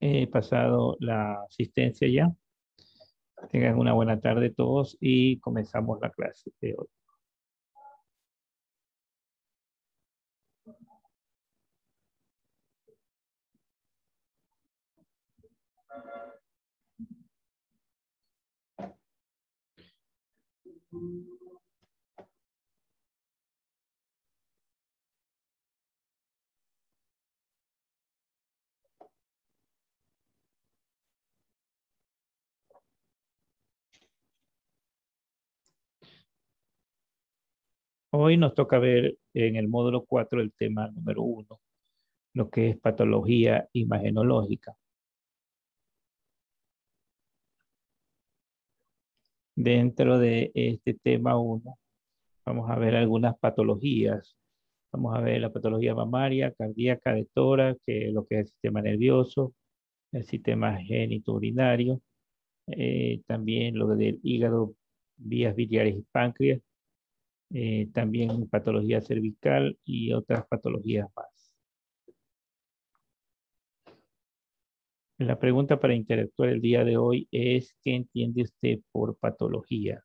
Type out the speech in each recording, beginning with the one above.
He pasado la asistencia ya. Tengan una buena tarde todos y comenzamos la clase de hoy. Hoy nos toca ver en el módulo 4 el tema número 1, lo que es patología imagenológica. Dentro de este tema 1, vamos a ver algunas patologías. Vamos a ver la patología mamaria, cardíaca, de tórax, que es lo que es el sistema nervioso, el sistema genitourinario, eh, también lo del hígado, vías biliares y páncreas, eh, también patología cervical y otras patologías más. La pregunta para interactuar el día de hoy es, ¿qué entiende usted por patología?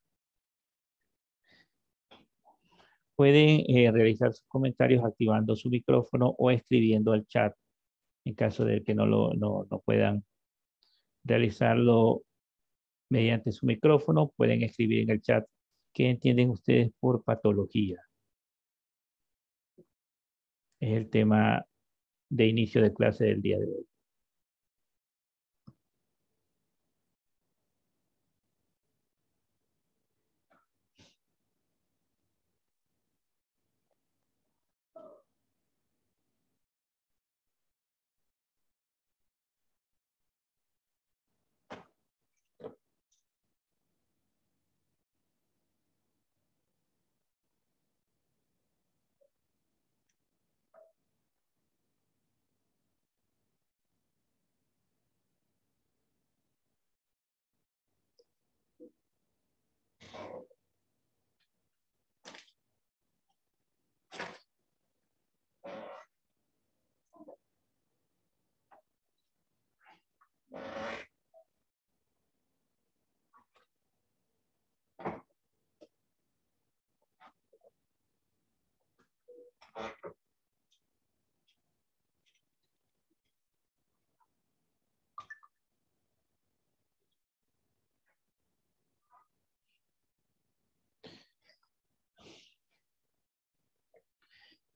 Pueden eh, realizar sus comentarios activando su micrófono o escribiendo al chat. En caso de que no, lo, no puedan realizarlo mediante su micrófono, pueden escribir en el chat ¿Qué entienden ustedes por patología? Es el tema de inicio de clase del día de hoy.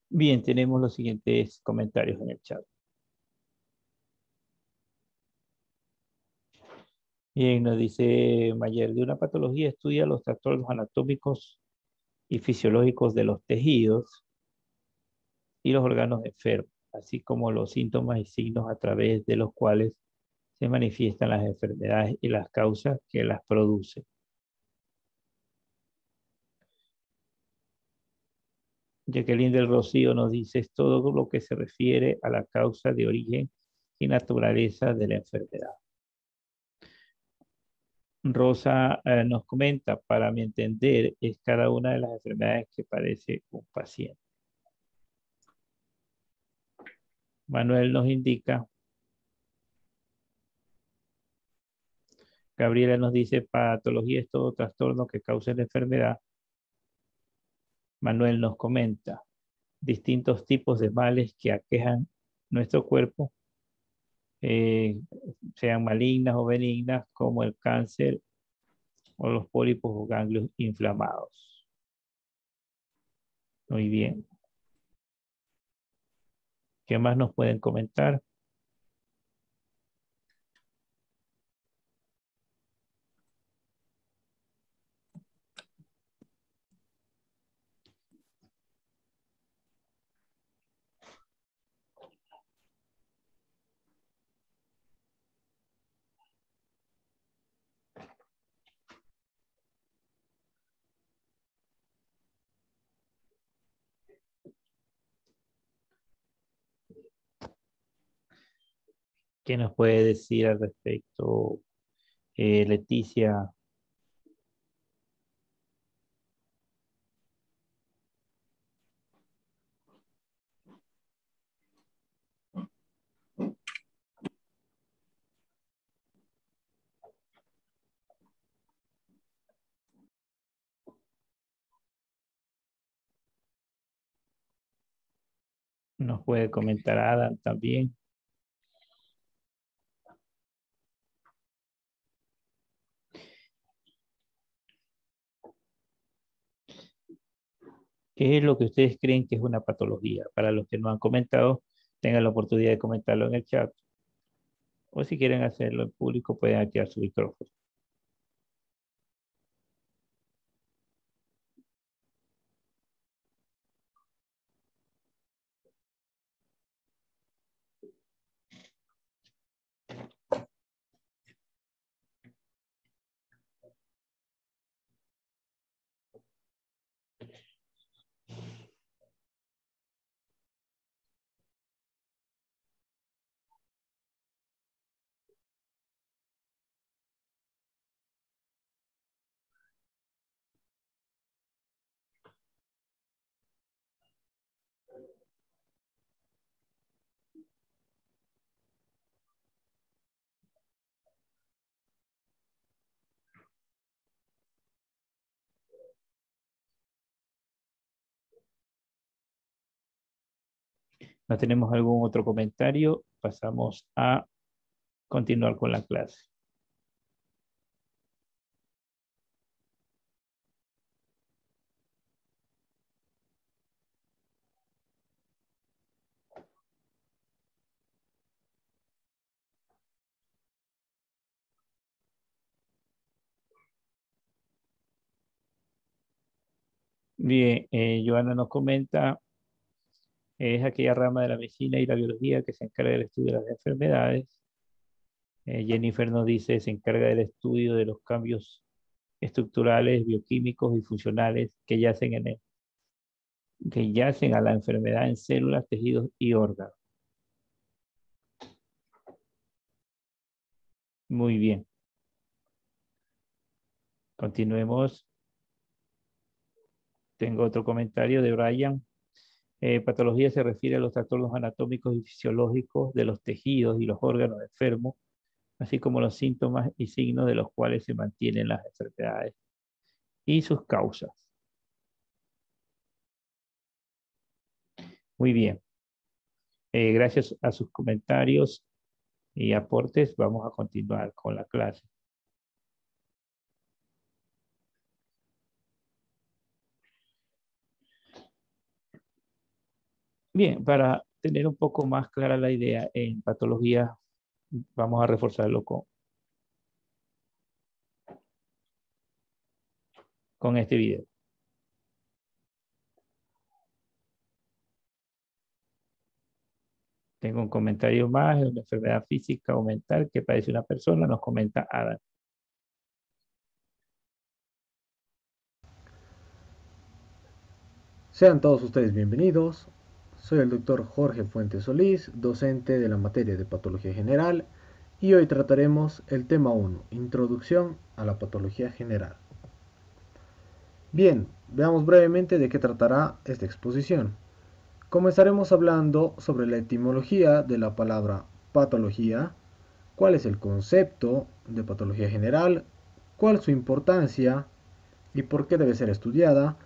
Bien, tenemos los siguientes comentarios en el chat. Bien, nos dice Mayer, de una patología estudia los trastornos anatómicos y fisiológicos de los tejidos y los órganos enfermos, así como los síntomas y signos a través de los cuales se manifiestan las enfermedades y las causas que las producen. Jacqueline del Rocío nos dice es todo lo que se refiere a la causa de origen y naturaleza de la enfermedad. Rosa eh, nos comenta, para mi entender, es cada una de las enfermedades que padece un paciente. Manuel nos indica. Gabriela nos dice, patología es todo trastorno que causa la enfermedad. Manuel nos comenta, distintos tipos de males que aquejan nuestro cuerpo, eh, sean malignas o benignas, como el cáncer o los pólipos o ganglios inflamados. Muy bien. ¿Qué más nos pueden comentar? ¿Qué nos puede decir al respecto, eh, Leticia? Nos puede comentar Adam también. ¿Qué es lo que ustedes creen que es una patología? Para los que no han comentado, tengan la oportunidad de comentarlo en el chat. O si quieren hacerlo en público, pueden activar su micrófono. No tenemos algún otro comentario. Pasamos a continuar con la clase. Bien, eh, Joana nos comenta es aquella rama de la medicina y la biología que se encarga del estudio de las enfermedades. Eh, Jennifer nos dice, se encarga del estudio de los cambios estructurales, bioquímicos y funcionales que yacen, en el, que yacen a la enfermedad en células, tejidos y órganos. Muy bien. Continuemos. Tengo otro comentario de Brian. Eh, patología se refiere a los trastornos anatómicos y fisiológicos de los tejidos y los órganos enfermos, así como los síntomas y signos de los cuales se mantienen las enfermedades y sus causas. Muy bien. Eh, gracias a sus comentarios y aportes, vamos a continuar con la clase. Bien, para tener un poco más clara la idea en patología, vamos a reforzarlo con, este video. Tengo un comentario más, de una enfermedad física o mental que padece una persona, nos comenta Adam. Sean todos ustedes bienvenidos soy el doctor Jorge Fuentes Solís, docente de la materia de Patología General, y hoy trataremos el tema 1, Introducción a la Patología General. Bien, veamos brevemente de qué tratará esta exposición. Comenzaremos hablando sobre la etimología de la palabra patología, cuál es el concepto de patología general, cuál su importancia y por qué debe ser estudiada,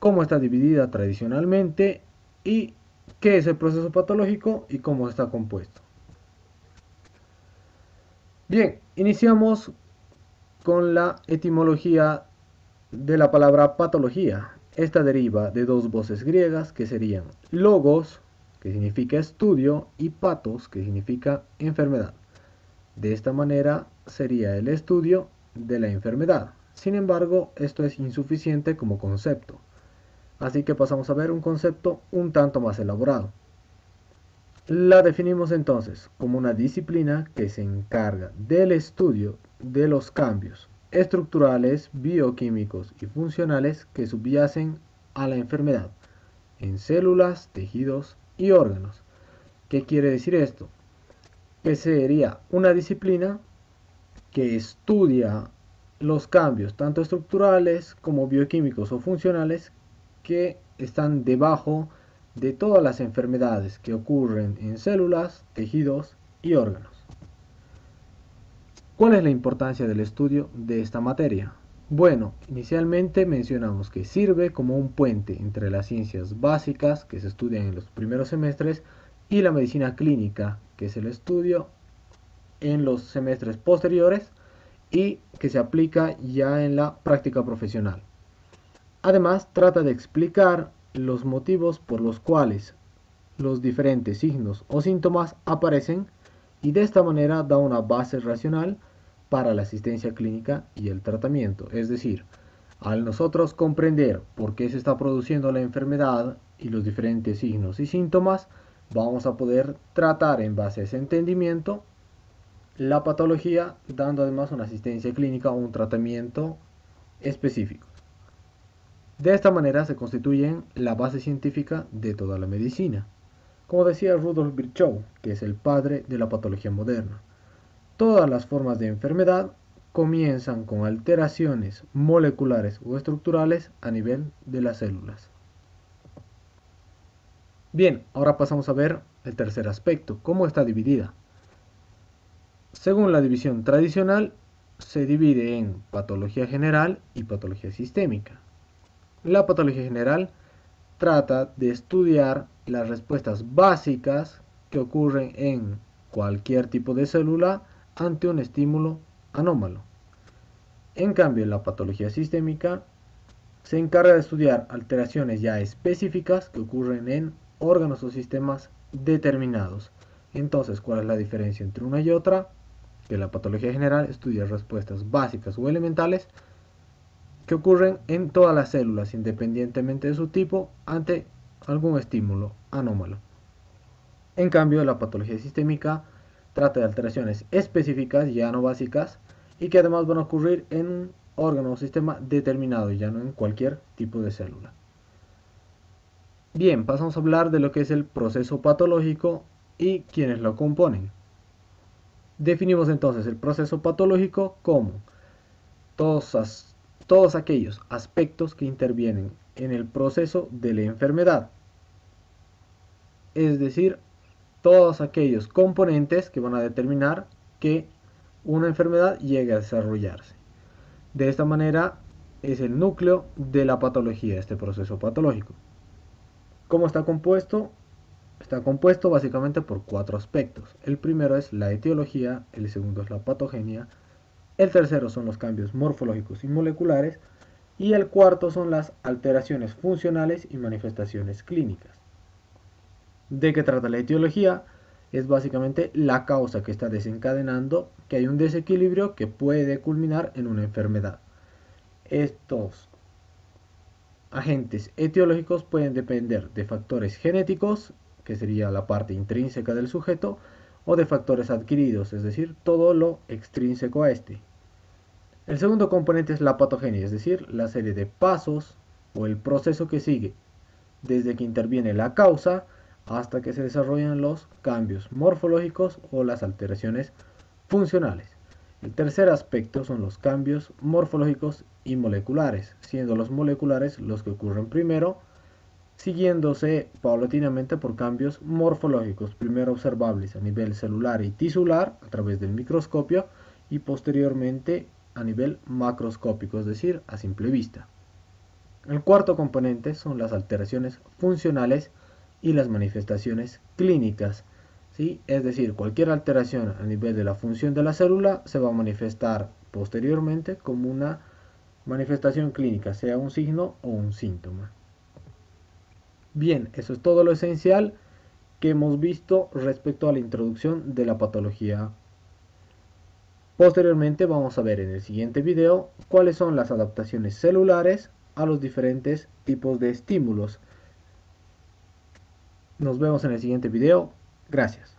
cómo está dividida tradicionalmente y qué es el proceso patológico y cómo está compuesto. Bien, iniciamos con la etimología de la palabra patología. Esta deriva de dos voces griegas que serían logos, que significa estudio, y patos, que significa enfermedad. De esta manera sería el estudio de la enfermedad. Sin embargo, esto es insuficiente como concepto. Así que pasamos a ver un concepto un tanto más elaborado. La definimos entonces como una disciplina que se encarga del estudio de los cambios estructurales, bioquímicos y funcionales que subyacen a la enfermedad en células, tejidos y órganos. ¿Qué quiere decir esto? Que sería una disciplina que estudia los cambios tanto estructurales como bioquímicos o funcionales que están debajo de todas las enfermedades que ocurren en células, tejidos y órganos. ¿Cuál es la importancia del estudio de esta materia? Bueno, inicialmente mencionamos que sirve como un puente entre las ciencias básicas que se estudian en los primeros semestres y la medicina clínica, que es el estudio en los semestres posteriores y que se aplica ya en la práctica profesional. Además, trata de explicar los motivos por los cuales los diferentes signos o síntomas aparecen y de esta manera da una base racional para la asistencia clínica y el tratamiento. Es decir, al nosotros comprender por qué se está produciendo la enfermedad y los diferentes signos y síntomas, vamos a poder tratar en base a ese entendimiento la patología, dando además una asistencia clínica o un tratamiento específico. De esta manera se constituyen la base científica de toda la medicina. Como decía Rudolf Virchow, que es el padre de la patología moderna, todas las formas de enfermedad comienzan con alteraciones moleculares o estructurales a nivel de las células. Bien, ahora pasamos a ver el tercer aspecto, cómo está dividida. Según la división tradicional, se divide en patología general y patología sistémica. La patología general trata de estudiar las respuestas básicas que ocurren en cualquier tipo de célula ante un estímulo anómalo. En cambio, la patología sistémica se encarga de estudiar alteraciones ya específicas que ocurren en órganos o sistemas determinados. Entonces, ¿cuál es la diferencia entre una y otra? Que la patología general estudia respuestas básicas o elementales que ocurren en todas las células independientemente de su tipo ante algún estímulo anómalo. En cambio, la patología sistémica trata de alteraciones específicas, ya no básicas, y que además van a ocurrir en un órgano o sistema determinado, ya no en cualquier tipo de célula. Bien, pasamos a hablar de lo que es el proceso patológico y quienes lo componen. Definimos entonces el proceso patológico como todos todos aquellos aspectos que intervienen en el proceso de la enfermedad. Es decir, todos aquellos componentes que van a determinar que una enfermedad llegue a desarrollarse. De esta manera es el núcleo de la patología, este proceso patológico. ¿Cómo está compuesto? Está compuesto básicamente por cuatro aspectos. El primero es la etiología, el segundo es la patogenia, el tercero son los cambios morfológicos y moleculares. Y el cuarto son las alteraciones funcionales y manifestaciones clínicas. ¿De qué trata la etiología? Es básicamente la causa que está desencadenando que hay un desequilibrio que puede culminar en una enfermedad. Estos agentes etiológicos pueden depender de factores genéticos, que sería la parte intrínseca del sujeto, o de factores adquiridos, es decir, todo lo extrínseco a este. El segundo componente es la patogenia, es decir, la serie de pasos o el proceso que sigue desde que interviene la causa hasta que se desarrollan los cambios morfológicos o las alteraciones funcionales. El tercer aspecto son los cambios morfológicos y moleculares, siendo los moleculares los que ocurren primero siguiéndose paulatinamente por cambios morfológicos, primero observables a nivel celular y tisular a través del microscopio y posteriormente a nivel macroscópico, es decir, a simple vista. El cuarto componente son las alteraciones funcionales y las manifestaciones clínicas, ¿sí? es decir, cualquier alteración a nivel de la función de la célula se va a manifestar posteriormente como una manifestación clínica, sea un signo o un síntoma. Bien, eso es todo lo esencial que hemos visto respecto a la introducción de la patología. Posteriormente vamos a ver en el siguiente video cuáles son las adaptaciones celulares a los diferentes tipos de estímulos. Nos vemos en el siguiente video. Gracias.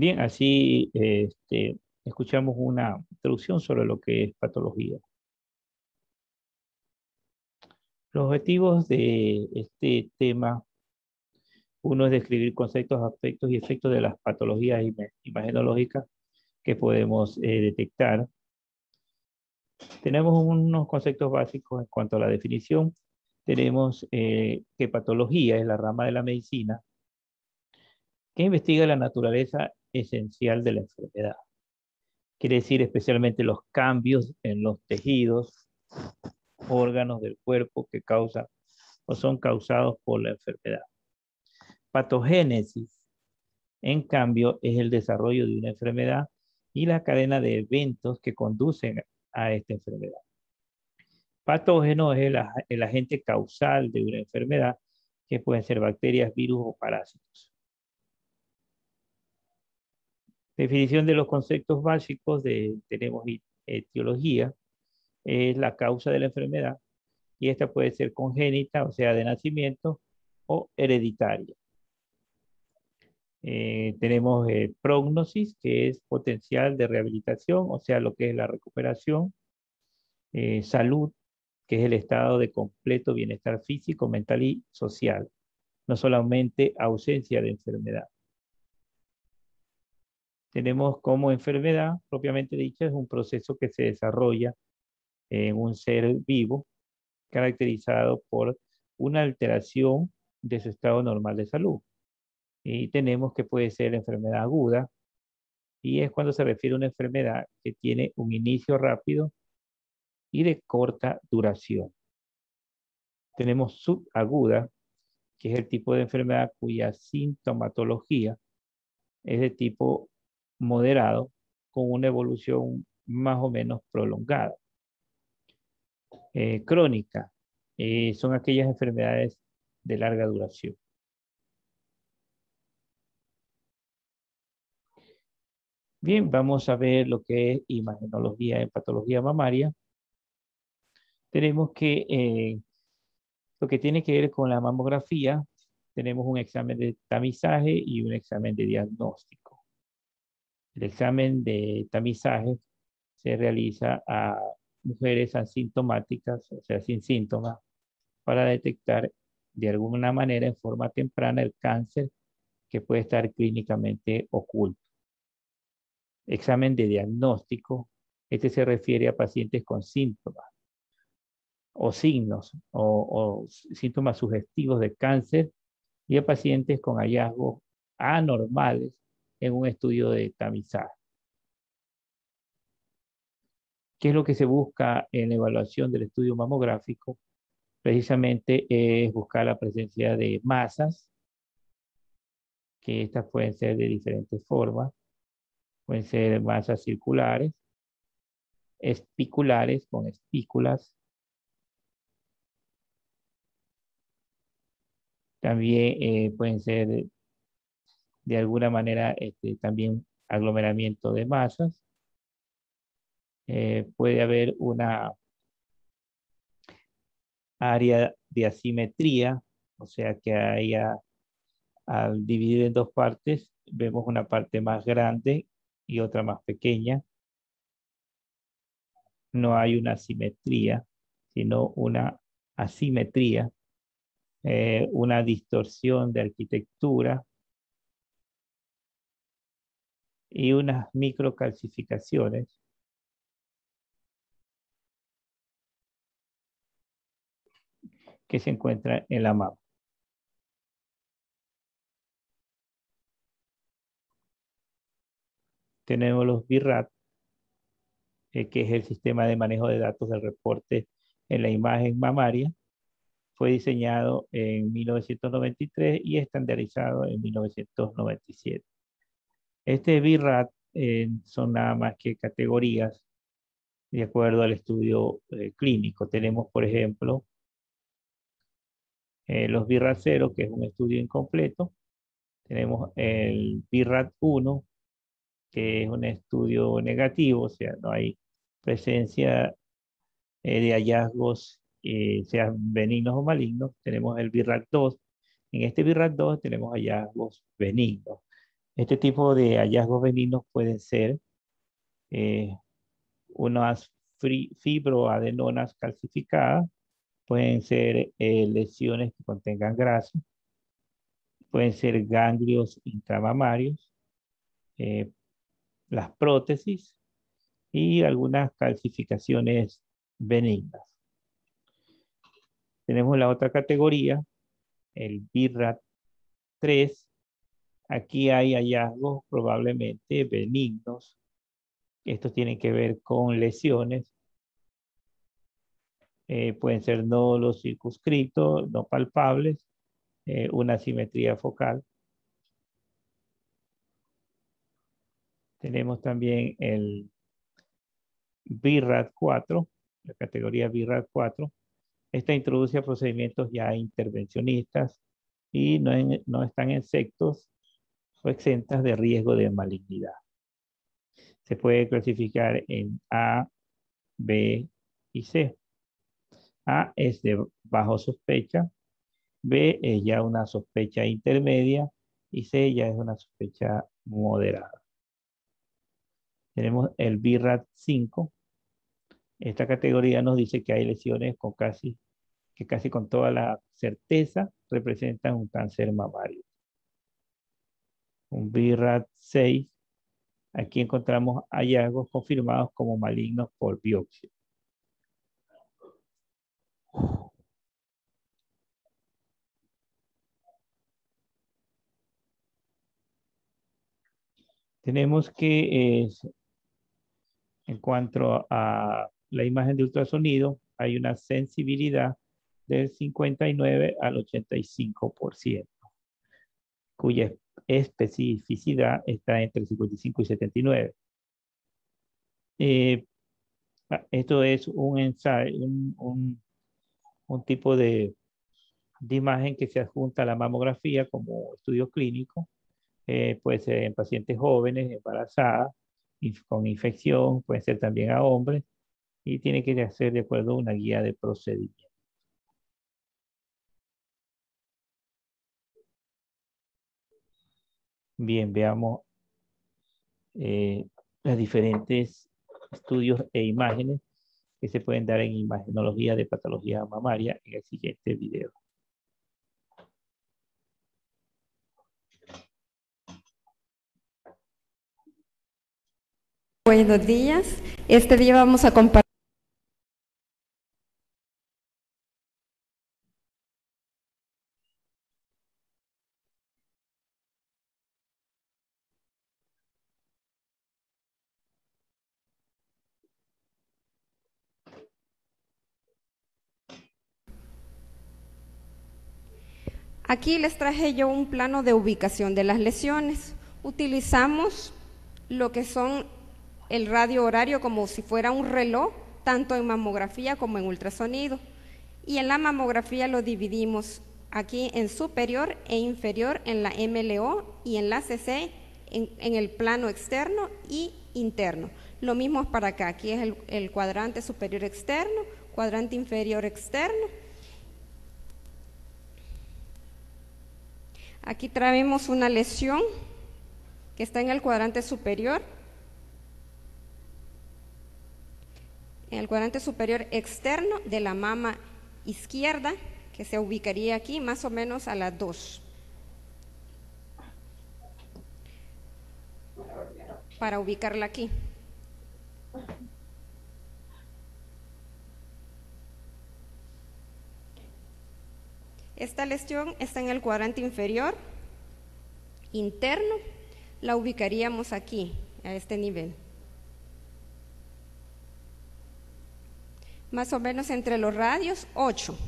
Bien, así este, escuchamos una introducción sobre lo que es patología. Los objetivos de este tema, uno es describir conceptos, aspectos y efectos de las patologías imagenológicas que podemos eh, detectar. Tenemos unos conceptos básicos en cuanto a la definición. Tenemos eh, que patología es la rama de la medicina que investiga la naturaleza esencial de la enfermedad. Quiere decir especialmente los cambios en los tejidos, órganos del cuerpo que causan o son causados por la enfermedad. Patogénesis, en cambio, es el desarrollo de una enfermedad y la cadena de eventos que conducen a esta enfermedad. Patógeno es el, agente causal de una enfermedad, que pueden ser bacterias, virus o parásitos. Definición de los conceptos básicos de, tenemos etiología, es la causa de la enfermedad, y esta puede ser congénita, o sea, de nacimiento, o hereditaria. Eh, tenemos eh, prognosis, que es potencial de rehabilitación, o sea, lo que es la recuperación. Eh, salud, que es el estado de completo bienestar físico, mental y social, no solamente ausencia de enfermedad. Tenemos como enfermedad, propiamente dicha, es un proceso que se desarrolla en un ser vivo, caracterizado por una alteración de su estado normal de salud. Y tenemos que puede ser enfermedad aguda, y es cuando se refiere a una enfermedad que tiene un inicio rápido y de corta duración. Tenemos subaguda, que es el tipo de enfermedad cuya sintomatología es de tipo moderado con una evolución más o menos prolongada. Eh, crónica eh, son aquellas enfermedades de larga duración. Bien, vamos a ver lo que es imagenología en patología mamaria. Tenemos que, eh, lo que tiene que ver con la mamografía, tenemos un examen de tamizaje y un examen de diagnóstico. El examen de tamizaje se realiza a mujeres asintomáticas, o sea, sin síntomas, para detectar de alguna manera en forma temprana el cáncer que puede estar clínicamente oculto. Examen de diagnóstico, este se refiere a pacientes con síntomas o signos o, síntomas sugestivos de cáncer y a pacientes con hallazgos anormales en un estudio de tamizaje. ¿Qué es lo que se busca en la evaluación del estudio mamográfico? Precisamente es buscar la presencia de masas, que estas pueden ser de diferentes formas, Pueden ser masas circulares, espiculares con espículas. También eh, pueden ser de alguna manera este, también aglomeramiento de masas. Eh, puede haber una área de asimetría, o sea que haya, al dividir en dos partes, vemos una parte más grande y otra más pequeña. No hay una simetría, sino una asimetría, eh, una distorsión de arquitectura y unas microcalcificaciones que se encuentran en la mapa. tenemos los BIRAT, eh, que es el sistema de manejo de datos del reporte en la imagen mamaria. Fue diseñado en 1993 y estandarizado en 1997. Este BIRAT eh, son nada más que categorías de acuerdo al estudio eh, clínico. Tenemos, por ejemplo, los BIRAT 0, que es un estudio incompleto. Tenemos el BIRAT 1, que es un estudio negativo, o sea, no hay presencia eh, de hallazgos, eh, sean benignos o malignos. Tenemos el BIRAC2. En este BIRAC2 tenemos hallazgos benignos. Este tipo de hallazgos benignos pueden ser eh, unas fibroadenonas calcificadas, pueden ser lesiones que contengan grasa, pueden ser ganglios intramamarios, las prótesis y algunas calcificaciones benignas. Tenemos la otra categoría, el BIRAT 3. Aquí hay hallazgos probablemente benignos. Estos tienen que ver con lesiones. Eh, pueden ser nódulos circunscritos, no palpables, eh, una simetría focal. Tenemos también el BIRAT 4, la categoría BIRAT 4. Esta introduce procedimientos ya intervencionistas y no, no están exentos o exentas de riesgo de malignidad. Se puede clasificar en A, B y C. A es de bajo sospecha, B es ya una sospecha intermedia y C ya es una sospecha moderada. Tenemos el BIRAT 5, esta categoría nos dice que hay lesiones con casi, que casi con toda la certeza representan un cáncer mamario. Un BIRAT 6, aquí encontramos hallazgos confirmados como malignos por biopsia. Tenemos que, eh, en cuanto a la imagen de ultrasonido, hay una sensibilidad del 59 al 85%, cuya especificidad está entre 55 y 79. Eh, ah, esto es un ensayo, un, tipo de, imagen que se adjunta a la mamografía como estudio clínico. Eh, puede ser en pacientes jóvenes, embarazadas, con infección, puede ser también a hombres y tiene que hacer de acuerdo a una guía de procedimiento. Bien, veamos eh, los diferentes estudios e imágenes que se pueden dar en imagenología de patología mamaria en el siguiente video. Buenos días. Este día vamos a compartir Aquí les traje yo un plano de ubicación de las lesiones. Utilizamos lo que son el radio horario como si fuera un reloj, tanto en mamografía como en ultrasonido. Y en la mamografía lo dividimos aquí en superior e inferior en la MLO y en la CC en, el plano externo y interno. Lo mismo es para acá, aquí es el cuadrante superior externo, cuadrante inferior externo Aquí traemos una lesión que está en el cuadrante superior. En el cuadrante superior externo de la mama izquierda, que se ubicaría aquí más o menos a las 2. Para ubicarla aquí. Esta lesión está en el cuadrante inferior interno, la ubicaríamos aquí, a este nivel. Más o menos entre los radios 8.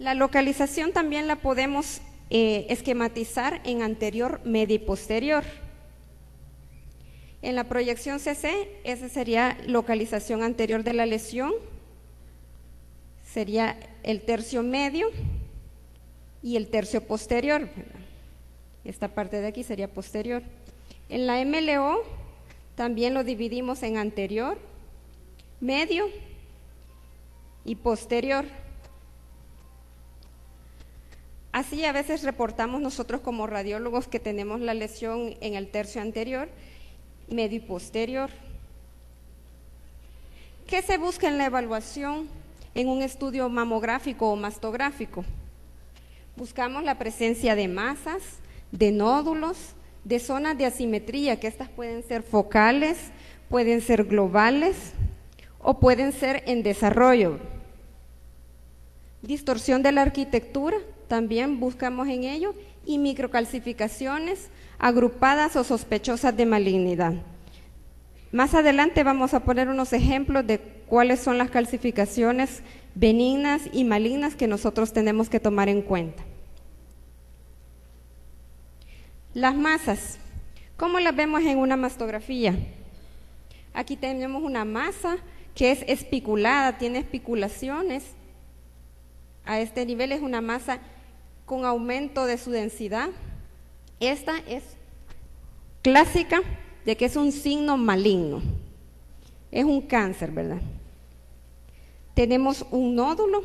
La localización también la podemos eh, esquematizar en anterior, medio y posterior. En la proyección CC, esa sería localización anterior de la lesión sería el tercio medio y el tercio posterior. Esta parte de aquí sería posterior. En la MLO también lo dividimos en anterior, medio y posterior. Así a veces reportamos nosotros como radiólogos que tenemos la lesión en el tercio anterior, medio y posterior. ¿Qué se busca en la evaluación? En un estudio mamográfico o mastográfico. Buscamos la presencia de masas, de nódulos, de zonas de asimetría, que estas pueden ser focales, pueden ser globales o pueden ser en desarrollo. Distorsión de la arquitectura, también buscamos en ello, y microcalcificaciones agrupadas o sospechosas de malignidad. Más adelante vamos a poner unos ejemplos de cuáles son las calcificaciones benignas y malignas que nosotros tenemos que tomar en cuenta. Las masas, ¿cómo las vemos en una mastografía? Aquí tenemos una masa que es espiculada, tiene espiculaciones. A este nivel es una masa con aumento de su densidad. Esta es clásica de que es un signo maligno. Es un cáncer, ¿verdad? Tenemos un nódulo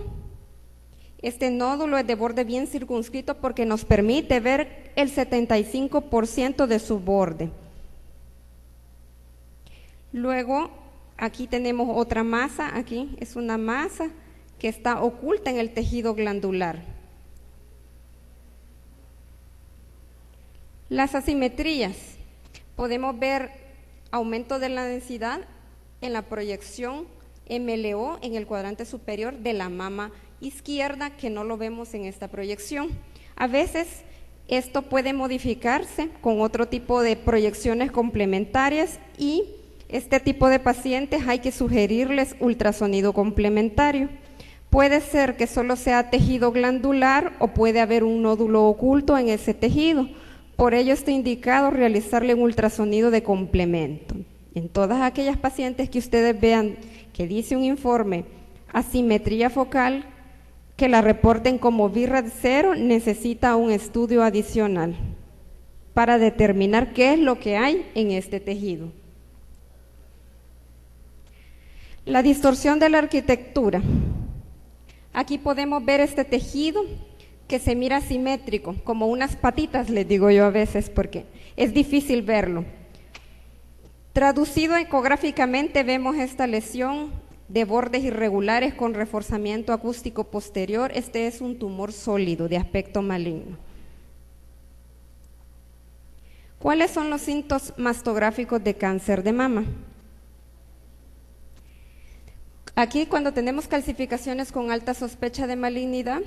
este nódulo es de borde bien circunscrito porque nos permite ver el 75% de su borde. Luego, aquí tenemos otra masa, aquí es una masa que está oculta en el tejido glandular. Las asimetrías. Podemos ver aumento de la densidad en la proyección MLO en el cuadrante superior de la mama izquierda que no lo vemos en esta proyección. A veces esto puede modificarse con otro tipo de proyecciones complementarias y este tipo de pacientes hay que sugerirles ultrasonido complementario. Puede ser que solo sea tejido glandular o puede haber un nódulo oculto en ese tejido. Por ello está indicado realizarle un ultrasonido de complemento. En todas aquellas pacientes que ustedes vean que dice un informe asimetría focal que la reporten como BIRAD cero necesita un estudio adicional para determinar qué es lo que hay en este tejido. La distorsión de la arquitectura. Aquí podemos ver este tejido que se mira simétrico, como unas patitas, les digo yo a veces, porque es difícil verlo. Traducido ecográficamente vemos esta lesión de bordes irregulares con reforzamiento acústico posterior. Este es un tumor sólido de aspecto maligno. ¿Cuáles son los síntomas mastográficos de cáncer de mama? Aquí cuando tenemos calcificaciones con alta sospecha de malignidad,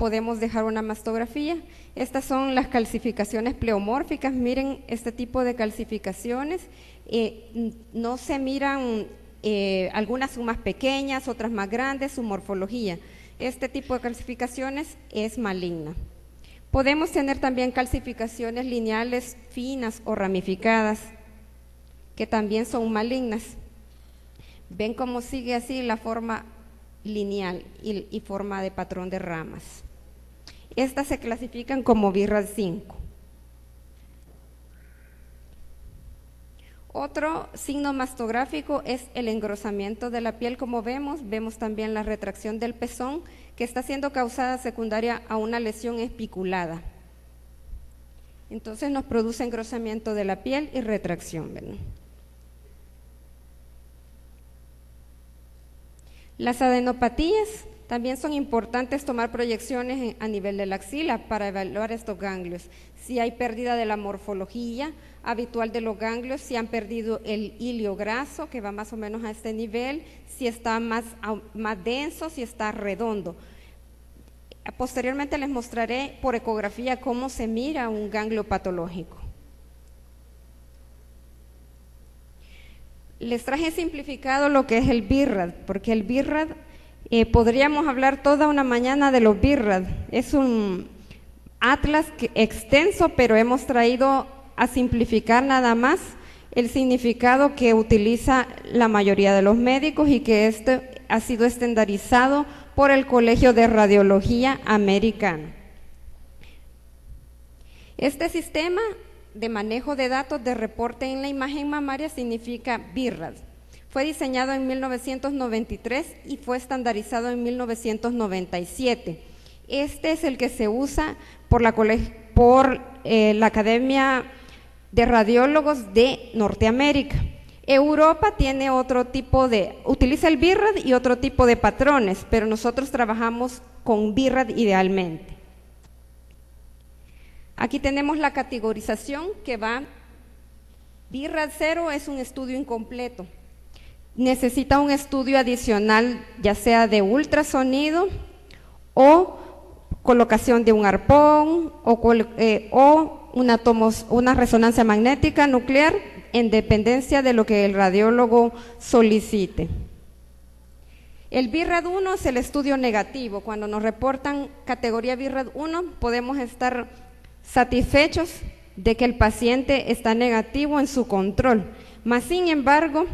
podemos dejar una mastografía. Estas son las calcificaciones pleomórficas. Miren este tipo de calcificaciones. Eh, no se miran eh, algunas son más pequeñas, otras más grandes, su morfología. Este tipo de calcificaciones es maligna. Podemos tener también calcificaciones lineales finas o ramificadas, que también son malignas. Ven cómo sigue así la forma lineal y, y forma de patrón de ramas. Estas se clasifican como birras 5. Otro signo mastográfico es el engrosamiento de la piel, como vemos. Vemos también la retracción del pezón, que está siendo causada secundaria a una lesión espiculada. Entonces nos produce engrosamiento de la piel y retracción. Las adenopatías también son importantes tomar proyecciones a nivel de la axila para evaluar estos ganglios. Si hay pérdida de la morfología, habitual de los ganglios, si han perdido el hilio graso, que va más o menos a este nivel, si está más, más denso, si está redondo. Posteriormente les mostraré por ecografía cómo se mira un ganglio patológico. Les traje simplificado lo que es el BIRRAD, porque el BIRRAD eh, podríamos hablar toda una mañana de los BIRRAD. Es un atlas extenso, pero hemos traído a simplificar nada más el significado que utiliza la mayoría de los médicos y que este ha sido estandarizado por el Colegio de Radiología Americano. Este sistema de manejo de datos de reporte en la imagen mamaria significa BIRRAD. Fue diseñado en 1993 y fue estandarizado en 1997. Este es el que se usa por eh, la Academia de radiólogos de Norteamérica. Europa tiene otro tipo de, utiliza el BIRAD y otro tipo de patrones, pero nosotros trabajamos con BIRAD idealmente. Aquí tenemos la categorización que va, BIRAD 0 es un estudio incompleto. Necesita un estudio adicional, ya sea de ultrasonido o colocación de un arpón o, eh, una, una resonancia magnética nuclear en dependencia de lo que el radiólogo solicite. El BIRAD 1 es el estudio negativo. Cuando nos reportan categoría BIRAD 1, podemos estar satisfechos de que el paciente está negativo en su control. Mas, sin embargo,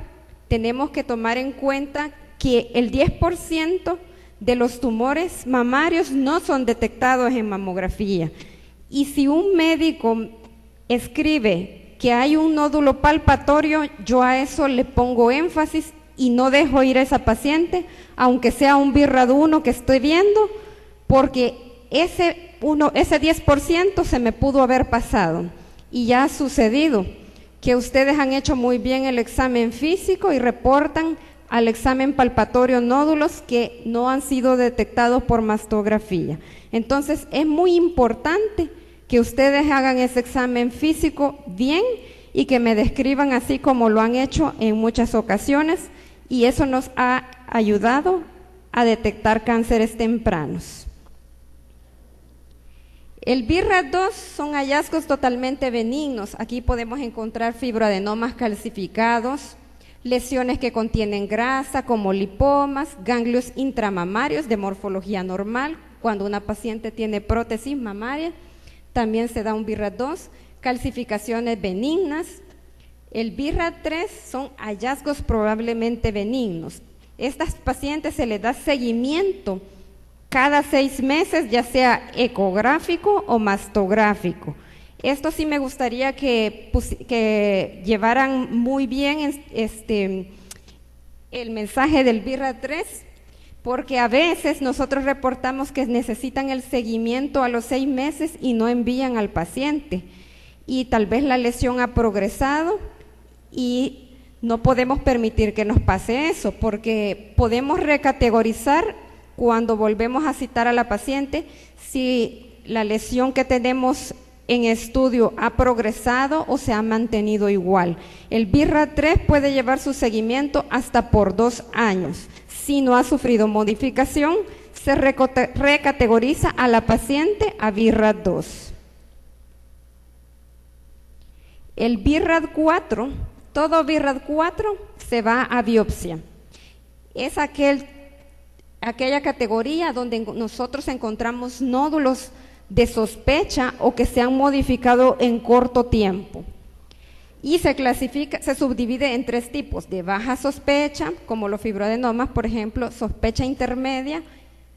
tenemos que tomar en cuenta que el 10% de los tumores mamarios no son detectados en mamografía. Y si un médico escribe que hay un nódulo palpatorio, yo a eso le pongo énfasis y no dejo ir a esa paciente, aunque sea un BIRRAD 1 que estoy viendo, porque ese 10% se me pudo haber pasado y ya ha sucedido que ustedes han hecho muy bien el examen físico y reportan al examen palpatorio nódulos que no han sido detectados por mastografía. Entonces es muy importante que ustedes hagan ese examen físico bien y que me describan así como lo han hecho en muchas ocasiones y eso nos ha ayudado a detectar cánceres tempranos. El BIRRAD2 son hallazgos totalmente benignos. Aquí podemos encontrar fibroadenomas calcificados, lesiones que contienen grasa como lipomas, ganglios intramamarios de morfología normal. Cuando una paciente tiene prótesis mamaria, también se da un BIRRAD2, calcificaciones benignas, el BIRRA 3 son hallazgos probablemente benignos. Estas pacientes se les da seguimiento cada seis meses, ya sea ecográfico o mastográfico. Esto sí me gustaría que, llevaran muy bien este, el mensaje del BIRRA 3, porque a veces nosotros reportamos que necesitan el seguimiento a los seis meses y no envían al paciente. Y tal vez la lesión ha progresado y no podemos permitir que nos pase eso, porque podemos recategorizar cuando volvemos a citar a la paciente si la lesión que tenemos en estudio ha progresado o se ha mantenido igual. El BIRRA 3 puede llevar su seguimiento hasta por dos años. Si no ha sufrido modificación, se recategoriza a la paciente a BIRRA 2. El BIRRAD 4 todo BIRRAD 4 se va a biopsia. Es aquel, aquella categoría donde nosotros encontramos nódulos de sospecha o que se han modificado en corto tiempo. Y se clasifica, se subdivide en tres tipos, de baja sospecha, como los fibroadenomas, por ejemplo, sospecha intermedia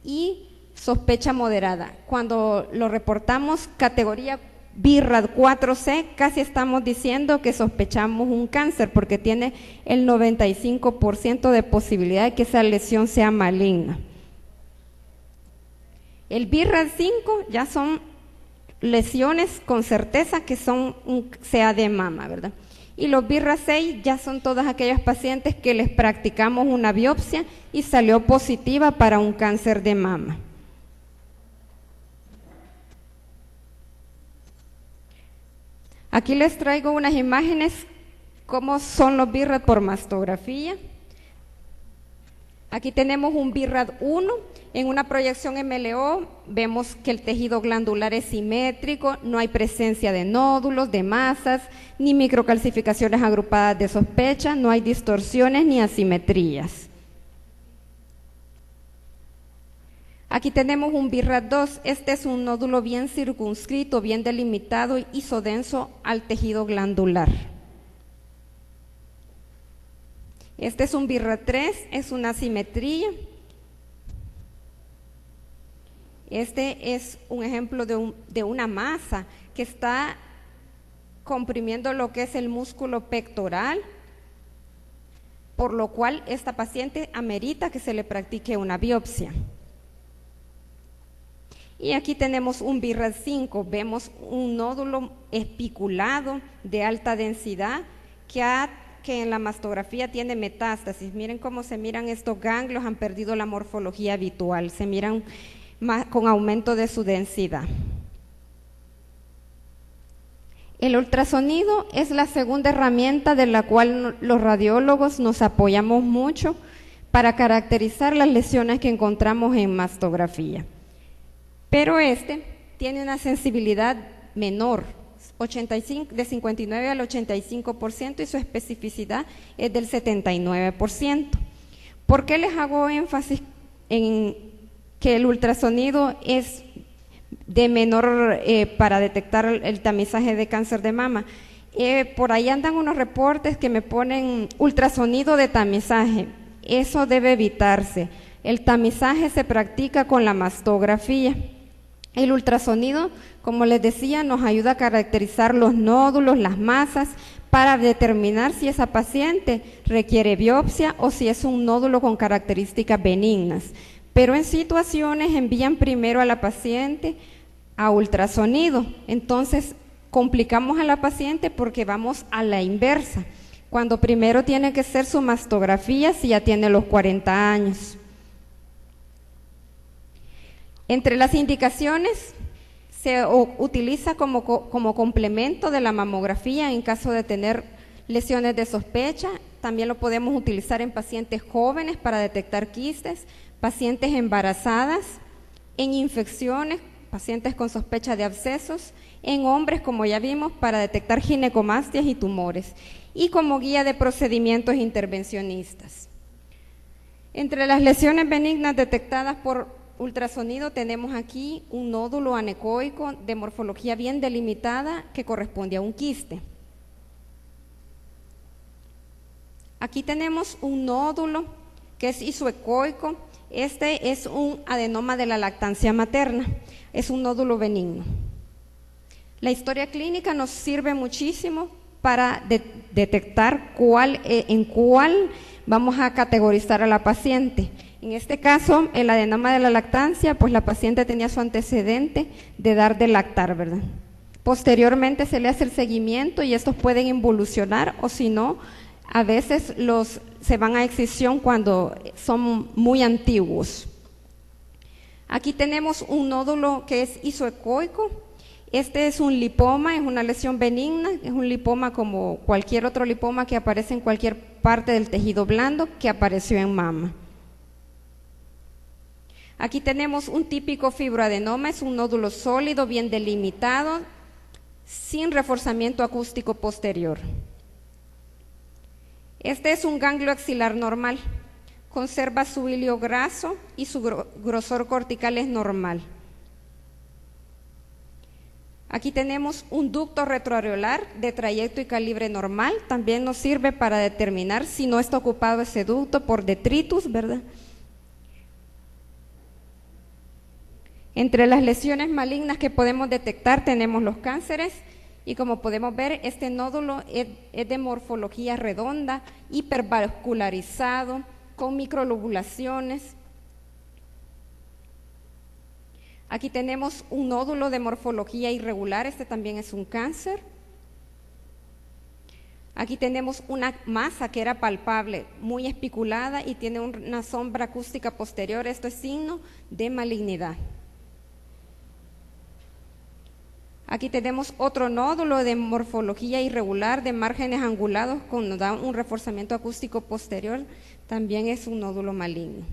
y sospecha moderada. Cuando lo reportamos categoría BIRRAD 4C, casi estamos diciendo que sospechamos un cáncer porque tiene el 95% de posibilidad de que esa lesión sea maligna. El BIRRAD 5 ya son lesiones con certeza que son un CA de mama, ¿verdad? Y los BIRRAD 6 ya son todas aquellas pacientes que les practicamos una biopsia y salió positiva para un cáncer de mama. Aquí les traigo unas imágenes cómo son los BIRRAD por mastografía. Aquí tenemos un BIRRAD 1. En una proyección MLO vemos que el tejido glandular es simétrico, no hay presencia de nódulos, de masas, ni microcalcificaciones agrupadas de sospecha, no hay distorsiones ni asimetrías. Aquí tenemos un BIRRAD 2. Este es un nódulo bien circunscrito, bien delimitado y isodenso al tejido glandular. Este es un BIRRAD 3, es una simetría. Este es un ejemplo de, de una masa que está comprimiendo lo que es el músculo pectoral, por lo cual esta paciente amerita que se le practique una biopsia. Y aquí tenemos un BIRRAD 5, vemos un nódulo espiculado de alta densidad que, que en la mastografía tiene metástasis. Miren cómo se miran estos ganglios, han perdido la morfología habitual, se miran con aumento de su densidad. El ultrasonido es la segunda herramienta de la cual los radiólogos nos apoyamos mucho para caracterizar las lesiones que encontramos en mastografía. Pero este tiene una sensibilidad menor, 85, de 59 al 85% y su especificidad es del 79%. ¿Por qué les hago énfasis en que el ultrasonido es de menor eh, para detectar el, tamizaje de cáncer de mama. Eh, por ahí andan unos reportes que me ponen ultrasonido de tamizaje. Eso debe evitarse. El tamizaje se practica con la mastografía. El ultrasonido, como les decía, nos ayuda a caracterizar los nódulos, las masas, para determinar si esa paciente requiere biopsia o si es un nódulo con características benignas. Pero en situaciones envían primero a la paciente a ultrasonido. Entonces, complicamos a la paciente porque vamos a la inversa, cuando primero tiene que ser su mastografía si ya tiene los 40 años. Entre las indicaciones se utiliza como, como complemento de la mamografía en caso de tener lesiones de sospecha. También lo podemos utilizar en pacientes jóvenes para detectar quistes, pacientes embarazadas, en infecciones pacientes con sospecha de abscesos, en hombres, como ya vimos, para detectar ginecomastias y tumores, y como guía de procedimientos intervencionistas. Entre las lesiones benignas detectadas por ultrasonido tenemos aquí un nódulo anecoico de morfología bien delimitada que corresponde a un quiste. Aquí tenemos un nódulo que es isoecoico. Este es un adenoma de la lactancia materna es un nódulo benigno. La historia clínica nos sirve muchísimo para detectar cuál, eh, en cuál vamos a categorizar a la paciente. En este caso, el adenoma de la lactancia, pues la paciente tenía su antecedente de dar de lactar, ¿verdad? Posteriormente se le hace el seguimiento y estos pueden involucionar o si no, a veces los se van a excisión cuando son muy antiguos. Aquí tenemos un nódulo que es isoecoico. Este es un lipoma, es una lesión benigna, es un lipoma como cualquier otro lipoma que aparece en cualquier parte del tejido blando que apareció en mama. Aquí tenemos un típico fibroadenoma, es un nódulo sólido, bien delimitado, sin reforzamiento acústico posterior. Este es un ganglio axilar normal conserva su hilio graso y su grosor cortical es normal. Aquí tenemos un ducto retroareolar de trayecto y calibre normal. También nos sirve para determinar si no está ocupado ese ducto por detritus, ¿verdad? Entre las lesiones malignas que podemos detectar tenemos los cánceres y como podemos ver, este nódulo es, de morfología redonda, hipervascularizado, con microlobulaciones. Aquí tenemos un nódulo de morfología irregular, este también es un cáncer. Aquí tenemos una masa que era palpable, muy espiculada y tiene una sombra acústica posterior. Esto es signo de malignidad. Aquí tenemos otro nódulo de morfología irregular de márgenes angulados con nos da un reforzamiento acústico posterior también es un nódulo maligno.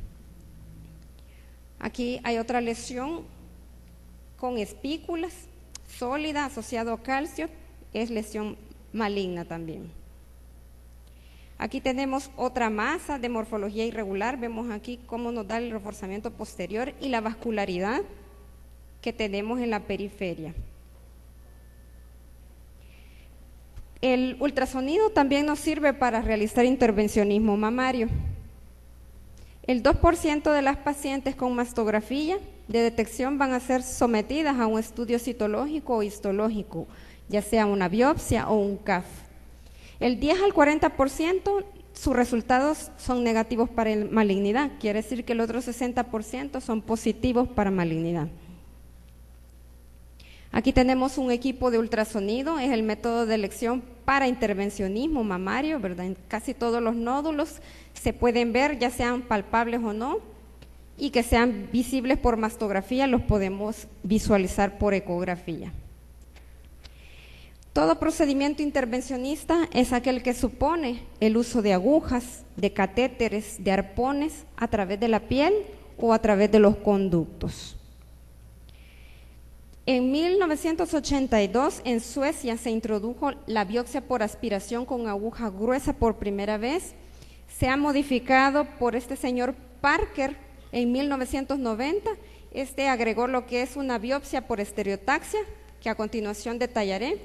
Aquí hay otra lesión con espículas sólida asociado a calcio, es lesión maligna también. Aquí tenemos otra masa de morfología irregular, vemos aquí cómo nos da el reforzamiento posterior y la vascularidad que tenemos en la periferia. El ultrasonido también nos sirve para realizar intervencionismo mamario. El 2% de las pacientes con mastografía de detección van a ser sometidas a un estudio citológico o histológico, ya sea una biopsia o un CAF. El 10 al 40% sus resultados son negativos para malignidad, quiere decir que el otro 60% son positivos para malignidad. Aquí tenemos un equipo de ultrasonido, es el método de elección para intervencionismo mamario, ¿verdad? En casi todos los nódulos se pueden ver, ya sean palpables o no, y que sean visibles por mastografía, los podemos visualizar por ecografía. Todo procedimiento intervencionista es aquel que supone el uso de agujas, de catéteres, de arpones a través de la piel o a través de los conductos. En 1982 en Suecia se introdujo la biopsia por aspiración con aguja gruesa por primera vez. Se ha modificado por este señor Parker en 1990. Este agregó lo que es una biopsia por estereotaxia, que a continuación detallaré.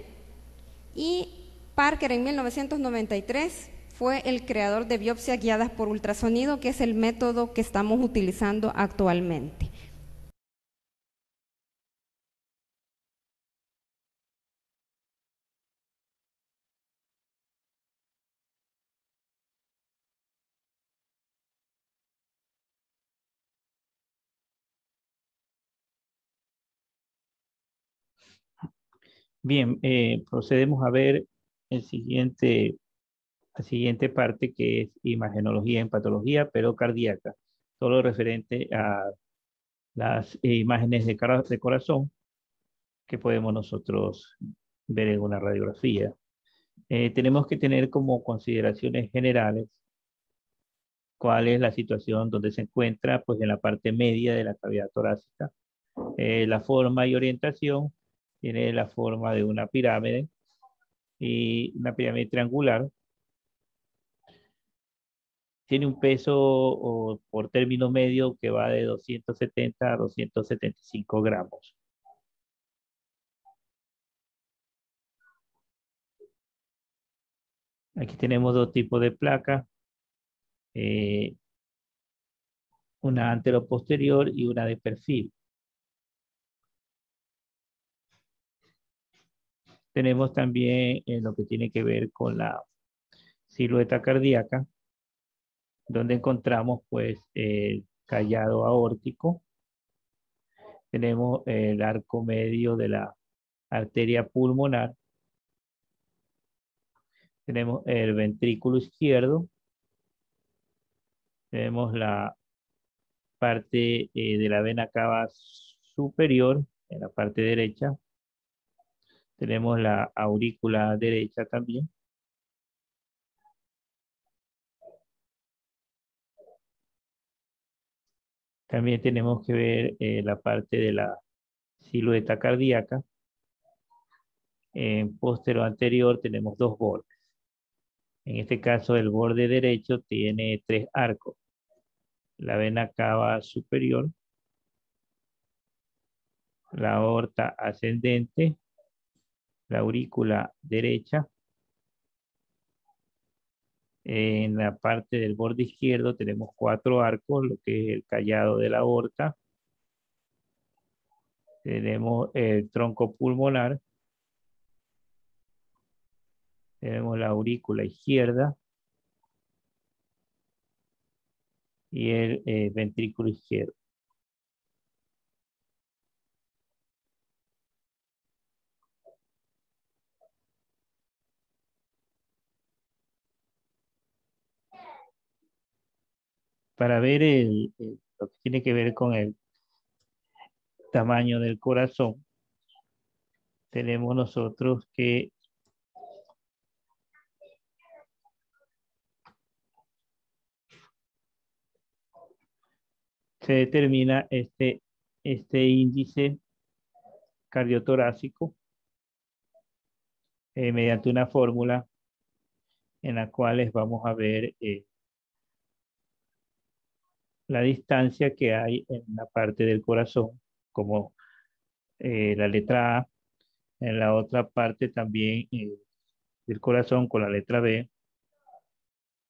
Y Parker en 1993 fue el creador de biopsias guiadas por ultrasonido, que es el método que estamos utilizando actualmente. Bien, eh, procedemos a ver el siguiente, la siguiente parte que es imagenología en patología, pero cardíaca, todo referente a las imágenes de, de corazón que podemos nosotros ver en una radiografía. Eh, tenemos que tener como consideraciones generales cuál es la situación donde se encuentra, pues en la parte media de la cavidad torácica, eh, la forma y orientación tiene la forma de una pirámide y una pirámide triangular. Tiene un peso por término medio que va de 270 a 275 gramos. Aquí tenemos dos tipos de placas. Eh, una antero-posterior y una de perfil. Tenemos también en lo que tiene que ver con la silueta cardíaca, donde encontramos pues el callado aórtico. Tenemos el arco medio de la arteria pulmonar. Tenemos el ventrículo izquierdo. Tenemos la parte eh, de la vena cava superior en la parte derecha. Tenemos la aurícula derecha también. También tenemos que ver eh, la parte de la silueta cardíaca. En póstero anterior tenemos dos bordes. En este caso, el borde derecho tiene tres arcos. La vena cava superior, la aorta ascendente la aurícula derecha. En la parte del borde izquierdo tenemos cuatro arcos, lo que es el callado de la aorta. Tenemos el tronco pulmonar. Tenemos la aurícula izquierda. Y el eh, ventrículo izquierdo. Para ver lo que tiene que ver con el tamaño del corazón, tenemos nosotros que se determina este, este índice cardiotorácico eh, mediante una fórmula en la cual vamos a ver eh, la distancia que hay en la parte del corazón, como eh, la letra A, en la otra parte también eh, del corazón con la letra B,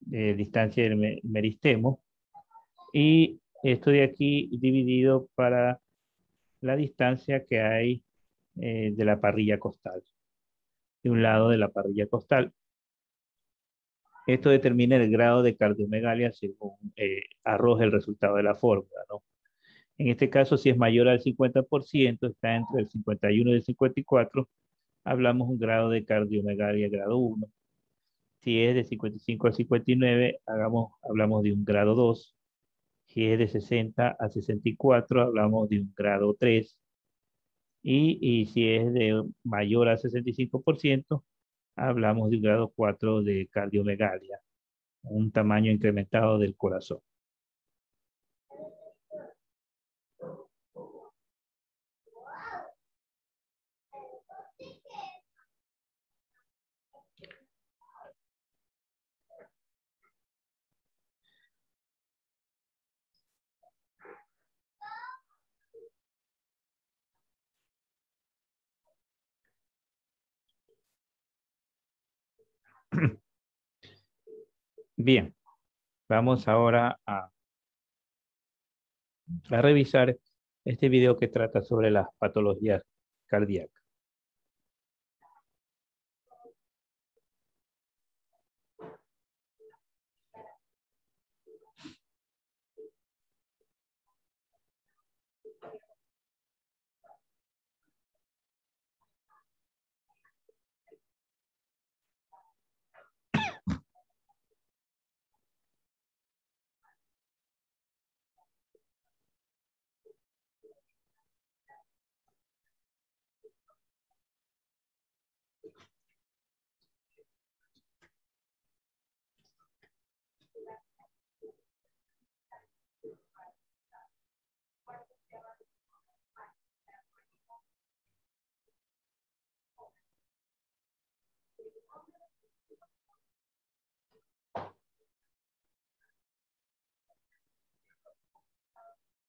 de distancia del meristemo, y esto de aquí dividido para la distancia que hay eh, de la parrilla costal, de un lado de la parrilla costal. Esto determina el grado de cardiomegalia según eh, arroja el resultado de la fórmula. ¿no? En este caso, si es mayor al 50%, está entre el 51 y el 54, hablamos un grado de cardiomegalia grado 1. Si es de 55 a 59, hagamos, hablamos de un grado 2. Si es de 60 a 64, hablamos de un grado 3. Y, y si es de mayor a 65%, hablamos de un grado 4 de cardiomegalia, un tamaño incrementado del corazón. Bien, vamos ahora a, revisar este video que trata sobre las patologías cardíacas.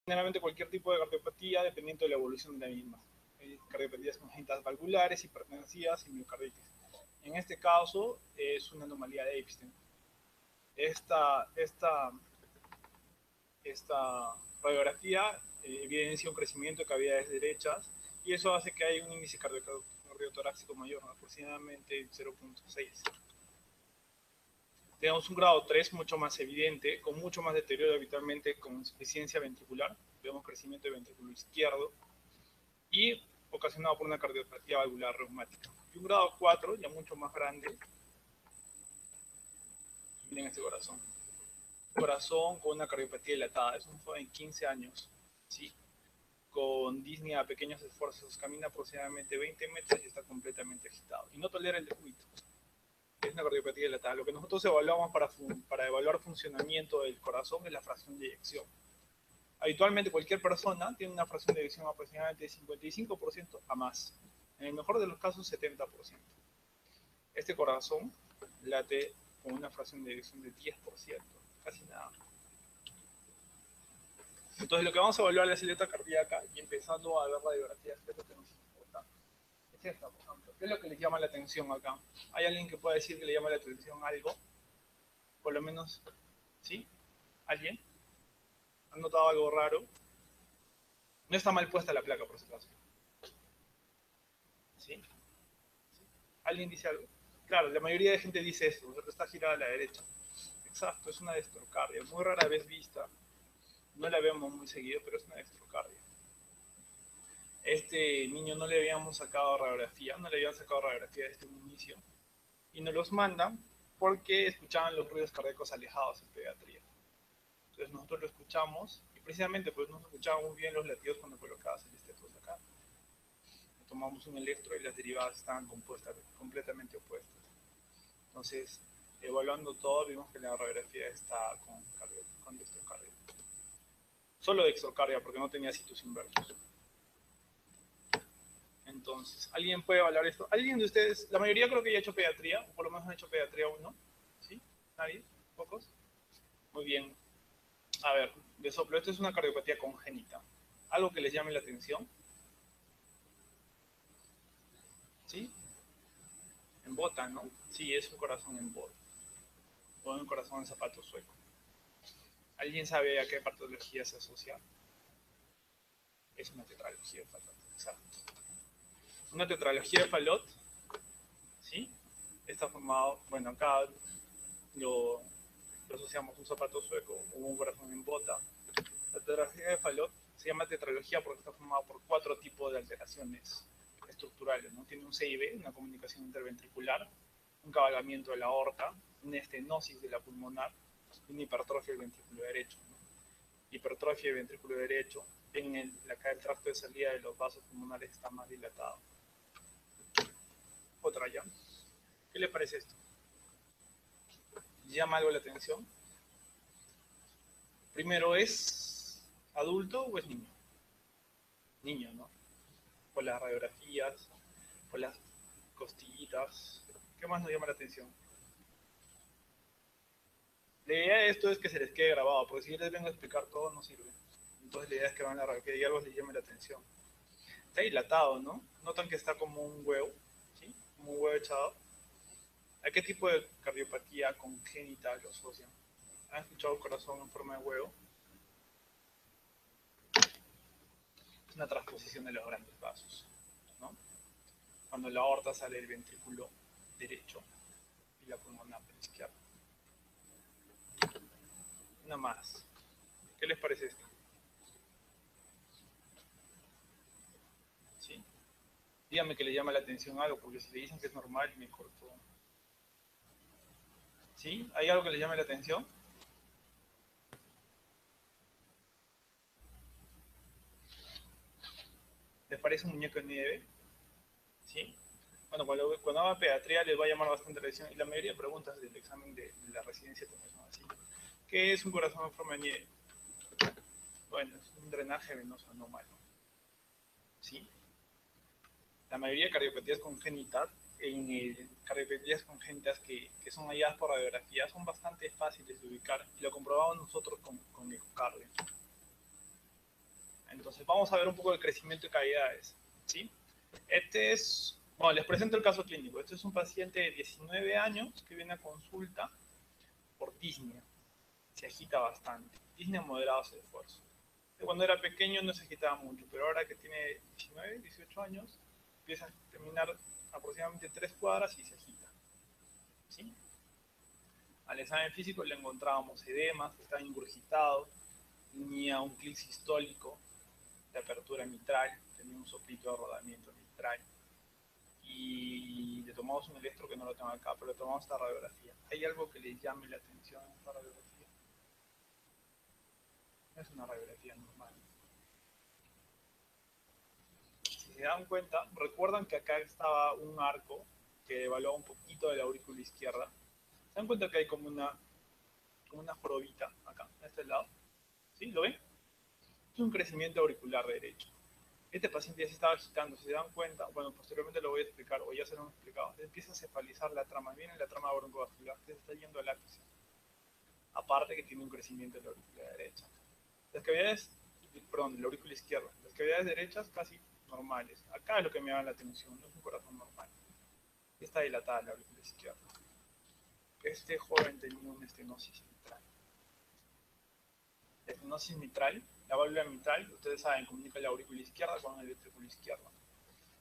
Generalmente cualquier tipo de cardiopatía dependiendo de la evolución de la misma. Hay cardiopatías congénitas valvulares, hipertensivas y miocarditis. En este caso es una anomalía de Epstein. Esta, esta, esta radiografía eh, evidencia un crecimiento de cavidades derechas y eso hace que haya un índice cardiotorácico mayor, aproximadamente 0.6 tenemos un grado 3 mucho más evidente, con mucho más deterioro habitualmente con insuficiencia ventricular, vemos crecimiento de ventrículo izquierdo y ocasionado por una cardiopatía valvular reumática. Y un grado 4, ya mucho más grande, miren este corazón. Corazón con una cardiopatía dilatada, es un joven de 15 años, ¿sí? con disnea a pequeños esfuerzos, camina aproximadamente 20 metros y está completamente agitado. Y no tolera el descuido es una cardiopatía dilatada. Lo que nosotros evaluamos para, para evaluar funcionamiento del corazón es la fracción de eyección. Habitualmente cualquier persona tiene una fracción de eyección aproximadamente de 55% a más. En el mejor de los casos, 70%. Este corazón late con una fracción de eyección de 10%, casi nada. Entonces lo que vamos a evaluar es la silueta cardíaca y empezando a ver es lo que nos ¿Qué es lo que les llama la atención acá? ¿Hay alguien que pueda decir que le llama la atención algo? Por lo menos, ¿sí? ¿Alguien? ¿Han notado algo raro? No está mal puesta la placa, por si acaso. ¿Sí? ¿Alguien dice algo? Claro, la mayoría de gente dice esto, está girada a la derecha. Exacto, es una destrocardia, muy rara vez vista. No la vemos muy seguido, pero es una destrocardia este niño no le habíamos sacado radiografía, no le habían sacado radiografía desde un inicio, y nos los mandan porque escuchaban los ruidos cardíacos alejados en pediatría. Entonces nosotros lo escuchamos, y precisamente pues no escuchábamos bien los latidos cuando colocabas el estetos acá. Tomamos un electro y las derivadas estaban completamente opuestas. Entonces, evaluando todo, vimos que la radiografía está con, con dextrocardia. Solo dextrocardia, porque no tenía sitios inversos. Entonces, ¿alguien puede evaluar esto? ¿Alguien de ustedes, la mayoría creo que ya ha hecho pediatría, o por lo menos ha hecho pediatría 1? ¿Sí? ¿Nadie? ¿Pocos? Muy bien. A ver, de soplo, esto es una cardiopatía congénita. ¿Algo que les llame la atención? ¿Sí? En bota, ¿no? Sí, es un corazón en bota. O un corazón en zapato sueco. ¿Alguien sabe a qué patología se asocia? Es una tetralogía, exacto una tetralogía de Falot, ¿sí? Está formado, bueno, acá lo, asociamos un zapato sueco o un corazón en bota. La tetralogía de Falot se llama tetralogía porque está formada por cuatro tipos de alteraciones estructurales, ¿no? Tiene un CIB, una comunicación interventricular, un cabalgamiento de la aorta, una estenosis de la pulmonar una hipertrofia del ventrículo derecho. Hipertrofia del ventrículo derecho en el, acá el tracto de salida de los vasos pulmonares está más dilatado. Otra ya. ¿Qué le parece esto? ¿Llama algo la atención? Primero, ¿es adulto o es niño? Niño, ¿no? Por las radiografías, por las costillitas. ¿Qué más nos llama la atención? La idea de esto es que se les quede grabado, porque si yo les vengo a explicar todo no sirve. Entonces la idea es que van a que algo les llame la atención. Está dilatado, ¿no? Notan que está como un huevo. Un huevo echado. ¿A qué tipo de cardiopatía congénita lo asocian? ¿Han escuchado corazón en forma de huevo? Es una transposición de los grandes vasos, ¿no? Cuando la aorta sale del ventrículo derecho y la pulmonar izquierda. Una más. ¿Qué les parece esto? ¿Sí? Dígame que le llama la atención algo, porque si le dicen que es normal, me cortó. ¿Sí? ¿Hay algo que le llame la atención? ¿Les parece un muñeco de nieve? ¿Sí? Bueno, cuando, cuando haga pediatría les va a llamar bastante la atención y la mayoría de preguntas del examen de, de la residencia también son así. ¿Qué es un corazón en forma de nieve? Bueno, es un drenaje venoso anómalo. ¿Sí? La mayoría de cardiopatías congénitas, en el, cardiopatías congénitas que, que, son halladas por radiografía, son bastante fáciles de ubicar y lo comprobamos nosotros con, con ecocardio. Entonces, vamos a ver un poco el crecimiento de cavidades. ¿sí? Este es, bueno, les presento el caso clínico. Este es un paciente de 19 años que viene a consulta por disnea se agita bastante. Disney moderado de esfuerzo. Cuando era pequeño no se agitaba mucho, pero ahora que tiene 19, 18 años, empieza a terminar aproximadamente 3 cuadras y se agita. Al examen físico le encontrábamos edemas, estaba ingurgitado, tenía un clic sistólico de apertura mitral, tenía un soplito de rodamiento mitral. Y le tomamos un electro que no lo tengo acá, pero le tomamos esta radiografía. ¿Hay algo que le llame la atención en esta radiografía? es una radiografía normal. Si se dan cuenta, recuerdan que acá estaba un arco que evaluaba un poquito de la aurícula izquierda. ¿Se dan cuenta que hay como una, como una jorobita acá, en este lado? ¿Sí? ¿Lo ven? Es un crecimiento auricular derecho. Este paciente ya se estaba agitando, si se dan cuenta, bueno, posteriormente lo voy a explicar, o ya se lo hemos explicado, empieza a cefalizar la trama, viene la trama broncovascular, se está yendo al ápice. Aparte que tiene un crecimiento de la aurícula derecha. Las cavidades, perdón, la aurícula izquierda, las cavidades derechas casi normales. Acá es lo que me llama la atención, no es un corazón normal. Está dilatada la aurícula izquierda. Este joven tenía una estenosis mitral. Estenosis mitral, la válvula mitral, ustedes saben, comunica la aurícula izquierda con el ventrículo izquierdo.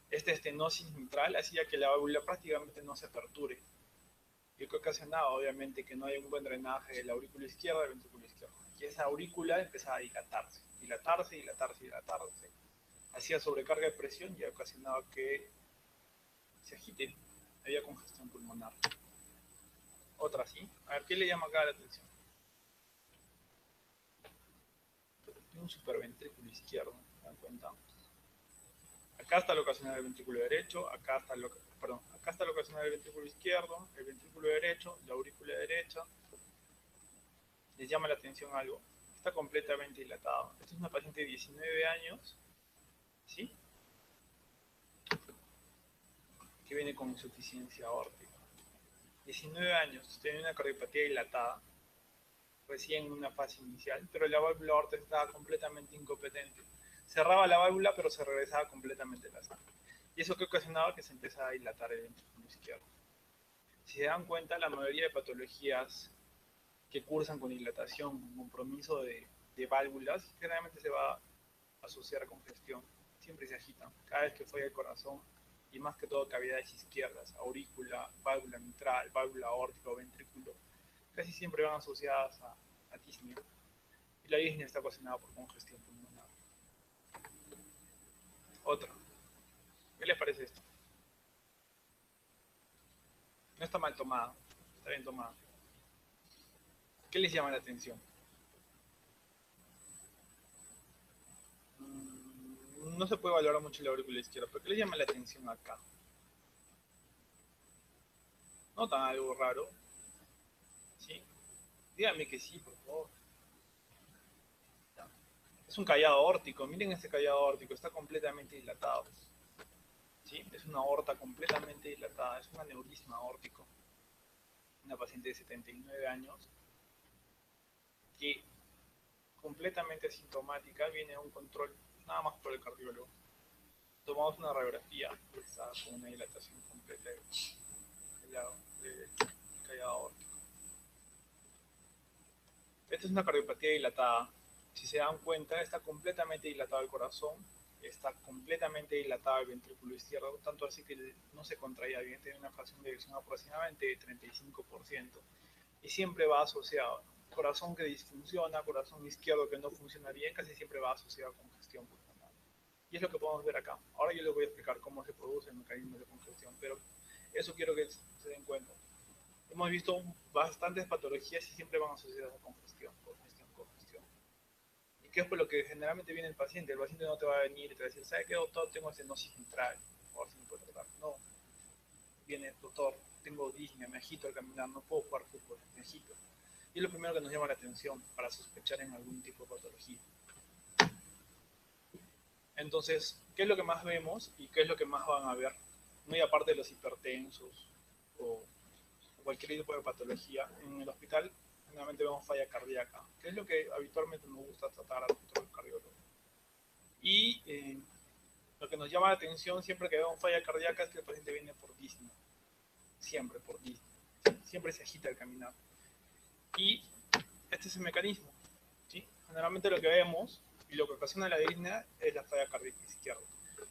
Esta estenosis mitral hacía que la válvula prácticamente no se aperture. Y que ocasionaba, obviamente, que no haya un buen drenaje de la aurícula izquierda del ventrículo izquierdo y esa aurícula empezaba a dilatarse, dilatarse, dilatarse, dilatarse. Hacía sobrecarga de presión y ocasionaba que se agite. Había congestión pulmonar. Otra, ¿sí? A ver, ¿qué le llama acá la atención? un superventrículo izquierdo, ¿se? Acá está ocasional del ventrículo derecho, acá está lo, perdón, acá está ocasional del ventrículo izquierdo, el ventrículo derecho, la aurícula derecha, les llama la atención algo. Está completamente dilatado. Esta es una paciente de 19 años, ¿sí? Que viene con insuficiencia aórtica. 19 años, tiene una cardiopatía dilatada, recién en una fase inicial, pero la válvula aórtica estaba completamente incompetente. Cerraba la válvula, pero se regresaba completamente la sangre. Y eso que ocasionaba que se empezara a dilatar el ventrículo izquierdo. Si se dan cuenta, la mayoría de patologías que cursan con dilatación, con compromiso de, válvulas, generalmente se va a asociar con congestión. Siempre se agitan. Cada vez que falla el corazón, y más que todo cavidades izquierdas, aurícula, válvula mitral, válvula aórtica o ventrículo, casi siempre van asociadas a, a. Y la disnea está ocasionada por congestión pulmonar. Otra. ¿Qué les parece esto? No está mal tomada, está bien tomada. ¿Qué les llama la atención? No se puede valorar mucho la aurícula izquierda. ¿Por qué le llama la atención acá? ¿Notan algo raro? ¿Sí? Díganme que sí, por favor. Es un callado órtico. Miren este callado órtico. Está completamente dilatado. ¿Sí? Es una aorta completamente dilatada. Es un aneurisma órtico. Una paciente de 79 años que completamente asintomática viene a un control nada más por el cardiólogo. Tomamos una radiografía está con una dilatación completa del callado, del callado órtico. Esta es una cardiopatía dilatada. Si se dan cuenta, está completamente dilatado el corazón, está completamente dilatado el ventrículo izquierdo, tanto así que no se contraía bien, tiene una fracción de eyección aproximadamente de 35%. Y siempre va asociado, corazón que disfunciona, corazón izquierdo que no funciona bien, casi siempre va asociado a pulmonar. Y es lo que podemos ver acá. Ahora yo les voy a explicar cómo se produce el mecanismo de congestión, pero eso quiero que se den cuenta. Hemos visto bastantes patologías y siempre van asociadas a congestión, congestión, congestión. ¿Y qué es por lo que generalmente viene el paciente? El paciente no te va a venir y te va a decir, ¿sabe qué doctor? Tengo estenosis mitral, o si me puede tratar. No. Viene, doctor, tengo disnea, me agito al caminar, no puedo jugar fútbol, me agito y es lo primero que nos llama la atención para sospechar en algún tipo de patología. Entonces, ¿qué es lo que más vemos y qué es lo que más van a ver? Muy aparte de los hipertensos o cualquier tipo de patología, en el hospital generalmente vemos falla cardíaca, que es lo que habitualmente nos gusta tratar a nosotros los. Y eh, lo que nos llama la atención siempre que vemos falla cardíaca es que el paciente viene por disnea, siempre por disnea, siempre se agita el caminar. Y este es el mecanismo. ¿sí? Generalmente lo que vemos y lo que ocasiona la disnea es la falla cardíaca izquierda.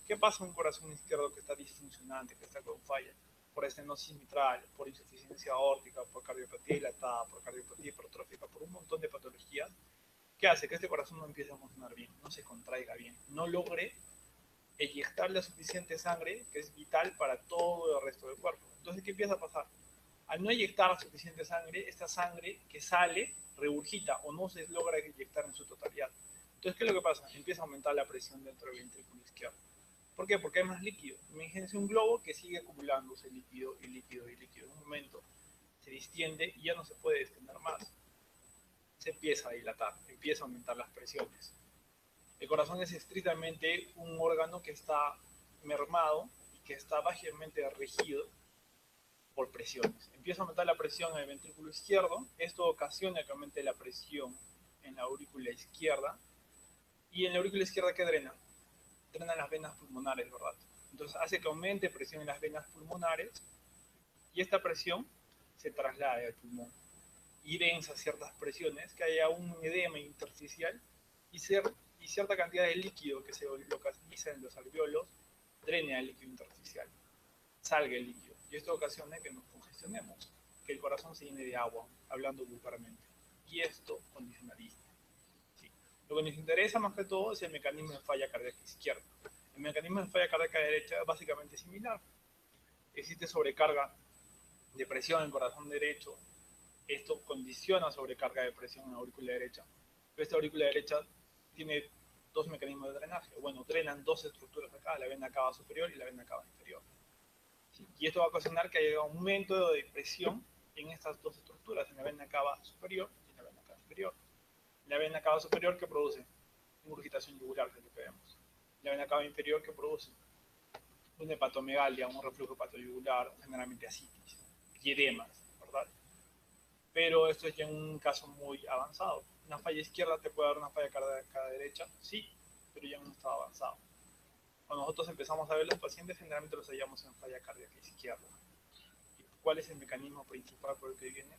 ¿Qué pasa en un corazón izquierdo que está disfuncionante, que está con falla? Por estenosis mitral, por insuficiencia aórtica, por cardiopatía dilatada, por cardiopatía hipertrófica, por un montón de patologías. ¿Qué hace? Que este corazón no empiece a funcionar bien, no se contraiga bien, no logre eyectar la suficiente sangre que es vital para todo el resto del cuerpo. Entonces, ¿qué empieza a pasar? al no eyectar suficiente sangre, esta sangre que sale regurgita o no se logra eyectar en su totalidad. Entonces, ¿qué es lo que pasa? Empieza a aumentar la presión dentro del ventrículo izquierdo. ¿Por qué? Porque hay más líquido. Imagínense un globo que sigue acumulándose líquido y líquido y líquido. En un momento se distiende y ya no se puede distender más. Se empieza a dilatar, empieza a aumentar las presiones. El corazón es estrictamente un órgano que está mermado y que está básicamente regido por presiones. Empieza a aumentar la presión en el ventrículo izquierdo, esto ocasiona que aumente la presión en la aurícula izquierda, y en la aurícula izquierda ¿qué drena? Drena las venas pulmonares, ¿verdad? Entonces hace que aumente presión en las venas pulmonares, y esta presión se traslade al pulmón. Y densa ciertas presiones, que haya un edema intersticial y, y cierta cantidad de líquido que se localiza en los alveolos drene al líquido intersticial. Salga el líquido y esto ocasiona que nos congestionemos, que el corazón se llene de agua, hablando vulgarmente. Y esto condicionaría. Lo que nos interesa más que todo es el mecanismo de falla cardíaca izquierda. El mecanismo de falla cardíaca derecha es básicamente similar. Existe sobrecarga de presión en el corazón derecho. Esto condiciona sobrecarga de presión en la aurícula derecha. Pero esta aurícula derecha tiene dos mecanismos de drenaje. Bueno, drenan dos estructuras acá, la vena cava superior y la vena cava inferior. Y esto va a ocasionar que haya aumento de presión en estas dos estructuras, en la vena cava superior y en la vena cava inferior. La vena cava superior que produce ingurgitación yugular, que es lo que vemos. La vena cava inferior que produce una hepatomegalia, un reflujo hepatoyugular, generalmente asitis y edemas, ¿verdad? Pero esto es ya un caso muy avanzado. Una falla izquierda te puede dar una falla cardíaca derecha, sí, pero ya en un estado avanzado cuando nosotros empezamos a ver los pacientes, generalmente los hallamos en falla cardíaca izquierda. ¿Y ¿Cuál es el mecanismo principal por el que viene?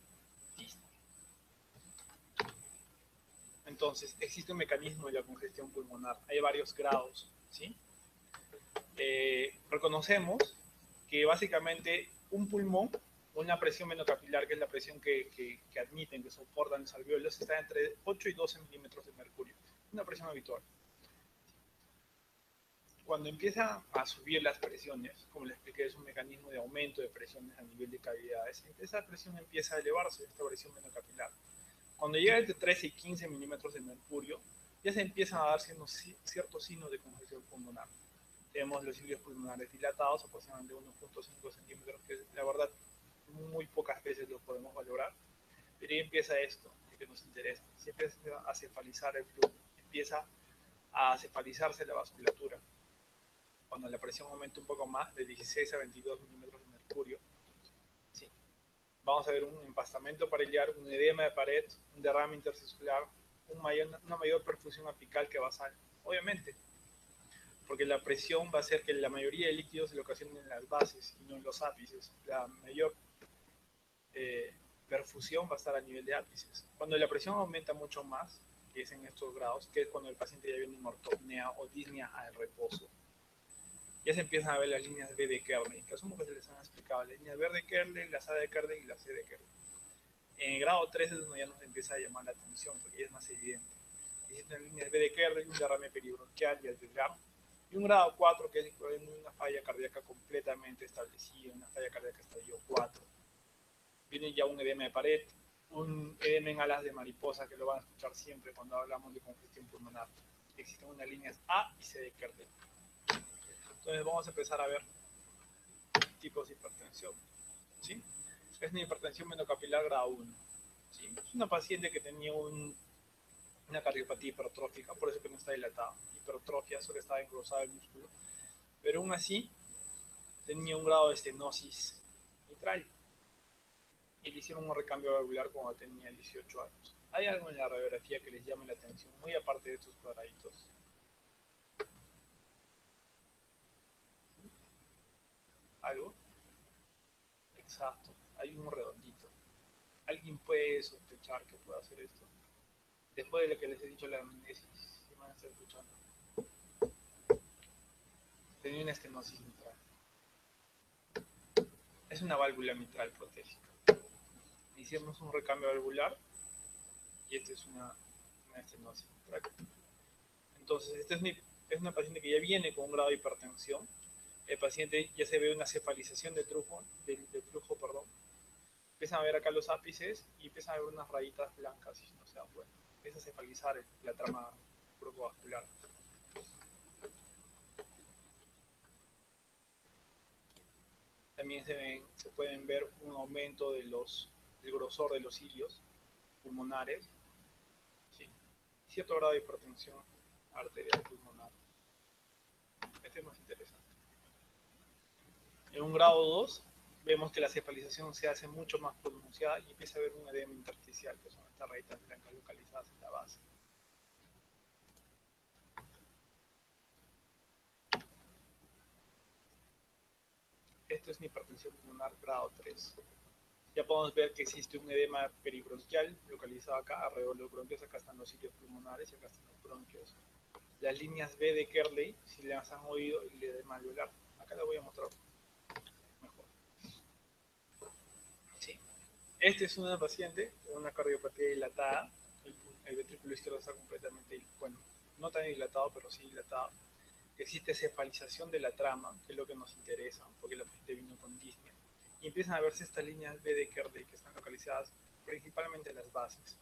Entonces, existe un mecanismo de la congestión pulmonar. Hay varios grados, ¿sí? Eh, reconocemos que básicamente un pulmón, una presión menocapilar, que es la presión que, admiten, que soportan los alveolos, está entre 8 y 12 milímetros de mercurio. Una presión habitual cuando empieza a subir las presiones, como les expliqué, es un mecanismo de aumento de presiones a nivel de cavidades, esa presión empieza a elevarse, esta presión menocapilar. Cuando llega entre 13 y 15 milímetros de mercurio, ya se empiezan a dar ciertos signos de congestión pulmonar. Tenemos los cilios pulmonares dilatados, aproximadamente 1.5 centímetros, que la verdad muy pocas veces los podemos valorar. Pero ahí empieza esto, que nos interesa. Se empieza a cefalizar el flujo, empieza a cefalizarse la vasculatura. Cuando la presión aumenta un poco más, de 16 a 22 milímetros de mercurio. Vamos a ver un empastamento pariliar, un edema de pared, un derrame intercelular, una mayor perfusión apical que basal. Obviamente, porque la presión va a hacer que la mayoría de líquidos se lo ocasionen en las bases y no en los ápices. La mayor eh, perfusión va a estar a nivel de ápices. Cuando la presión aumenta mucho más, que es en estos grados, que es cuando el paciente ya viene en ortopnea o disnea al reposo, ya se empiezan a ver las líneas B de Kernel, que asumo que se les han explicado, las líneas B de Kernel, la A de Kernel y la C de Kernel. En el grado 3 es donde ya nos empieza a llamar la atención, porque ya es más evidente. Existen líneas B de Kernel, un derrame peribronquial y alveolar, y un grado 4 que es una falla cardíaca completamente establecida, una falla cardíaca estadio 4 viene ya un edema de pared, un edema en alas de mariposa, que lo van a escuchar siempre cuando hablamos de congestión pulmonar. Existen unas líneas A y C de Kerdel. Entonces vamos a empezar a ver tipos de hipertensión. Es una hipertensión menocapilar grado 1. ¿sí? Es una paciente que tenía un, una cardiopatía hipertrófica, por eso que no está dilatada. Hipertrofia, solo estaba engrosado el músculo. Pero aún así, tenía un grado de estenosis mitral y le hicieron un recambio valvular cuando tenía 18 años. ¿Hay algo en la radiografía que les llame la atención, muy aparte de estos cuadraditos? ¿Algo? Exacto, hay un redondito. ¿Alguien puede sospechar que pueda hacer esto? Después de lo que les he dicho la amnesis, ¿se van a estar escuchando? Tenía una estenosis mitral. Es una válvula mitral protésica hicimos un recambio valvular y esta es una, estenosis. Entonces, esta es, es una paciente que ya viene con un grado de hipertensión. El paciente ya se ve una cefalización de flujo, de, flujo, perdón. Empiezan a ver acá los ápices y empiezan a ver unas rayitas blancas y no se dan cuenta. Empieza a cefalizar la trama vascular. También se, ven, se pueden ver un aumento de los el grosor de los cilios pulmonares, sí, cierto grado de hipertensión arterial pulmonar. Este es más interesante. En un grado 2 vemos que la cefalización se hace mucho más pronunciada y empieza a haber un edema intersticial, que son estas rayitas blancas localizadas en la base. Esto es mi hipertensión pulmonar grado 3 ya podemos ver que existe un edema peribronquial localizado acá, alrededor de los bronquios, acá están los sitios pulmonares y acá están los bronquios. Las líneas B de Kerley, si las han oído, el edema alveolar. Acá la voy a mostrar mejor. Sí. Este es una paciente con una cardiopatía dilatada, el, el ventrículo izquierdo está completamente, bueno, no tan dilatado, pero sí dilatado. Existe cefalización de la trama, que es lo que nos interesa, porque la paciente vino con disnea y empiezan a verse estas líneas B de Kerdey que están localizadas principalmente en las bases.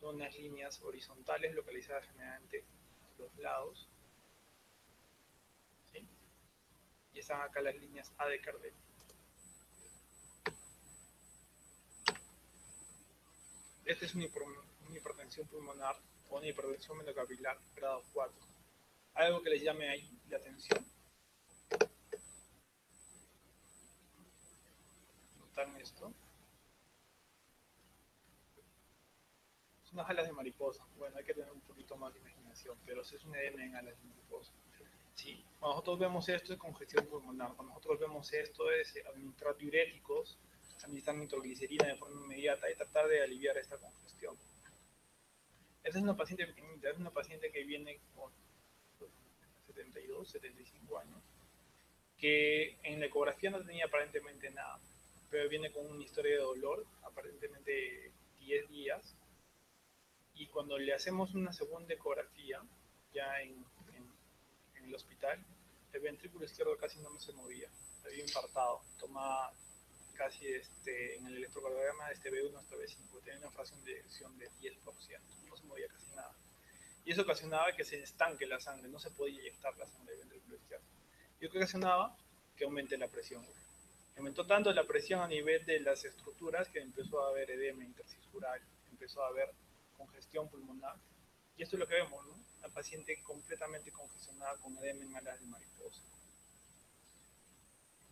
Son unas líneas horizontales localizadas generalmente a los lados. Y están acá las líneas A de Kerdey. Esta es una, hipertensión pulmonar o una hipertensión menocapilar grado 4. Algo que les llame ahí la atención esto? Son unas alas de mariposa. Bueno, hay que tener un poquito más de imaginación, pero es un edema en alas de mariposa. Sí, cuando nosotros vemos esto es congestión pulmonar. Cuando nosotros vemos esto es administrar diuréticos, administrar nitroglicerina de forma inmediata y tratar de aliviar esta congestión. Esta es una paciente pequeñita, es una paciente que viene con 72, 75 años, que en la ecografía no tenía aparentemente nada pero viene con una historia de dolor, aparentemente 10 días, y cuando le hacemos una segunda ecografía, ya en, el hospital, el ventrículo izquierdo casi no se movía, había infartado, tomaba casi este, en el electrocardiograma de este B1 hasta B5, tenía una fracción de eyección de 10%, no se movía casi nada. Y eso ocasionaba que se estanque la sangre, no se podía inyectar la sangre del ventrículo izquierdo. Y eso ocasionaba que aumente la presión. Aumentó tanto la presión a nivel de las estructuras que empezó a haber edema intersticial, empezó a haber congestión pulmonar. Y esto es lo que vemos, ¿no? La paciente completamente congestionada con edema en alas de mariposa.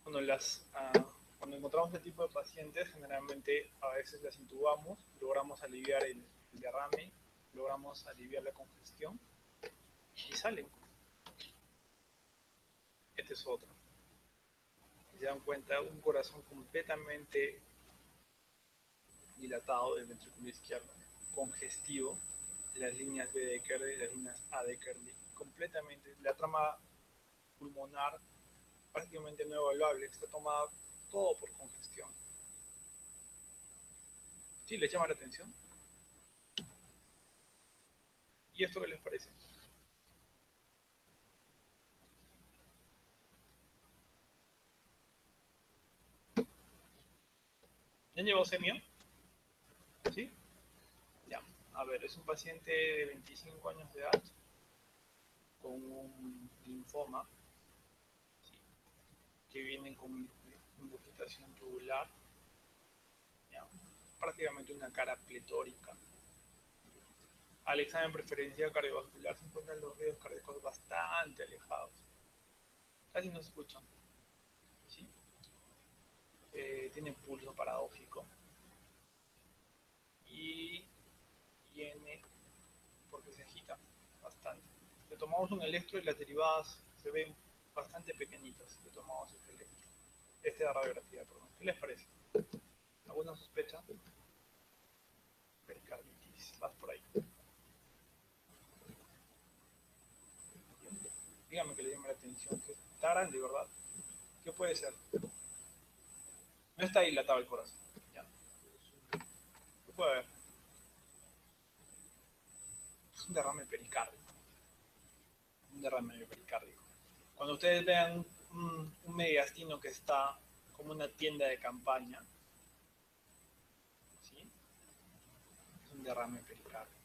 Cuando, las, ah, cuando encontramos este tipo de pacientes, generalmente a veces las intubamos, logramos aliviar el, el derrame, logramos aliviar la congestión y salen. Este es otro se dan cuenta, un corazón completamente dilatado del ventrículo izquierdo, congestivo, las líneas B de Kerley las líneas A de Kerley, completamente, la trama pulmonar prácticamente no evaluable, está tomada todo por congestión. ¿Sí les llama la atención? ¿Y esto qué les parece? ¿Ya llevó semio? ¿Sí? Ya. A ver, es un paciente de 25 años de edad con un linfoma que viene con vegetación tubular, prácticamente una cara pletórica. Al examen preferencial cardiovascular se encuentran los ríos cardíacos bastante alejados. Casi no se escuchan. Eh, tiene pulso paradójico y tiene, porque se agita bastante. Le tomamos un electro y las derivadas se ven bastante pequeñitas. Le tomamos este electro, este de radiografía, perdón. ¿Qué les parece? ¿Alguna sospecha? Pericarditis, vas por ahí. Dígame que le llame la atención, que está grande, ¿verdad? ¿Qué puede ser? No está dilatado el corazón. Ya. ¿Qué puede haber? Es un derrame pericárdico. Un derrame pericárdico. Cuando ustedes vean un, un mediastino que está como una tienda de campaña, ¿sí? Es un derrame pericárdico.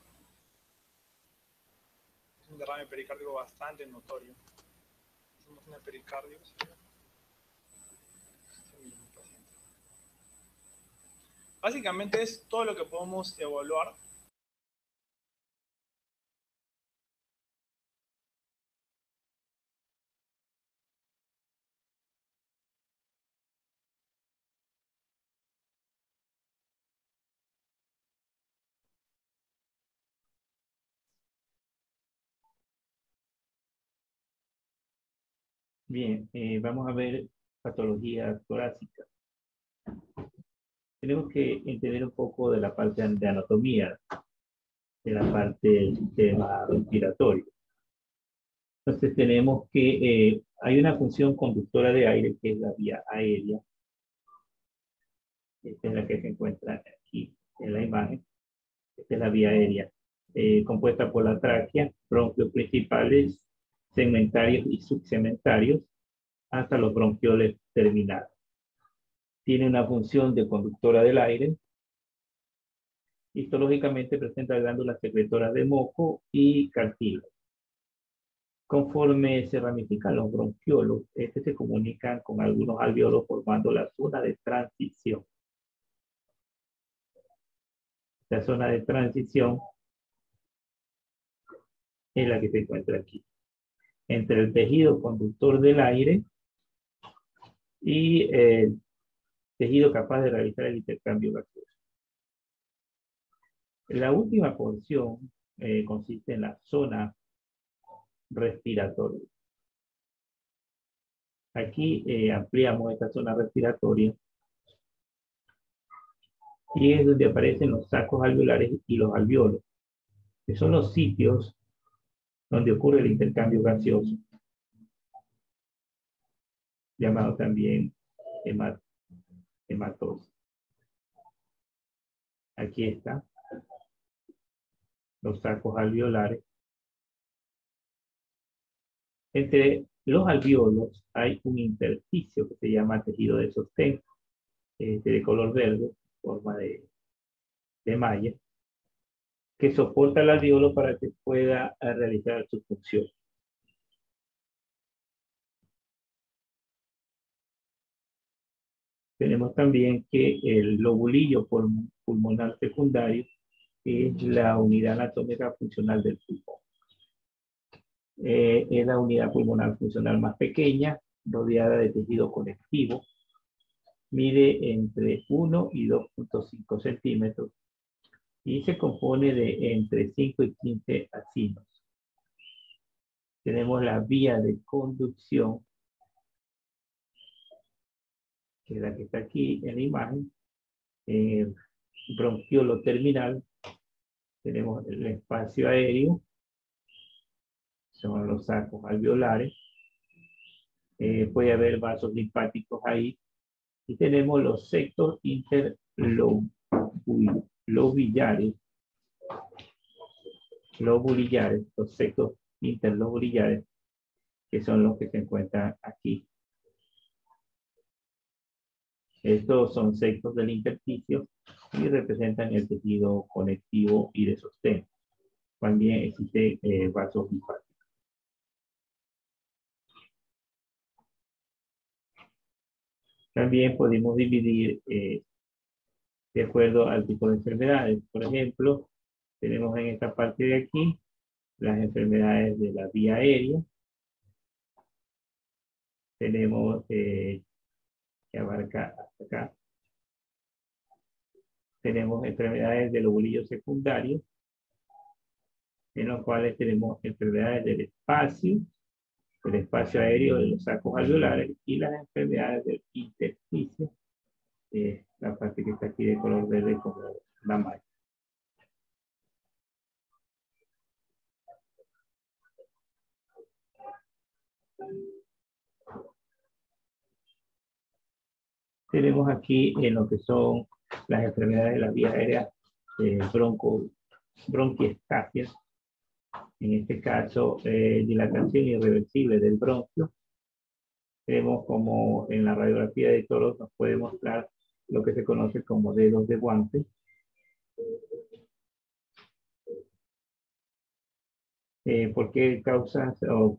Es un derrame pericárdico bastante notorio. Hacemos una pericardio, ¿sí? Básicamente es todo lo que podemos evaluar Bien, eh, vamos a ver patología torácica tenemos que entender un poco de la parte de anatomía, de la parte del sistema respiratorio. Entonces tenemos que eh, hay una función conductora de aire que es la vía aérea. Esta es la que se encuentra aquí en la imagen. Esta es la vía aérea, eh, compuesta por la tráquea, bronquios principales, segmentarios y subsegmentarios, hasta los bronquioles terminales tiene una función de conductora del aire. Histológicamente presenta glándulas secretoras de moco y cartílago. Conforme se ramifican los bronquiolos, estos se comunican con algunos alveolos formando la zona de transición. La zona de transición es la que se encuentra aquí. Entre el tejido conductor del aire y el tejido capaz de realizar el intercambio gaseoso. La última porción eh, consiste en la zona respiratoria. Aquí eh, ampliamos esta zona respiratoria y es donde aparecen los sacos alveolares y los alveolos, que son los sitios donde ocurre el intercambio gaseoso, llamado también hematosis. Aquí está. Los sacos alveolares. Entre los alveolos hay un intersticio que se llama tejido de sostén. este, de color verde, forma de, de malla, que soporta el alveolo para que pueda eh, realizar su función. Tenemos también que el lobulillo pulmonar secundario es la unidad anatómica funcional del pulmón. Eh, es la unidad pulmonar funcional más pequeña, rodeada de tejido conectivo. Mide entre 1 y 2.5 centímetros y se compone de entre 5 y 15 acinos. Tenemos la vía de conducción que es la que está aquí en la imagen, eh, bronquiolo terminal, tenemos el espacio aéreo, son los sacos alveolares, eh, puede haber vasos linfáticos ahí, y tenemos los sectos interlobulillares, lobulillares, los sectos interlobulillares, que son los que se encuentran aquí. Estos son sectos del intersticio y representan el tejido conectivo y de sostén. También existe eh, vasos linfáticos. También podemos dividir eh, de acuerdo al tipo de enfermedades. Por ejemplo, tenemos en esta parte de aquí las enfermedades de la vía aérea. Tenemos eh, que abarca hasta acá. Tenemos enfermedades del lobulillo secundario, en los cuales tenemos enfermedades del espacio, el espacio aéreo de los sacos alveolares y las enfermedades del intersticio, eh, la parte que está aquí de color verde como la malla. tenemos aquí en lo que son las enfermedades de la vía aérea eh, bronco, bronquiestasias. En este caso, eh, dilatación irreversible del bronquio. Vemos como en la radiografía de toros nos puede mostrar lo que se conoce como dedos de guante. Eh, ¿Por qué causa o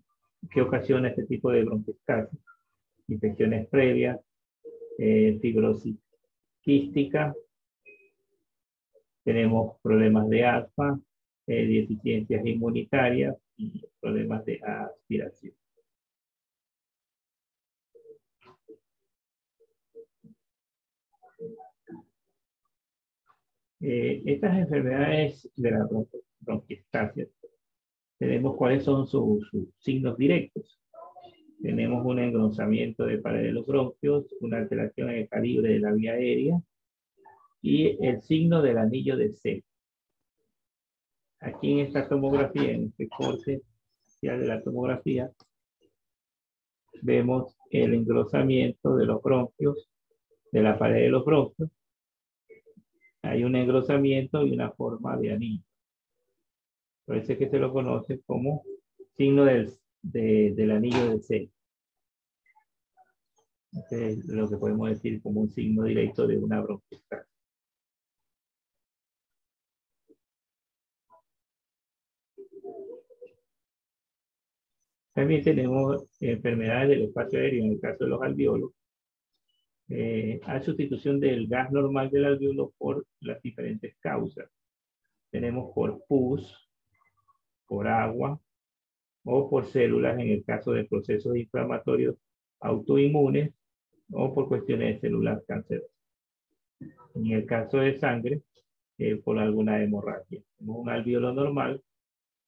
qué ocasiona este tipo de bronquiestasis? Infecciones previas, eh, fibrosis quística, tenemos problemas de alfa, eh, deficiencias inmunitarias y problemas de aspiración. Eh, estas enfermedades de la bronquiestasia, tenemos cuáles son sus signos directos tenemos un engrosamiento de pared de los bronquios, una alteración en el calibre de la vía aérea y el signo del anillo de C. Aquí en esta tomografía, en este corte de la tomografía, vemos el engrosamiento de los bronquios, de la pared de los bronquios. Hay un engrosamiento y una forma de anillo. Por eso es que se lo conoce como signo del del anillo de C. Este es lo que podemos decir como un signo directo de una bronquitis. También tenemos enfermedades del espacio aéreo, en el caso de los alveolos. Eh, hay sustitución del gas normal del alveolo por las diferentes causas. Tenemos por pus, por agua, o por células en el caso de procesos inflamatorios autoinmunes o por cuestiones de células cancerosas. En el caso de sangre, eh, por alguna hemorragia. Un alveolo normal,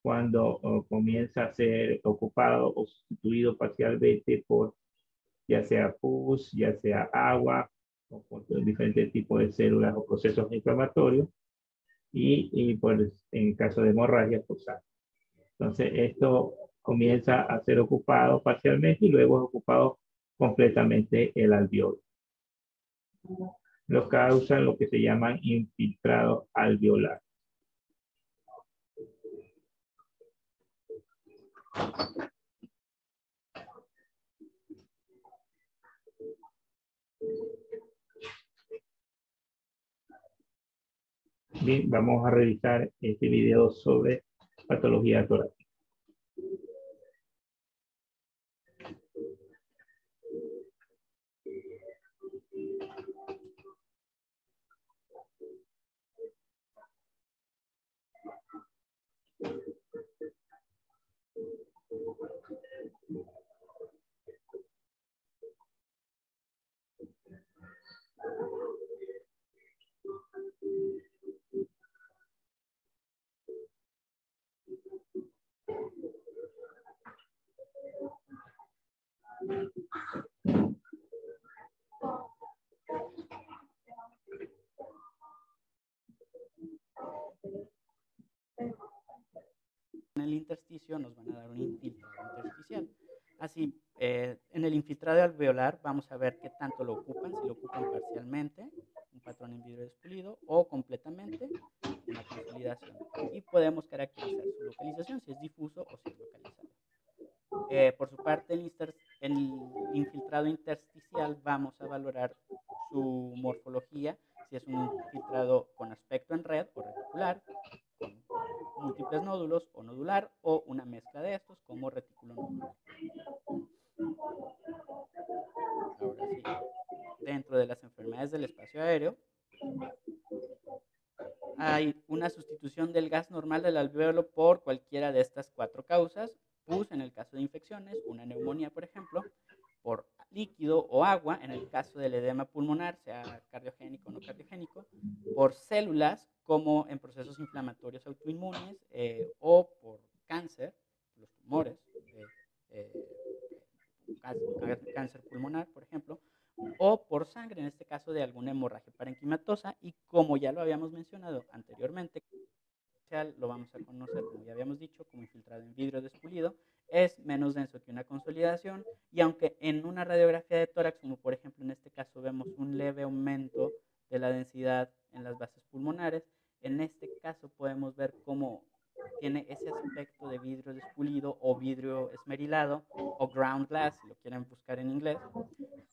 cuando comienza a ser ocupado o sustituido parcialmente por ya sea pus, ya sea agua, o por diferentes tipos de células o procesos inflamatorios, y, y por, en el caso de hemorragia, por sangre. Entonces, esto comienza a ser ocupado parcialmente y luego es ocupado completamente el alveolo. Lo causan lo que se llaman infiltrado alveolar. Bien, vamos a revisar este video sobre patología torácica. En el intersticio nos van a dar un infiltrado intersticial. Así, eh, en el infiltrado alveolar vamos a ver qué tanto lo ocupan, si lo ocupan parcialmente, un patrón en vidrio despulido, o completamente, una consolidación. Y podemos caracterizar su localización, si es difuso o si es localizado. Eh, por su parte, el, el infiltrado intersticial vamos a valorar su morfología, si es un infiltrado con aspecto en red o reticular, con múltiples nódulos o nodular, o una mezcla de estos como retículo nodular. Ahora sí, dentro de las enfermedades del espacio aéreo, hay una sustitución del gas normal del alveolo por cualquiera de estas cuatro causas, pus en el caso de infecciones, una neumonía, por ejemplo, por líquido o agua en el caso del edema pulmonar, sea cardiogénico o no cardiogénico, por células como en procesos inflamatorios autoinmunes eh, o por cáncer, los tumores, eh, eh, cáncer pulmonar, por ejemplo, o por sangre, en este caso de alguna hemorragia parenquimatosa, y como ya lo habíamos mencionado anteriormente, lo vamos a conocer, como ya habíamos dicho, como infiltrado en vidrio despulido, es menos denso que una consolidación y aunque en una radiografía de tórax, como por ejemplo en este caso vemos un leve aumento de la densidad en las bases pulmonares, en este caso podemos ver cómo tiene ese aspecto de vidrio despulido o vidrio esmerilado o ground glass, si lo quieren buscar en inglés,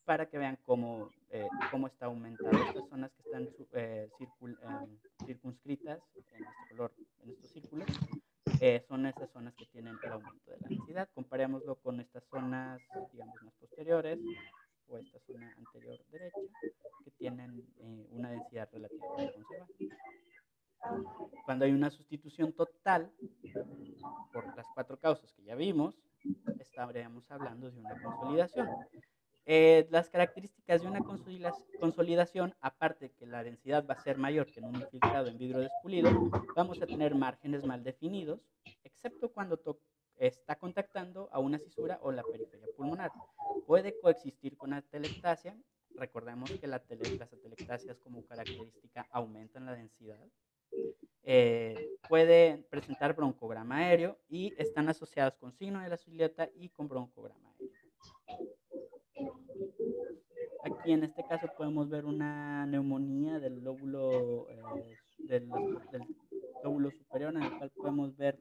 para que vean cómo, eh, cómo está aumentado. Estas zonas que están eh, em, circunscritas en este color, en estos círculos, eh, son esas zonas que tienen el aumento de la densidad. Comparémoslo con estas zonas, digamos, más posteriores o esta zona anterior derecha, que tienen una densidad relativamente conservada. Cuando hay una sustitución total por las cuatro causas que ya vimos, estaríamos hablando de una consolidación. Eh, las características de una consolidación, aparte que la densidad va a ser mayor que en un infiltrado en vidrio despulido, vamos a tener márgenes mal definidos, excepto cuando está contactando a una cisura o la periferia pulmonar. Puede coexistir con la telectasia. Recordemos que la las atelectasias como característica aumentan la densidad eh, puede presentar broncograma aéreo y están asociados con signo de la ciliata y con broncograma aéreo. Aquí en este caso podemos ver una neumonía del lóbulo, eh, del, lóbulo superior en el cual podemos ver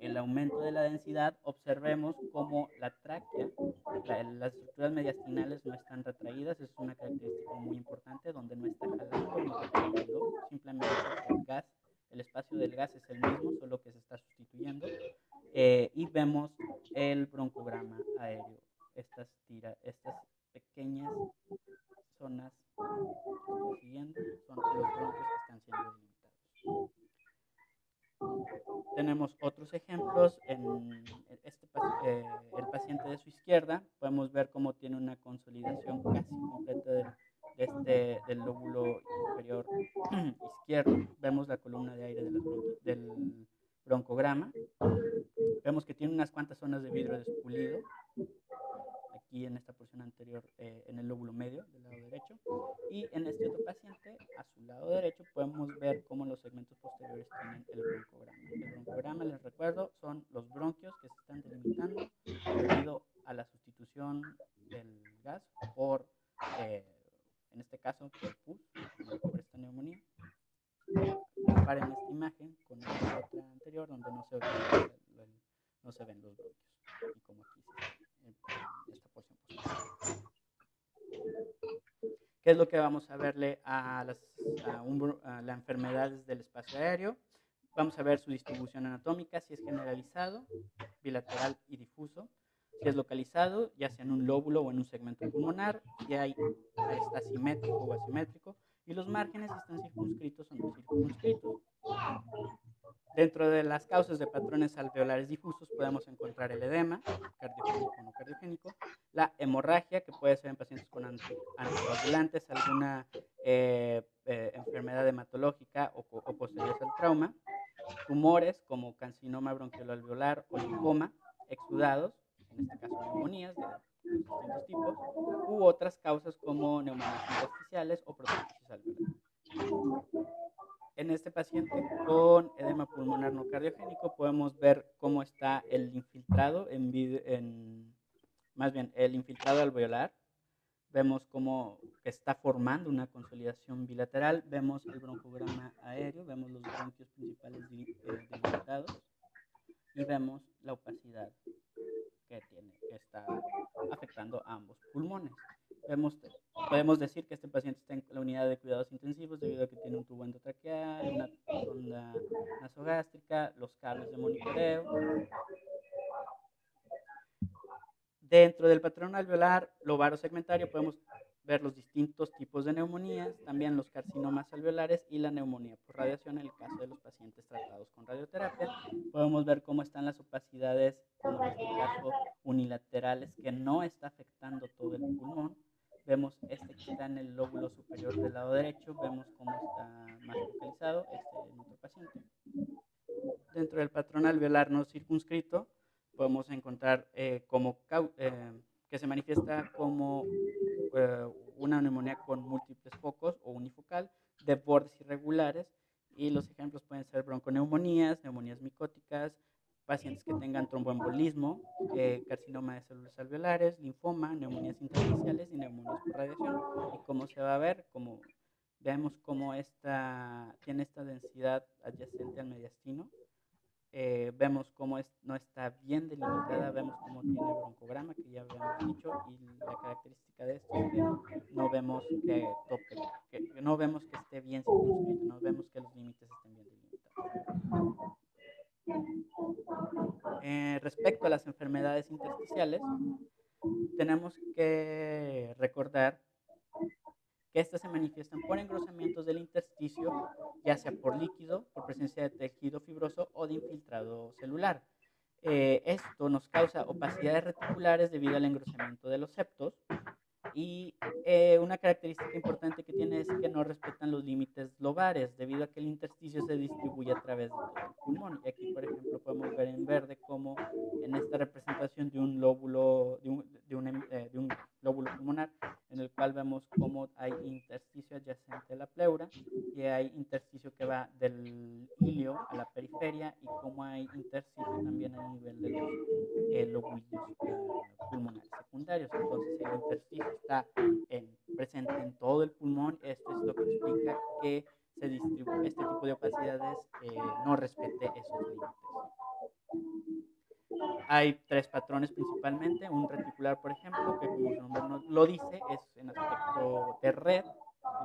el aumento de la densidad, observemos cómo la tráquea, las estructuras mediastinales no están retraídas, es una característica muy importante, donde no está jalando ni retrayendo, simplemente el gas el espacio del gas es el mismo, solo que se está sustituyendo. Eh, y vemos el broncograma aéreo, estas, tira, estas pequeñas zonas siguiendo son los bronquios que están siendo delimitados. Tenemos otros ejemplos en este, eh, el paciente de su izquierda. Podemos ver cómo tiene una consolidación casi completa del este, del lóbulo inferior izquierdo. Vemos la columna de aire del broncograma. Vemos que tiene unas cuantas zonas de vidrio despulido. Aquí en esta porción anterior, eh, en el lóbulo medio del lado derecho. Y en este otro paciente, a su lado derecho, podemos ver cómo los segmentos posteriores tienen el broncograma. El broncograma, les recuerdo, son los bronquios que se están delimitando debido a la sustitución del gas por eh, en este caso por PUS, por esta neumonía. Comparen esta imagen con la otra anterior donde no se, no se ven los bronquios y como aquí en esta porción ¿Qué es lo que vamos a verle a las a la enfermedades del espacio aéreo? Vamos a ver su distribución anatómica, si es generalizado, bilateral y difuso, si es localizado, ya sea en un lóbulo o en un segmento pulmonar, si hay, está simétrico o asimétrico, y los márgenes están circunscritos o no circunscritos. Dentro de las causas de patrones alveolares difusos podemos encontrar el edema, cardiogénico o no cardiogénico, la hemorragia, que puede ser en pacientes con anticoagulantes, alguna eh, eh, enfermedad hematológica o, o posterior al trauma, tumores como carcinoma bronquiolo-alveolar o linfoma, exudados, en este caso neumonías de distintos tipos, u otras causas como neumonías intersticiales o prototitis alveolar. En este paciente con edema pulmonar no cardiogénico podemos ver cómo está el infiltrado, en, en más bien el infiltrado alveolar. Vemos cómo está formando una consolidación bilateral. Vemos el broncograma aéreo, vemos los bronquios principales eh, delimitados y vemos la opacidad que, tiene, que está afectando a ambos pulmones. Vemos, podemos decir que este paciente está en la unidad de cuidados intensivos debido a que tiene un tubo endotraqueal, una sonda nasogástrica, los cables de monitoreo. Dentro del patrón alveolar lobaro segmentario podemos ver los distintos tipos de neumonías, también los carcinomas alveolares y la neumonía por radiación en el caso de los pacientes tratados con radioterapia. Podemos ver cómo están las opacidades, como en este caso unilaterales, que no está afectando todo el pulmón Vemos este que está en el lóbulo superior del lado derecho, vemos cómo está más localizado este en otro paciente. Dentro del patrón alveolar no circunscrito, podemos encontrar eh, como, eh, que se manifiesta como eh, una neumonía con múltiples focos o unifocal de bordes irregulares y los ejemplos pueden ser bronconeumonías, neumonías micóticas, pacientes que tengan tromboembolismo, eh, carcinoma de células alveolares, linfoma, neumonías intersticiales y neumonías por radiación. Y como se va a ver, como vemos cómo esta, tiene esta densidad adyacente al mediastino, eh, vemos cómo es, no está bien delimitada, vemos cómo tiene broncograma, que ya habíamos dicho, y la característica de esto es que no vemos que tope, no vemos que esté bien circunscrito, no vemos que los límites estén bien delimitados. Eh, respecto a las enfermedades intersticiales, tenemos que recordar que estas se manifiestan por engrosamientos del intersticio, ya sea por líquido, por presencia de tejido fibroso o de infiltrado celular. Eh, esto nos causa opacidades reticulares debido al engrosamiento de los septos, y eh, una característica importante que tiene es que no respetan los límites lobares, debido a que el intersticio se distribuye a través del pulmón. Y aquí, por ejemplo, podemos ver en verde cómo en esta representación de un lóbulo, de un, de eh, de un lóbulo pulmonar, en el cual vemos cómo hay intersticio adyacente a la pleura y hay intersticio que va del ilio a la periferia y cómo hay intersticio también a nivel de los eh, lóbulos pulmonares secundarios. Entonces, el intersticio está presente en todo el pulmón. Esto es lo que explica que se distribuye, este tipo de opacidades eh, no respete esos límites. Hay tres patrones principalmente, un reticular, por ejemplo, que como su nombre lo dice, es en aspecto de red,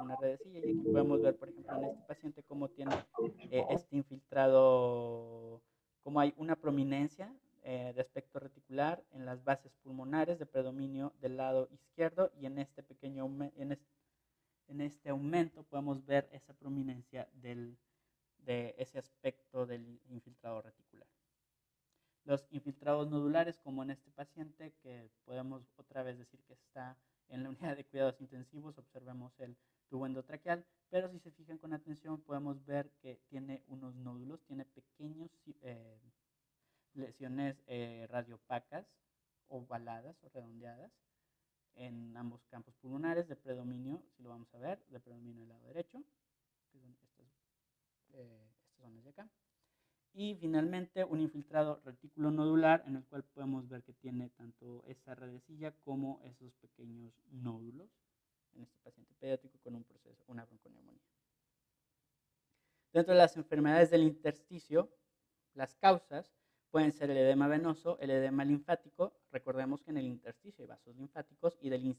una redecilla, y aquí podemos ver, por ejemplo, en este paciente cómo tiene eh, este infiltrado, cómo hay una prominencia eh, de aspecto reticular en las bases pulmonares de predominio del lado izquierdo y en este pequeño en este, en este aumento podemos ver esa prominencia del, de ese aspecto del infiltrado reticular. Los infiltrados nodulares, como en este paciente, que podemos otra vez decir que está en la unidad de cuidados intensivos, observemos el tubo endotraqueal, pero si se fijan con atención podemos ver que tiene unos nódulos, tiene pequeños eh, lesiones eh, radiopacas ovaladas o redondeadas en ambos campos pulmonares de predominio, si lo vamos a ver, de predominio del lado derecho, que son estas, eh, estas zonas de acá. Y finalmente un infiltrado retículo nodular en el cual podemos ver que tiene tanto esa redecilla como esos pequeños nódulos en este paciente pediátrico con un proceso, una bronconeumonía. Dentro de las enfermedades del intersticio, las causas pueden ser el edema venoso, el edema linfático. Recordemos que en el intersticio hay vasos linfáticos y del,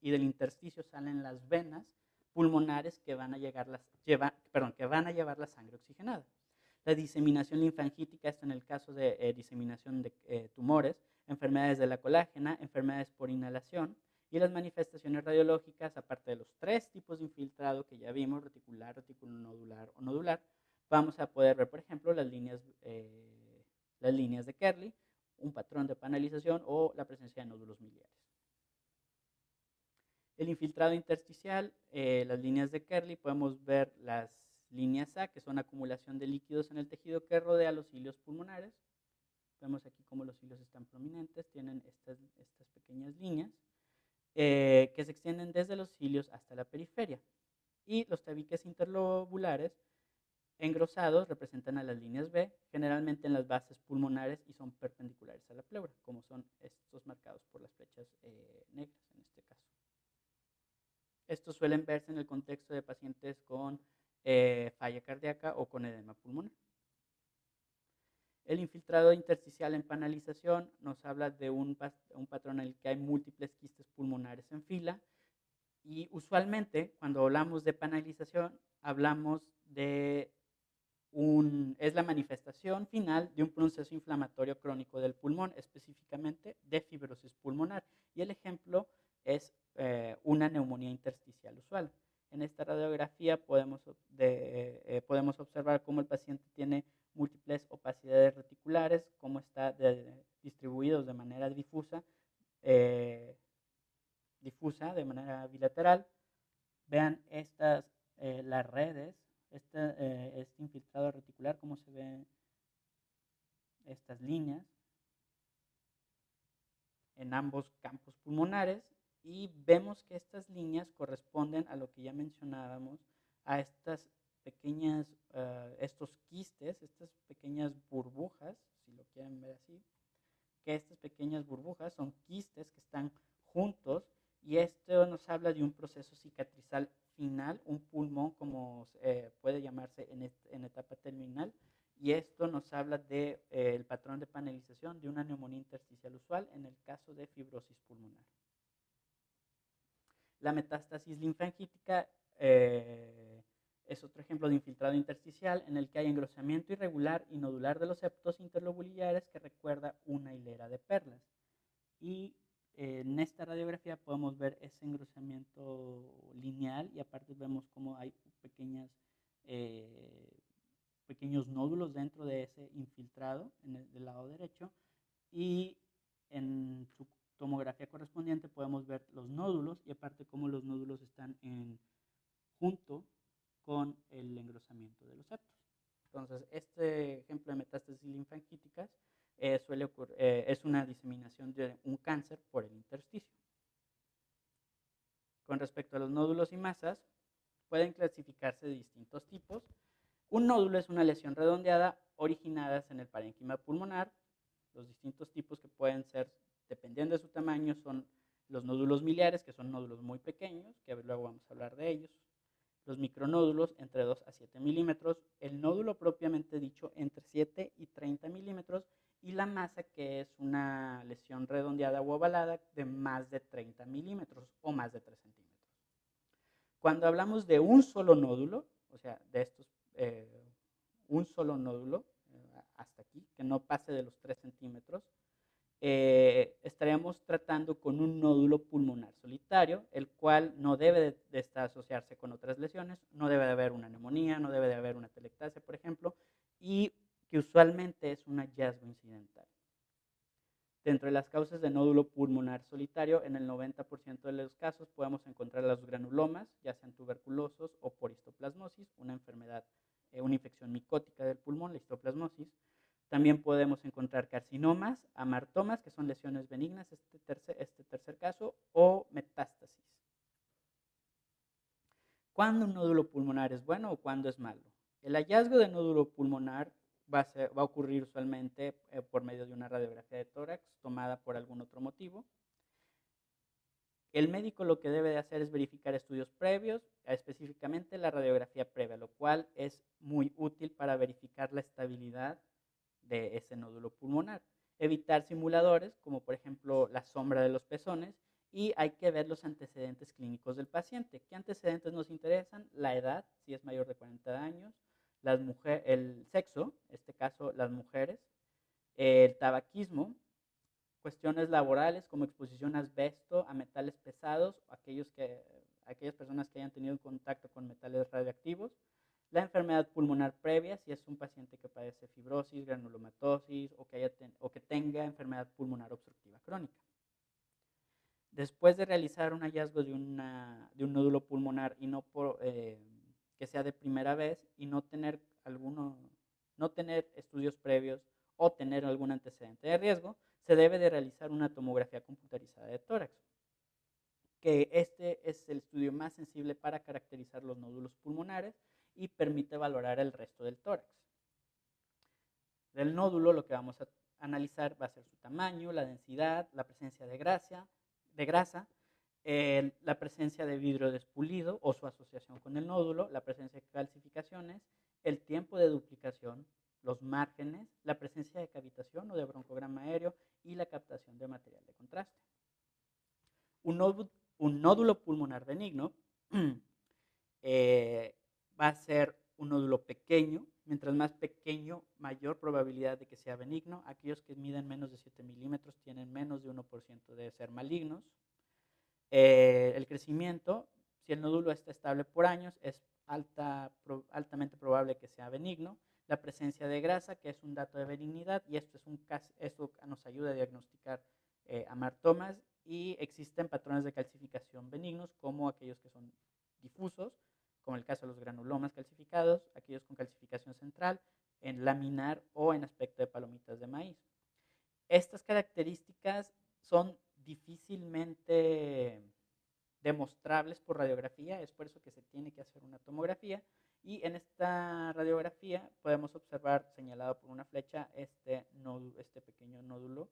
y del intersticio salen las venas pulmonares que van, a llegar las, lleva, perdón, que van a llevar la sangre oxigenada. La diseminación linfangítica, esto en el caso de eh, diseminación de eh, tumores, enfermedades de la colágena, enfermedades por inhalación y las manifestaciones radiológicas, aparte de los tres tipos de infiltrado que ya vimos, reticular, reticulonodular o nodular, vamos a poder ver, por ejemplo, las líneas, eh, las líneas de Kerley, un patrón de panelización o la presencia de nódulos miliares. El infiltrado intersticial, las líneas de Kerley, podemos ver las líneas A, que son acumulación de líquidos en el tejido que rodea los cilios pulmonares. Vemos aquí cómo los cilios están prominentes, tienen estas, pequeñas líneas eh, que se extienden desde los cilios hasta la periferia. Y los tabiques interlobulares engrosados representan a las líneas B, generalmente en las bases pulmonares y son perpendiculares a la pleura, como son estos marcados por las flechas eh, negras en este caso. Estos suelen verse en el contexto de pacientes con eh, falla cardíaca o con edema pulmonar. El infiltrado intersticial en panalización nos habla de un, patrón en el que hay múltiples quistes pulmonares en fila y usualmente cuando hablamos de panalización hablamos de un, es la manifestación final de un proceso inflamatorio crónico del pulmón, específicamente de fibrosis pulmonar. Y el ejemplo es eh, una neumonía intersticial usual. En esta radiografía podemos, eh, podemos observar cómo el paciente tiene múltiples opacidades reticulares, cómo está distribuidos de manera difusa, eh, difusa, de manera bilateral. Vean estas, las redes, este, este infiltrado reticular, cómo se ven estas líneas en ambos campos pulmonares y vemos que estas líneas corresponden a lo que ya mencionábamos, a estas pequeñas, uh, estos quistes, estas pequeñas burbujas, si lo quieren ver así, que estas pequeñas burbujas son quistes que están juntos y esto nos habla de un proceso cicatrizal final, un pulmón como eh, puede llamarse en, en, etapa terminal, y esto nos habla del de, eh, el patrón de panelización de una neumonía intersticial usual en el caso de fibrosis pulmonar. La metástasis linfangítica eh, es otro ejemplo de infiltrado intersticial en el que hay engrosamiento irregular y nodular de los septos interlobulares que recuerda una hilera de perlas. Y eh, en esta radiografía podemos ver ese engrosamiento lineal y aparte vemos cómo hay eh, pequeños nódulos dentro de ese infiltrado en el del lado derecho y en su tomografía correspondiente podemos ver los nódulos y aparte cómo los nódulos están en, junto con el engrosamiento de los septos. Entonces, este ejemplo de metástasis linfangíticas eh, suele ocurrir, eh, es una diseminación de un cáncer por el intersticio. Con respecto a los nódulos y masas, pueden clasificarse de distintos tipos. Un nódulo es una lesión redondeada originadas en el parénquima pulmonar. Los distintos tipos que pueden ser dependiendo de su tamaño, son los nódulos miliares, que son nódulos muy pequeños, que luego vamos a hablar de ellos. Los micronódulos entre 2 a 7 milímetros, el nódulo propiamente dicho entre 7 y 30 milímetros, y la masa que es una lesión redondeada o ovalada de más de 30 milímetros o más de 3 centímetros. Cuando hablamos de un solo nódulo, o sea, de estos, eh, un solo nódulo, eh, hasta aquí, que no pase de los 3 centímetros, eh, estaríamos tratando con un nódulo pulmonar solitario, el cual no debe de, estar asociarse con otras lesiones, no debe de haber una neumonía, no debe de haber una telectasia, por ejemplo, y que usualmente es un hallazgo incidental. Dentro de las causas de nódulo pulmonar solitario, en el 90% de los casos podemos encontrar los granulomas, ya sean tuberculosos o por histoplasmosis, una enfermedad, eh, una infección micótica del pulmón, la histoplasmosis, también podemos encontrar carcinomas, amartomas, que son lesiones benignas, este tercer, este tercer caso, o metástasis. ¿Cuándo un nódulo pulmonar es bueno o cuándo es malo? El hallazgo de nódulo pulmonar va a, va a ocurrir usualmente eh, por medio de una radiografía de tórax tomada por algún otro motivo. El médico lo que debe de hacer es verificar estudios previos, específicamente la radiografía previa, lo cual es muy útil para verificar la estabilidad de ese nódulo pulmonar. reguladores, como por ejemplo la sombra de los pezones, y hay que ver los antecedentes clínicos del paciente. ¿Qué antecedentes nos interesan? La edad, si es mayor de 40 años, las mujeres, el sexo, en este caso las mujeres, el tabaquismo, cuestiones laborales como exposición a asbesto, a metales pesados, aquellos que, aquellas personas que hayan tenido contacto con metales radioactivos, la enfermedad pulmonar previa, si es un paciente que padece fibrosis, granulomatosis o que, haya o que tenga enfermedad pulmonar obstructiva crónica. Después de realizar un hallazgo de, una, de un nódulo pulmonar y no eh, que sea de primera vez y no tener alguno, no tener estudios previos o tener algún antecedente de riesgo, se debe de realizar una tomografía computarizada de tórax, que este es el estudio más sensible para caracterizar los nódulos pulmonares y permite valorar el resto del tórax. Del nódulo lo que vamos a analizar va a ser su tamaño, la densidad, la presencia de grasa, de grasa la presencia de vidrio despulido o su asociación con el nódulo, la presencia de calcificaciones, el tiempo de duplicación, los márgenes, la presencia de cavitación o de broncograma aéreo y la captación de material de contraste. Un nódulo, pulmonar benigno eh, va a ser un nódulo pequeño, mientras más pequeño, mayor probabilidad de que sea benigno. Aquellos que miden menos de 7 milímetros tienen menos de 1% de ser malignos. Eh, el crecimiento, si el nódulo está estable por años, es alta, altamente probable que sea benigno. La presencia de grasa, que es un dato de benignidad, y esto, es un, esto nos ayuda a diagnosticar eh, amartomas, y existen patrones de calcificación benignos, como aquellos que son difusos, como el caso de los granulomas calcificados, aquellos con calcificación central, en laminar o en aspecto de palomitas de maíz. Estas características son difícilmente demostrables por radiografía, es por eso que se tiene que hacer una tomografía. Y en esta radiografía podemos observar, señalado por una flecha, este, nódulo, este pequeño nódulo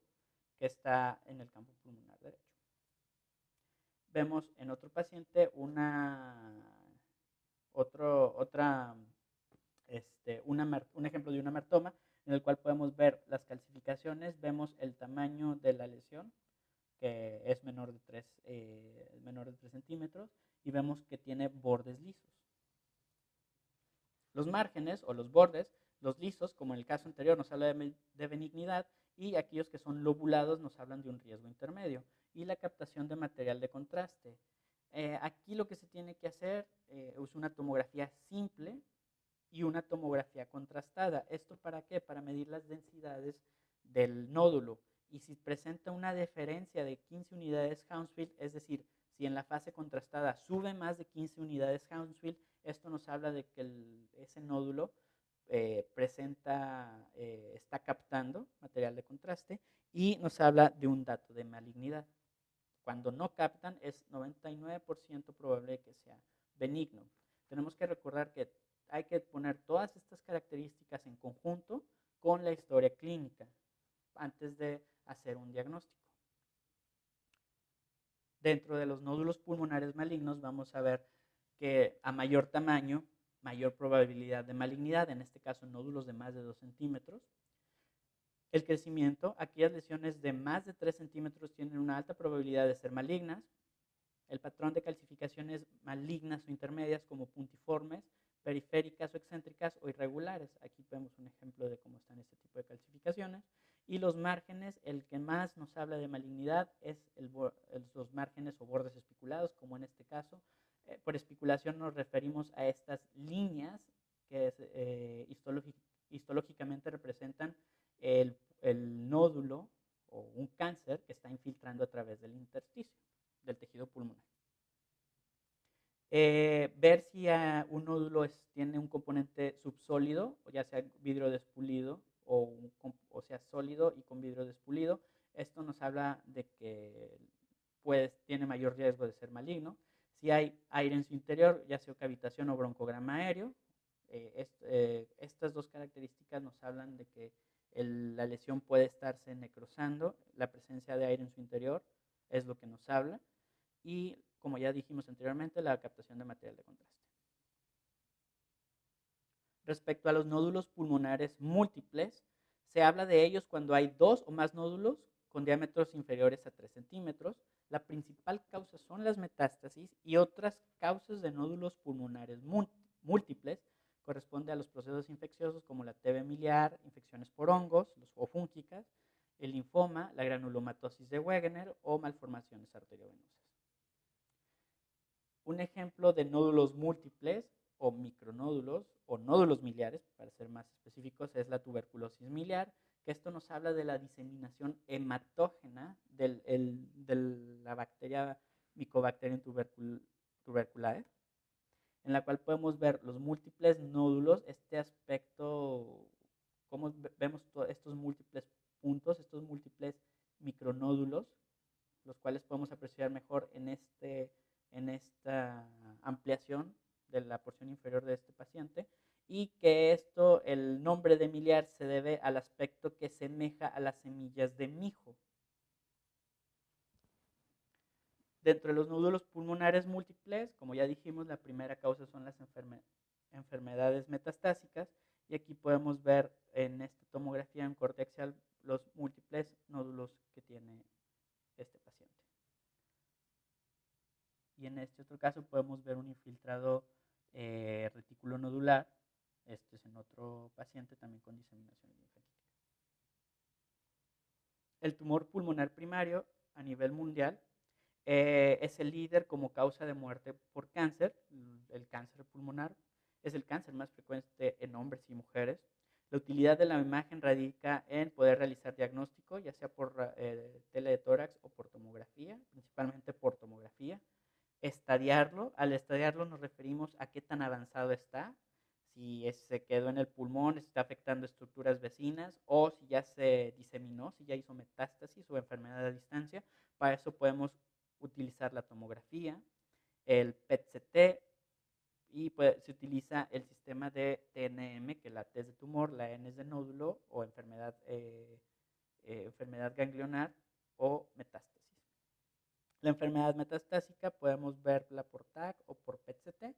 que está en el campo pulmonar derecho. Vemos en otro paciente una, otro, otra, este, un ejemplo de una amartoma en el cual podemos ver las calcificaciones, vemos el tamaño de la lesión, que es menor de 3, eh, menor de 3 centímetros, y vemos que tiene bordes lisos. Los márgenes o los bordes, los lisos, como en el caso anterior nos habla de, benignidad, y aquellos que son lobulados nos hablan de un riesgo intermedio. Y la captación de material de contraste. Eh, aquí lo que se tiene que hacer eh, es una tomografía simple y una tomografía contrastada. ¿Esto para qué? Para medir las densidades del nódulo y si presenta una diferencia de 15 unidades Hounsfield, es decir, si en la fase contrastada sube más de 15 unidades Hounsfield, esto nos habla de que ese nódulo eh, presenta, eh, está captando material de contraste y nos habla de un dato de malignidad. Cuando no captan es 99% probable que sea benigno. Tenemos que recordar que hay que poner todas estas características en conjunto con la historia clínica antes de hacer un diagnóstico. Dentro de los nódulos pulmonares malignos vamos a ver que a mayor tamaño, mayor probabilidad de malignidad, en este caso nódulos de más de 2 centímetros. El crecimiento, aquellas lesiones de más de 3 centímetros tienen una alta probabilidad de ser malignas. El patrón de calcificaciones malignas o intermedias como puntiformes, periféricas o excéntricas o irregulares. Aquí vemos un ejemplo de cómo están este tipo de calcificaciones. Y los márgenes, el que más nos habla de malignidad es los márgenes o bordes espiculados, como en este caso. Eh, por especulación nos referimos a estas líneas que eh, histológicamente representan el, nódulo o un cáncer que está infiltrando a través del intersticio, del tejido pulmonar. Eh, ver si un nódulo tiene un componente subsólido, ya sea vidrio despulido o, sea sólido y con vidrio despulido. Esto nos habla de que pues, tiene mayor riesgo de ser maligno. Si hay aire en su interior, ya sea cavitación o broncograma aéreo, eh, eh, estas dos características nos hablan de que la lesión puede estarse necrosando, la presencia de aire en su interior es lo que nos habla, y como ya dijimos anteriormente, la captación de material de contraste. Respecto a los nódulos pulmonares múltiples, se habla de ellos cuando hay dos o más nódulos con diámetros inferiores a 3 centímetros. La principal causa son las metástasis y otras causas de nódulos pulmonares múltiples corresponde a los procesos infecciosos como la TB miliar, infecciones por hongos o fúngicas, el linfoma, la granulomatosis de Wegener o malformaciones arteriovenosas. Un ejemplo de nódulos múltiples o micronódulos o nódulos miliares, para ser más específicos, es la tuberculosis miliar, esto nos habla de la diseminación hematógena de la bacteria Mycobacterium tuberculae, en la cual podemos ver los múltiples nódulos, este aspecto, cómo vemos estos múltiples puntos, estos múltiples micronódulos, los cuales podemos apreciar mejor en, este, en esta ampliación de la porción inferior de este paciente y que esto, el nombre de miliar se debe al aspecto que semeja a las semillas de mijo. Dentro de los nódulos pulmonares múltiples, como ya dijimos, la primera causa son las enfermedades metastásicas y aquí podemos ver en esta tomografía en cortexial los múltiples nódulos que tiene este paciente. Y en este otro caso podemos ver un infiltrado eh, retículo nodular. Este es en otro paciente también con diseminación linfática. El tumor pulmonar primario a nivel mundial eh, es el líder como causa de muerte por cáncer. El cáncer pulmonar es el cáncer más frecuente en hombres y mujeres. La utilidad de la imagen radica en poder realizar diagnóstico, ya sea por eh, de tórax o por tomografía, principalmente por tomografía estadiarlo. Al estadiarlo nos referimos a qué tan avanzado está, si se quedó en el pulmón, está afectando estructuras vecinas o si ya se diseminó, si ya hizo metástasis o enfermedad a distancia. Para eso podemos utilizar la tomografía, el PET-CT y se utiliza el sistema de TNM, que la T es de tumor, la N es de nódulo o enfermedad, eh, eh, enfermedad ganglionar o metástasis. La enfermedad metastásica podemos verla por TAC o por PET-CT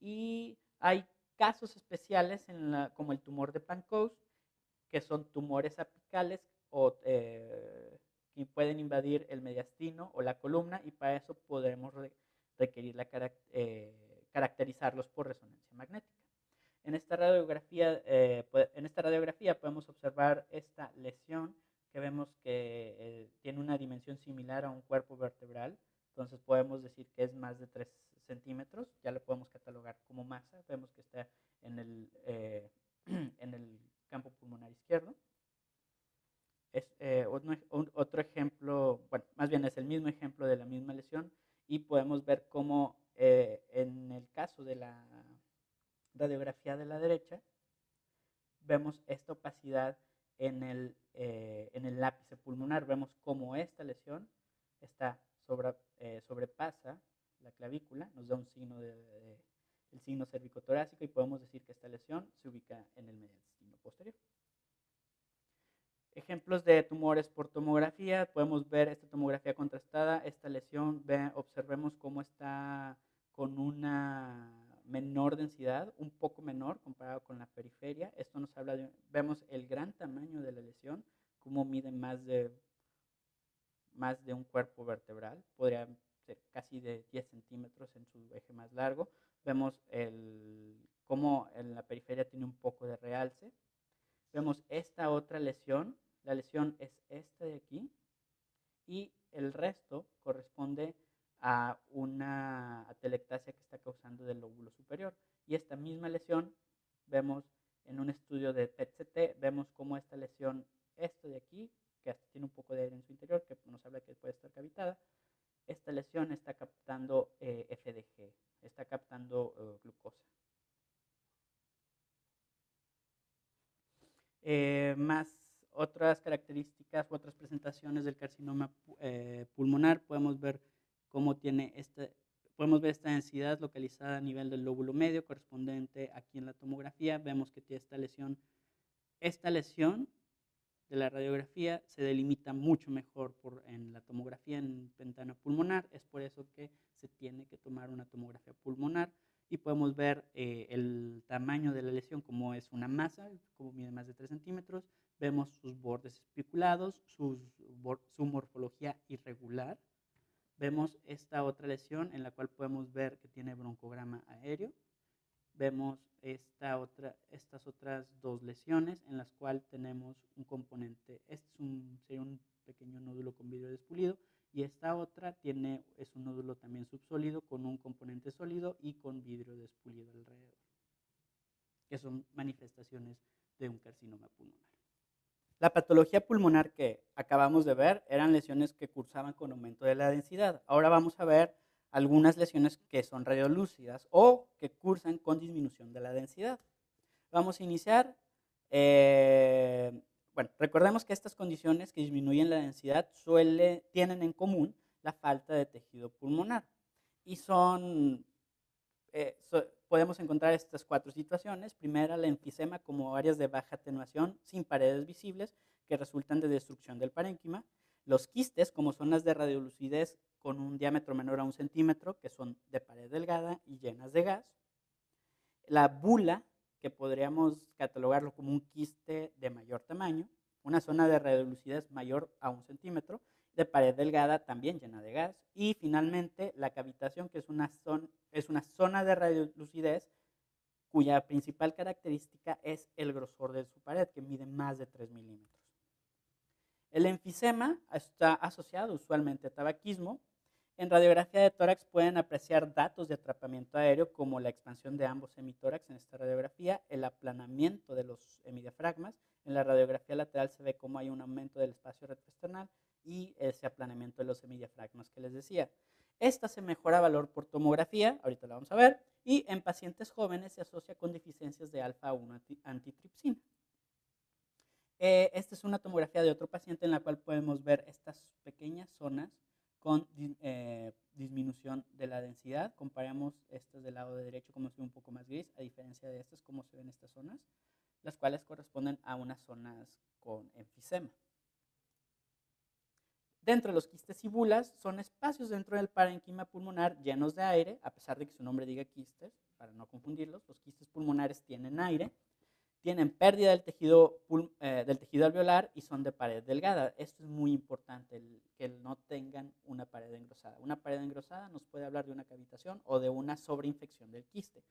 y hay casos especiales en la, como el tumor de Pancoast, que son tumores apicales o eh, que pueden invadir el mediastino o la columna y para eso podremos requerir la, eh, caracterizarlos por resonancia magnética. En esta radiografía, eh, en esta radiografía podemos observar esta lesión que vemos que eh, tiene una dimensión similar a un cuerpo vertebral, entonces podemos decir que es más de 3 centímetros, ya lo podemos catalogar como masa, vemos que está en el, eh, en el campo pulmonar izquierdo. Es eh, otro ejemplo, bueno, más bien es el mismo ejemplo de la misma lesión y podemos ver cómo en el caso de la radiografía de la derecha, vemos esta opacidad en el, eh, en el lápice pulmonar. Vemos cómo esta lesión está sobre, eh, sobrepasa la clavícula, nos da un signo de, el signo cervicotorácico y podemos decir que esta lesión se ubica en el mediastino posterior. Ejemplos de tumores por tomografía, podemos ver esta tomografía contrastada, esta lesión, observemos cómo está con una menor densidad, un poco menor comparado con la periferia. Esto nos habla de, vemos el gran tamaño de la lesión, cómo mide más de, más de un cuerpo vertebral, podría casi de 10 centímetros en su eje más largo. Vemos el, cómo en la periferia tiene un poco de realce. Vemos esta otra lesión, la lesión es esta de aquí, y el resto corresponde a una atelectasia que está causando del lóbulo superior. Y esta misma lesión, vemos en un estudio de PET-CT, vemos cómo esta lesión, esto de aquí, que tiene un poco de aire en su interior, que nos habla que puede estar cavitada, esta lesión está captando eh, FDG, está captando eh, glucosa. Eh, más otras características, otras presentaciones del carcinoma pulmonar, podemos ver cómo tiene este, podemos ver esta densidad localizada a nivel del lóbulo medio correspondiente aquí en la tomografía. Vemos que tiene esta lesión. Esta lesión de la radiografía se delimita mucho mejor por, en la tomografía en ventana pulmonar. Es por eso que se tiene que tomar una tomografía pulmonar y podemos ver eh, el tamaño de la lesión como es una masa, como mide más de 3 centímetros. Vemos sus bordes espiculados, sus su morfología irregular. Vemos esta otra lesión en la cual podemos ver que tiene broncograma aéreo. Vemos esta otra, estas otras dos lesiones en las cuales tenemos un componente, este es un, sería un pequeño nódulo con vidrio despulido y esta otra tiene, es un nódulo también subsólido con un componente sólido y con vidrio despulido alrededor, que son manifestaciones de un carcinoma pulmonar. La patología pulmonar que acabamos de ver eran lesiones que cursaban con aumento de la densidad. Ahora vamos a ver algunas lesiones que son radiolúcidas o que cursan con disminución de la densidad. Vamos a iniciar. Eh, bueno, recordemos que estas condiciones que disminuyen la densidad suele, tienen en común la falta de tejido pulmonar y son eh, podemos encontrar estas cuatro situaciones. Primera, la enfisema como áreas de baja atenuación sin paredes visibles que resultan de destrucción del parénquima. Los quistes como zonas de radiolucidez con un diámetro menor a un centímetro, que son de pared delgada y llenas de gas. La bula, que podríamos catalogarlo como un quiste de mayor tamaño. Una zona de radiolucidez mayor a un centímetro de pared delgada también llena de gas. Y finalmente la cavitación, que es una, zona, es una zona de radiolucidez cuya principal característica es el grosor de su pared, que mide más de 3 milímetros. El enfisema está asociado usualmente a tabaquismo. En radiografía de tórax pueden apreciar datos de atrapamiento aéreo como la expansión de ambos hemitórax en esta radiografía, el aplanamiento de los hemidiafragmas. En la radiografía lateral se ve cómo hay un aumento del espacio retroesternal y ese aplanamiento de los semidiafragmas que les decía. Esta se mejora valor por tomografía, ahorita la vamos a ver, y en pacientes jóvenes se asocia con deficiencias de alfa-1 antitripsina. Eh, esta es una tomografía de otro paciente en la cual podemos ver estas pequeñas zonas con eh, disminución de la densidad. Comparamos estas del lado derecho como se ve un poco más gris, a diferencia de estas, como se ven estas zonas, las cuales corresponden a unas zonas con enfisema. Dentro de los quistes y bulas son espacios dentro del parenquima pulmonar llenos de aire, a pesar de que su nombre diga quistes, para no confundirlos, los quistes pulmonares tienen aire, tienen pérdida del tejido, eh, del tejido alveolar y son de pared delgada. Esto es muy importante, que no tengan una pared engrosada. Una pared engrosada nos puede hablar de una cavitación o de una sobreinfección del quiste.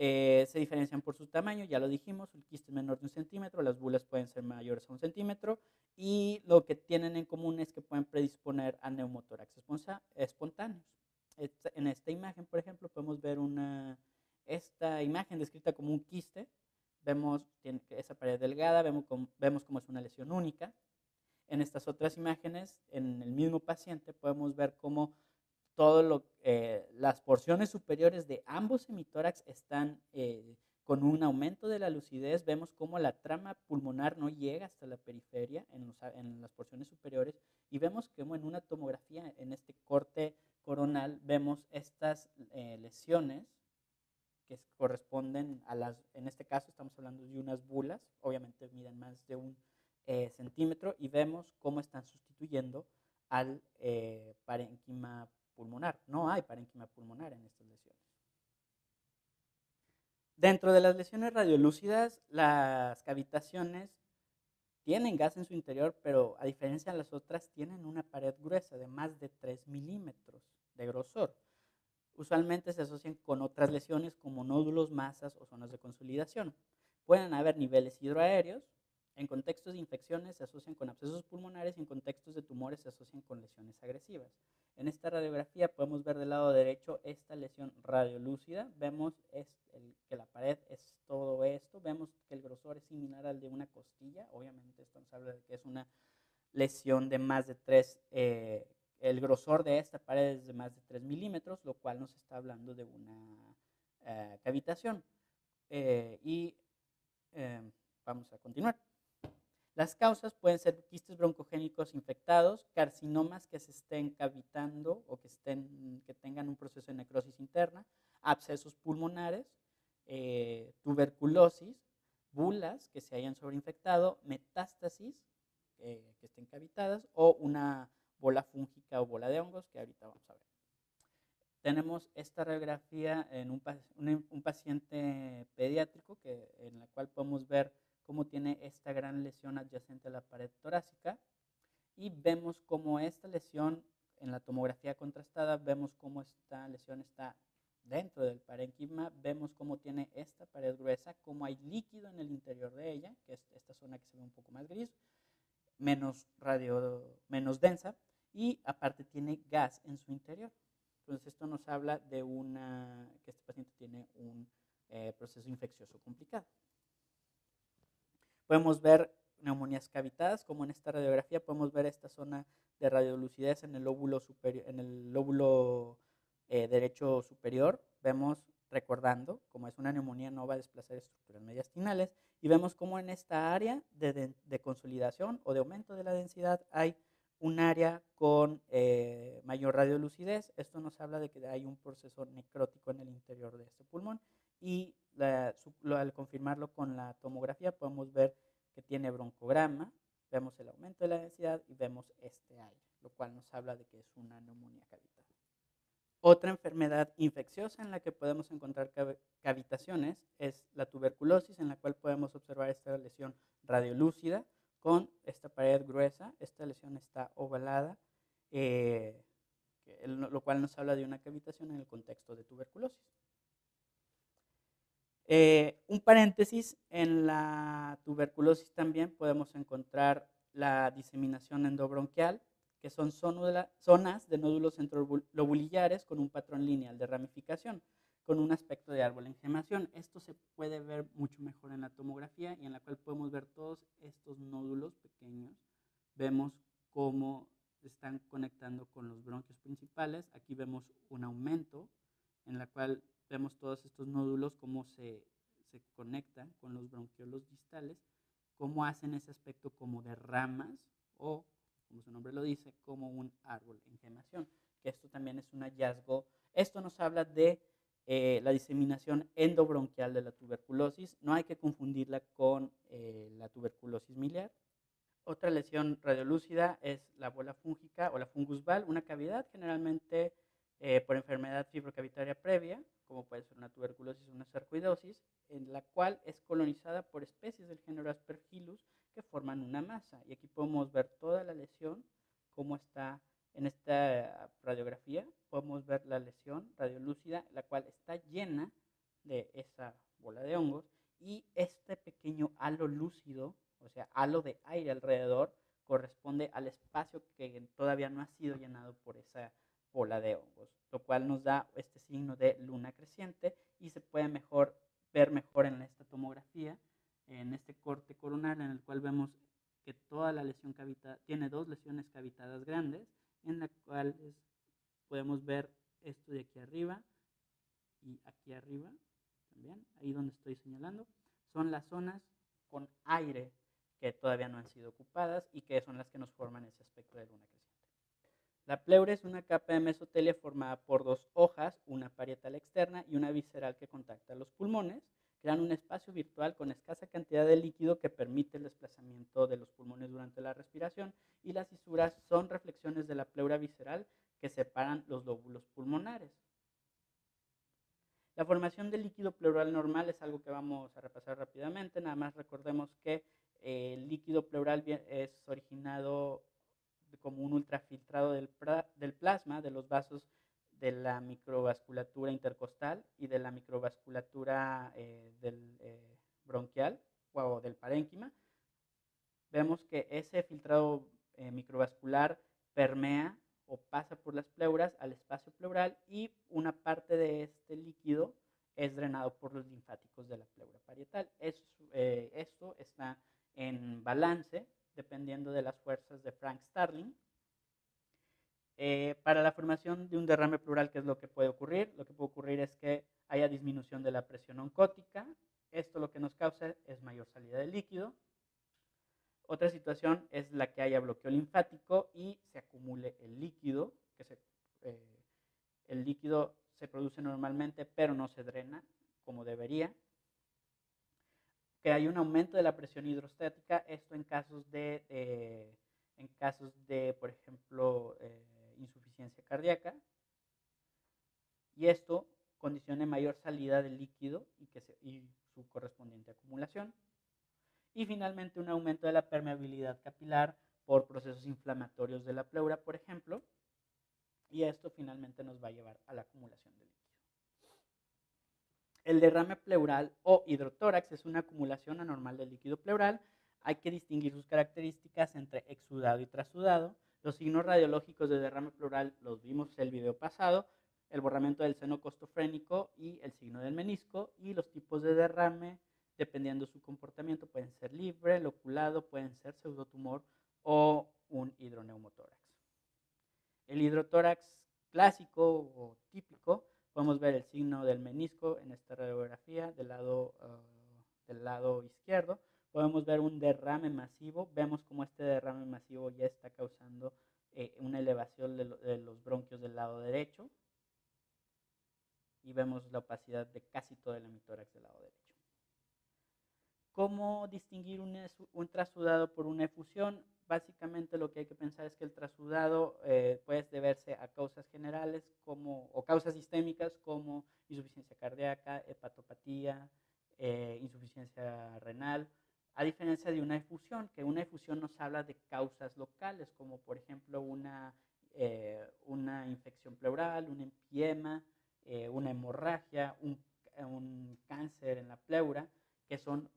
Eh, se diferencian por su tamaño, ya lo dijimos, el quiste es menor de un centímetro, las bulas pueden ser mayores a un centímetro y lo que tienen en común es que pueden predisponer a neumotórax espontáneos. En esta imagen, por ejemplo, podemos ver una, esta imagen descrita como un quiste, vemos tiene esa pared delgada, vemos, vemos como es una lesión única. En estas otras imágenes, en el mismo paciente, podemos ver cómo todo lo, eh, las porciones superiores de ambos hemitórax están eh, con un aumento de la lucidez. Vemos cómo la trama pulmonar no llega hasta la periferia en, en las porciones superiores y vemos como en una tomografía, en este corte coronal, vemos estas eh, lesiones que corresponden a las, en este caso estamos hablando de unas bulas, obviamente miden más de un centímetro y vemos cómo están sustituyendo al parénquima pulmonar. No hay parénquima pulmonar en estas lesiones. Dentro de las lesiones radiolúcidas, las cavitaciones tienen gas en su interior, pero a diferencia de las otras, tienen una pared gruesa de más de 3 milímetros de grosor. Usualmente se asocian con otras lesiones como nódulos, masas o zonas de consolidación. Pueden haber niveles hidroaéreos. En contextos de infecciones se asocian con abscesos pulmonares y en contextos de tumores se asocian con lesiones agresivas. En esta radiografía podemos ver del lado derecho esta lesión radiolúcida. Vemos que la pared es todo esto. Vemos que el grosor es similar al de una costilla. Obviamente esto nos habla de que es una lesión de más de 3, eh, el grosor de esta pared es de más de 3 milímetros, lo cual nos está hablando de una eh, cavitación. Eh, y vamos a continuar. Las causas pueden ser quistes broncogénicos infectados, carcinomas que se estén cavitando o que, estén, que tengan un proceso de necrosis interna, abscesos pulmonares, eh, tuberculosis, bulas que se hayan sobreinfectado, metástasis que estén cavitadas o una bola fúngica o bola de hongos que ahorita vamos a ver. Tenemos esta radiografía en un, un paciente pediátrico que, en la cual podemos ver cómo tiene esta gran lesión adyacente a la pared torácica y vemos cómo esta lesión en la tomografía contrastada, vemos cómo esta lesión está dentro del parénquima, vemos cómo tiene esta pared gruesa, cómo hay líquido en el interior de ella, que es esta zona que se ve un poco más gris, menos, radio, menos densa, y aparte tiene gas en su interior. Entonces esto nos habla de una, que este paciente tiene un eh, proceso infeccioso complicado. Podemos ver neumonías cavitadas, como en esta radiografía podemos ver esta zona de radiolucidez en el lóbulo, superior, en el lóbulo eh, derecho superior. Vemos, recordando, como es una neumonía, no va a desplazar estructuras mediastinales, y vemos como en esta área de, de consolidación o de aumento de la densidad hay un área con eh, mayor radiolucidez. Esto nos habla de que hay un proceso necrótico en el interior de este pulmón y al confirmarlo con la tomografía podemos ver que tiene broncograma, vemos el aumento de la densidad y vemos este aire, lo cual nos habla de que es una neumonía cavitada. Otra enfermedad infecciosa en la que podemos encontrar cavitaciones es la tuberculosis, en la cual podemos observar esta lesión radiolúcida con esta pared gruesa. Esta lesión está ovalada, eh, lo cual nos habla de una cavitación en el contexto de tuberculosis. Eh, un paréntesis, en la tuberculosis también podemos encontrar la diseminación endobronquial, que son zonas de nódulos enterobulillares con un patrón lineal de ramificación, con un aspecto de árbol en gemación. Esto se puede ver mucho mejor en la tomografía y en la cual podemos ver todos estos nódulos pequeños. Vemos cómo están conectando con los bronquios principales. Aquí vemos un aumento en la cual vemos todos estos nódulos, cómo se, se conectan con los bronquiolos distales, cómo hacen ese aspecto como de ramas o, como su nombre lo dice, como un árbol en gemación. Que esto también es un hallazgo. Esto nos habla de eh, la diseminación endobronquial de la tuberculosis. No hay que confundirla con eh, la tuberculosis miliar. Otra lesión radiolúcida es la bola fúngica o la fungus val, una cavidad generalmente eh, por enfermedad fibrocavitaria previa, como puede ser una tuberculosis o una sarcoidosis, en la cual es colonizada por especies del género Aspergillus que forman una masa. Y aquí podemos ver toda la lesión, cómo está en esta radiografía. Podemos ver la lesión radiolúcida, la cual está llena de esa bola de hongos. Y este pequeño halo lúcido, o sea, halo de aire alrededor, corresponde al espacio que todavía no ha sido llenado por esa bola de hongos, lo cual nos da este signo de luna creciente y se puede mejor ver mejor en esta tomografía, en este corte coronal en el cual vemos que toda la lesión cavitada tiene dos lesiones cavitadas grandes, en la cual podemos ver esto de aquí arriba y aquí arriba también, ahí donde estoy señalando, son las zonas con aire que todavía no han sido ocupadas y que son las que nos forman ese aspecto de luna creciente. La pleura es una capa de mesotelia formada por dos hojas, una parietal externa y una visceral que contacta los pulmones. Crean un espacio virtual con escasa cantidad de líquido que permite el desplazamiento de los pulmones durante la respiración y las fisuras son reflexiones de la pleura visceral que separan los lóbulos pulmonares. La formación del líquido pleural normal es algo que vamos a repasar rápidamente. Nada más recordemos que el líquido pleural es originado como un ultrafiltrado del, del plasma de los vasos de la microvasculatura intercostal y de la microvasculatura eh, del eh, bronquial o del parénquima. Vemos que ese filtrado eh, microvascular permea o pasa por las pleuras al espacio pleural y una parte de este líquido es drenado por los linfáticos de la pleura parietal. esto está en balance dependiendo de las fuerzas de Frank Starling. Eh, para la formación de un derrame pleural, ¿qué es lo que puede ocurrir? Lo que puede ocurrir es que haya disminución de la presión oncótica. Esto lo que nos causa es mayor salida de líquido. Otra situación es la que haya bloqueo linfático y se acumule el líquido, que eh, el líquido se produce normalmente, pero no se drena como debería que hay un aumento de la presión hidrostática, esto en casos de, en casos de por ejemplo, eh, insuficiencia cardíaca, y esto condiciona mayor salida del líquido y, que su correspondiente acumulación. Y finalmente un aumento de la permeabilidad capilar por procesos inflamatorios de la pleura, por ejemplo. Y esto finalmente nos va a llevar a la acumulación de líquido. El derrame pleural o hidrotórax es una acumulación anormal de líquido pleural. Hay que distinguir sus características entre exudado y trasudado. Los signos radiológicos de derrame pleural los vimos el video pasado, el borramiento del seno costofrénico y el signo del menisco. Y los tipos de derrame, dependiendo de su comportamiento, pueden ser libre, loculado, pueden ser pseudotumor o un hidroneumotórax. El hidrotórax clásico o típico, podemos ver el signo del menisco en esta radiografía del lado, ah, del lado izquierdo. Podemos ver un derrame masivo. Vemos como este derrame masivo ya está causando eh, una elevación de, los bronquios del lado derecho. Y vemos la opacidad de casi todo el hemitórax del lado derecho. ¿Cómo distinguir un, un trasudado por una efusión? básicamente lo que hay que pensar es que el trasudado eh, puede deberse a causas generales como, o causas sistémicas como insuficiencia cardíaca, hepatopatía, eh, insuficiencia renal, a diferencia de una efusión, que una efusión nos habla de causas locales, como por ejemplo una, eh, una infección pleural, un empiema, una hemorragia, un, un, cáncer en la pleura, que son,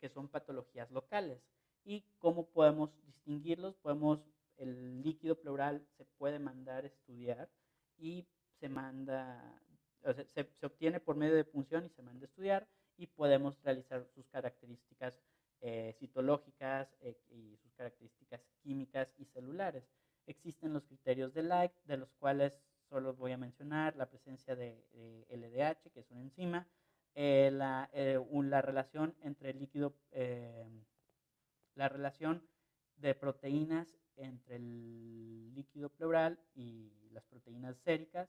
que son patologías locales y cómo podemos distinguirlos. Podemos, el líquido pleural se puede mandar a estudiar y se manda, se, obtiene por medio de punción y se manda a estudiar y podemos realizar sus características eh, citológicas eh, y sus características químicas y celulares. Existen los criterios de Light, de los cuales solo voy a mencionar la presencia de, LDH, que es una enzima, eh, la, la, relación entre el líquido la relación de proteínas entre el líquido pleural y las proteínas séricas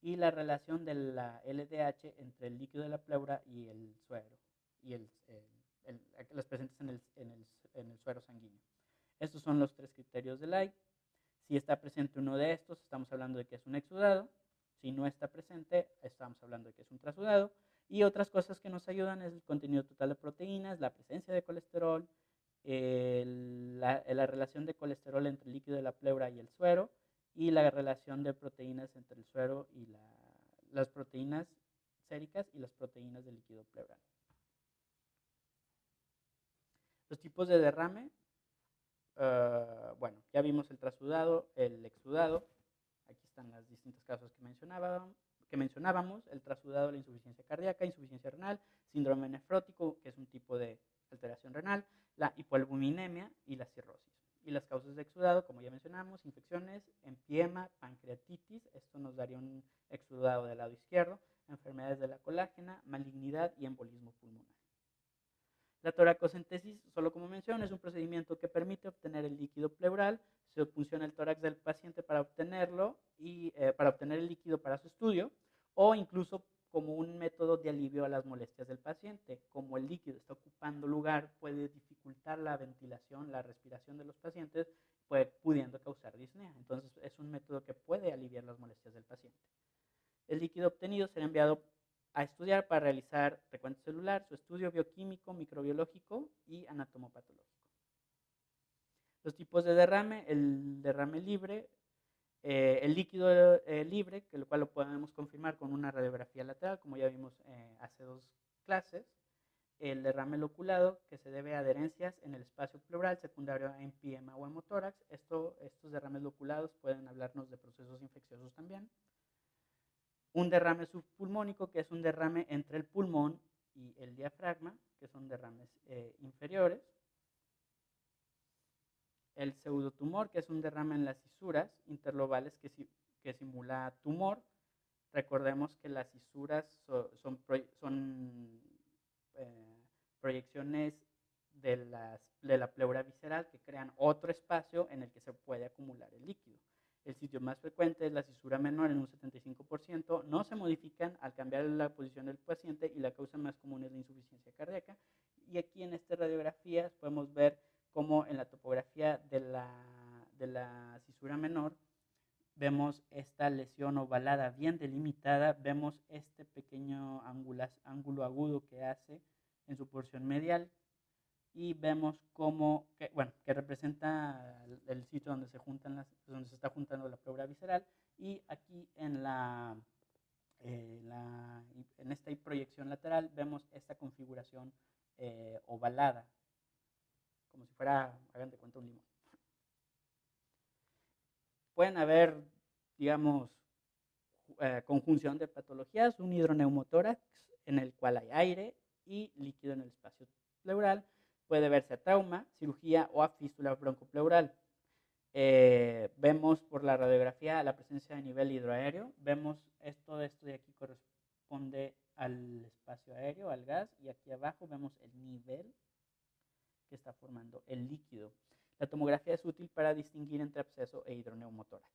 y la relación de la LDH entre el líquido de la pleura y el suero, y el, las presentes en el, en, el, en el, suero sanguíneo. Estos son los tres criterios de Light. Si está presente uno de estos, estamos hablando de que es un exudado. Si no está presente, estamos hablando de que es un trasudado. Y otras cosas que nos ayudan es el contenido total de proteínas, la presencia de colesterol, la, relación de colesterol entre el líquido de la pleura y el suero y la relación de proteínas entre el suero y las proteínas séricas y las proteínas del líquido pleural. Los tipos de derrame, ah, bueno, ya vimos el trasudado, el exudado, aquí están las distintas causas que mencionábamos, que mencionábamos, el trasudado, la insuficiencia cardíaca, insuficiencia renal, síndrome nefrótico, que es un tipo de alteración renal, la hipoalbuminemia y la cirrosis. Y las causas de exudado, como ya mencionamos, infecciones, empiema, pancreatitis, esto nos daría un exudado del lado izquierdo, enfermedades de la colágena, malignidad y embolismo pulmonar. La toracocentesis, solo como menciono, es un procedimiento que permite obtener el líquido pleural, se funciona el tórax del paciente para obtenerlo y eh, para obtener el líquido para su estudio, o incluso como un método de alivio a las molestias del paciente. Como el líquido está ocupando lugar, puede dificultar la ventilación, la respiración de los pacientes, pudiendo causar disnea. Entonces es un método que puede aliviar las molestias del paciente. El líquido obtenido será enviado a estudiar para realizar recuento celular, su estudio bioquímico, microbiológico y anatomopatológico. Los tipos de derrame, el derrame libre eh, el líquido eh, libre, que lo cual lo podemos confirmar con una radiografía lateral, como ya vimos eh, hace dos clases. El derrame loculado, que se debe a adherencias en el espacio pleural secundario a empiema o hemotórax. Esto, estos derrames loculados pueden hablarnos de procesos infecciosos también. Un derrame subpulmónico, que es un derrame entre el pulmón y el diafragma, que son derrames inferiores el pseudotumor, que es un derrame en las cisuras interlobales que, que simula tumor. Recordemos que las cisuras son, son eh, proyecciones de, de la pleura visceral que crean otro espacio en el que se puede acumular el líquido. El sitio más frecuente es la cisura menor en un 75%. No se modifican al cambiar la posición del paciente y la causa más común es la insuficiencia cardíaca. Y aquí en estas radiografías podemos ver como en la topografía de la, de la cisura menor vemos esta lesión ovalada bien delimitada, vemos este pequeño ángulo agudo que hace en su porción medial y vemos cómo, que, bueno, que representa el, sitio donde se, juntan las, donde se está juntando la pleura visceral y aquí en la, eh, la- en esta proyección lateral vemos esta configuración eh, ovalada, como si fuera, hagan de cuenta, un limón. Pueden haber, digamos, eh, conjunción de patologías, un hidroneumotórax en el cual hay aire y líquido en el espacio pleural. Puede verse a trauma, cirugía o a fístula broncopleural. Eh, vemos por la radiografía la presencia de nivel hidroaéreo. Vemos esto, esto de aquí corresponde al espacio aéreo, al gas, y aquí abajo vemos el nivel que está formando el líquido. La tomografía es útil para distinguir entre absceso e hidroneumotórax.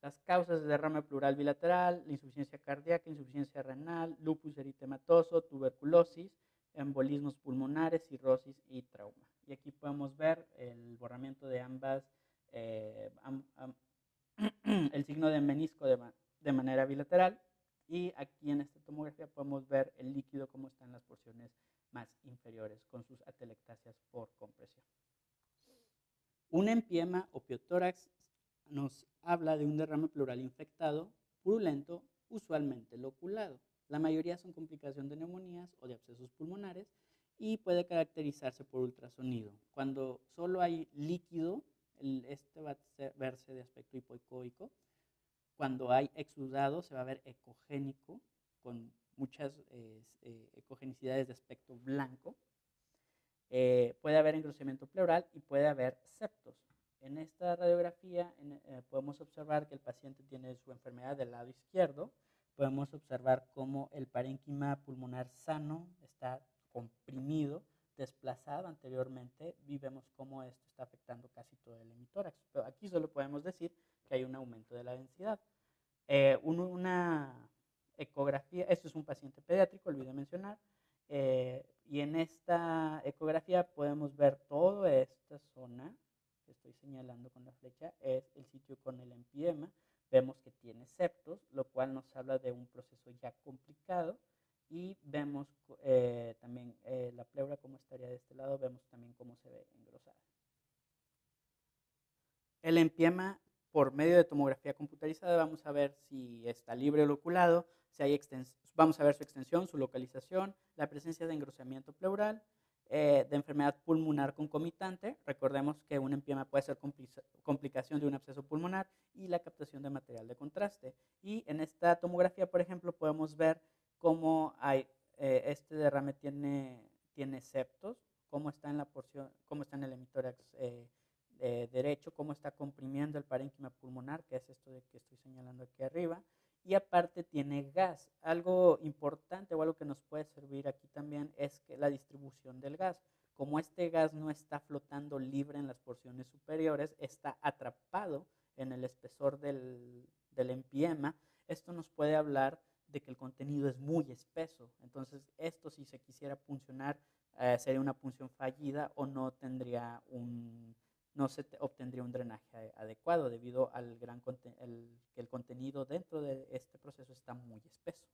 Las causas de derrame pleural bilateral, la insuficiencia cardíaca, insuficiencia renal, lupus eritematoso, tuberculosis, embolismos pulmonares, cirrosis y trauma. Y aquí podemos ver el borramiento de ambas, eh, el signo de menisco de manera bilateral. Y aquí en esta tomografía podemos ver el líquido como está en las porciones más inferiores con sus atelectasias por compresión. Un empiema o piotórax nos habla de un derrame pleural infectado, purulento, usualmente loculado. La mayoría son complicación de neumonías o de abscesos pulmonares y puede caracterizarse por ultrasonido. Cuando solo hay líquido, este va a verse de aspecto hipoecoico. Cuando hay exudado, se va a ver ecogénico, con muchas eh, ecogenicidades de aspecto blanco. Eh, puede haber engrosamiento pleural y puede haber septos. En esta radiografía eh, podemos observar que el paciente tiene su enfermedad del lado izquierdo. Podemos observar cómo el parénquima pulmonar sano está comprimido, desplazado anteriormente y vemos cómo esto está afectando casi todo el hemitórax. Pero aquí solo podemos decir que hay un aumento de la densidad. Eh, un- una ecografía, esto es un paciente pediátrico, olvidé mencionar, eh, y en esta ecografía podemos ver toda esta zona que estoy señalando con la flecha, es el sitio con el empiema. Vemos que tiene septos, lo cual nos habla de un proceso ya complicado. Y vemos eh, también eh, la pleura, cómo estaría de este lado, vemos también cómo se ve engrosada. El empiema, por medio de tomografía computarizada, vamos a ver si está libre o loculado, si hay vamos a ver su extensión, su localización, la presencia de engrosamiento pleural, eh, de enfermedad pulmonar concomitante. Recordemos que un empiema puede ser complica- complicación de un absceso pulmonar y la captación de material de contraste. Y en esta tomografía, por ejemplo, podemos ver cómo hay, eh, este derrame tiene, tiene septos, cómo está en la porción, cómo está en el hemitórax eh, eh, derecho, cómo está comprimiendo el parénquima pulmonar, que es esto de que estoy señalando aquí arriba, y aparte tiene gas. Algo importante o algo que nos puede servir aquí también es que la distribución del gas. Como este gas no está flotando libre en las porciones superiores, está atrapado en el espesor del, del empiema, esto nos puede hablar de que el contenido es muy espeso. Entonces, esto si se quisiera puncionar, eh, sería una punción fallida o no tendría un, no se te- obtendría un drenaje adecuado debido al gran el- que el contenido dentro de este proceso está muy espeso.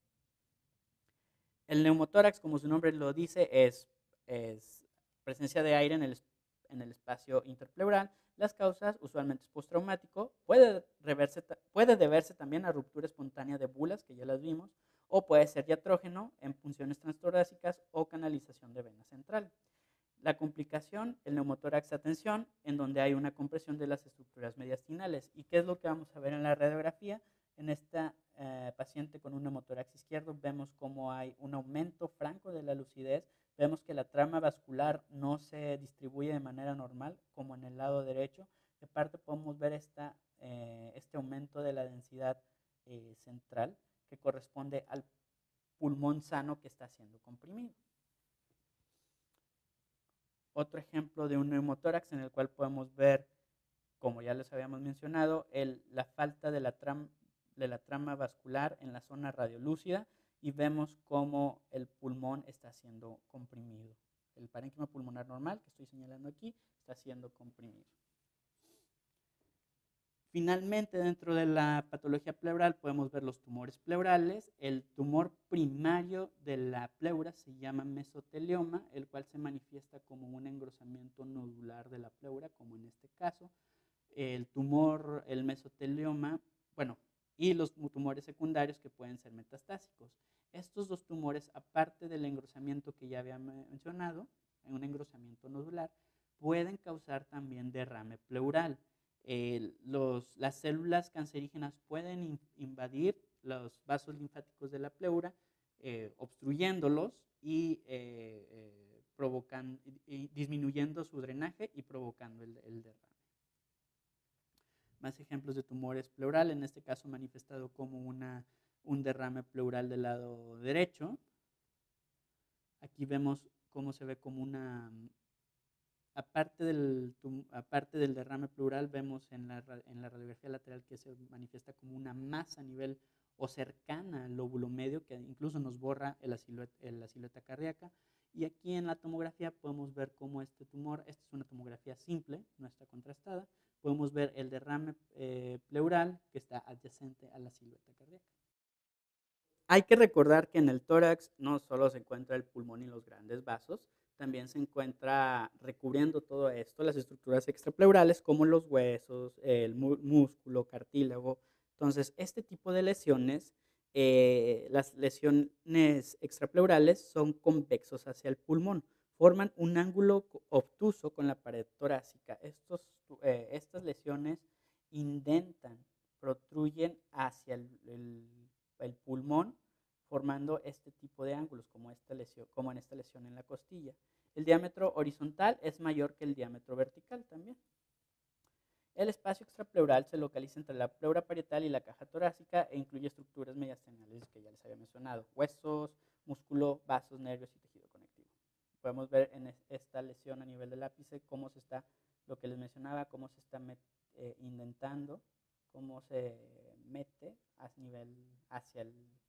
El neumotórax, como su nombre lo dice, es, es presencia de aire en el, en el espacio interpleural. Las causas usualmente es postraumático, puede, reverse puede deberse también a ruptura espontánea de bulas, que ya las vimos, o puede ser diatrógeno en punciones transtorácicas o canalización de vena central. La complicación, el neumotórax a tensión, en donde hay una compresión de las estructuras mediastinales. ¿Y qué es lo que vamos a ver en la radiografía? En esta eh, paciente con un neumotórax izquierdo vemos cómo hay un aumento franco de la lucidez, vemos que la trama vascular no se distribuye de manera normal como en el lado derecho. De parte podemos ver esta, eh, este aumento de la densidad eh, central que corresponde al pulmón sano que está siendo comprimido. Otro ejemplo de un neumotórax en el cual podemos ver, como ya les habíamos mencionado, la falta de la, tram- de la trama vascular en la zona radiolúcida y vemos cómo el pulmón está siendo comprimido. El parénquima pulmonar normal que estoy señalando aquí está siendo comprimido. Finalmente, dentro de la patología pleural podemos ver los tumores pleurales. El tumor primario de la pleura se llama mesotelioma, el cual se manifiesta como un engrosamiento nodular de la pleura, como en este caso. El tumor, el mesotelioma, bueno, y los tumores secundarios que pueden ser metastásicos. Estos dos tumores, aparte del engrosamiento que ya había mencionado, un engrosamiento nodular, pueden causar también derrame pleural las células cancerígenas pueden invadir los vasos linfáticos de la pleura, eh, obstruyéndolos y, eh, eh, provocan, disminuyendo su drenaje y provocando el, derrame. Más ejemplos de tumores pleural, en este caso manifestado como una, un derrame pleural del lado derecho. Aquí vemos cómo se ve como una aparte del, derrame pleural, vemos en la, radiografía lateral que se manifiesta como una masa a nivel o cercana al lóbulo medio, que incluso nos borra la silueta, la cardíaca. Y aquí en la tomografía podemos ver cómo este tumor, esta es una tomografía simple, no está contrastada, podemos ver el derrame eh, pleural que está adyacente a la silueta cardíaca. Hay que recordar que en el tórax no solo se encuentra el pulmón y los grandes vasos, también se encuentra recubriendo todo esto las estructuras extrapleurales como los huesos, el músculo, cartílago. Entonces, este tipo de lesiones, eh, las lesiones extrapleurales son convexos hacia el pulmón, forman un ángulo obtuso con la pared torácica. Estos, eh, estas lesiones intentan, protruyen hacia el pulmón formando este tipo de ángulos, como, esta lesión, como en esta lesión en la costilla. El diámetro horizontal es mayor que el diámetro vertical también. El espacio extrapleural se localiza entre la pleura parietal y la caja torácica e incluye estructuras mediastinales que ya les había mencionado, huesos, músculo, vasos, nervios y tejido conectivo. Podemos ver en esta lesión a nivel del ápice cómo se está, lo que les mencionaba, cómo se está eh, indentando, cómo se mete a nivel hacia el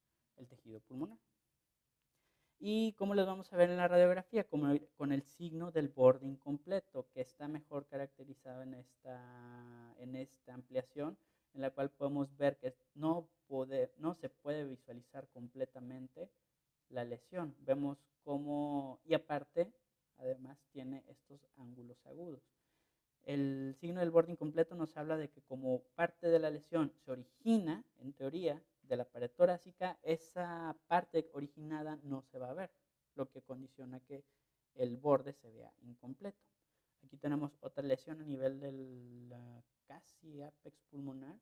el tejido pulmonar. Y como les vamos a ver en la radiografía, como con el signo del borde incompleto, que está mejor caracterizado en esta, en esta ampliación, en la cual podemos ver que no, no se puede visualizar completamente la lesión. Vemos cómo, y aparte, además tiene estos ángulos agudos. El signo del borde incompleto nos habla de que como parte de la lesión se origina, en teoría, de la pared torácica, esa parte originada no se va a ver, lo que condiciona que el borde se vea incompleto. Aquí tenemos otra lesión a nivel del casi apex pulmonar,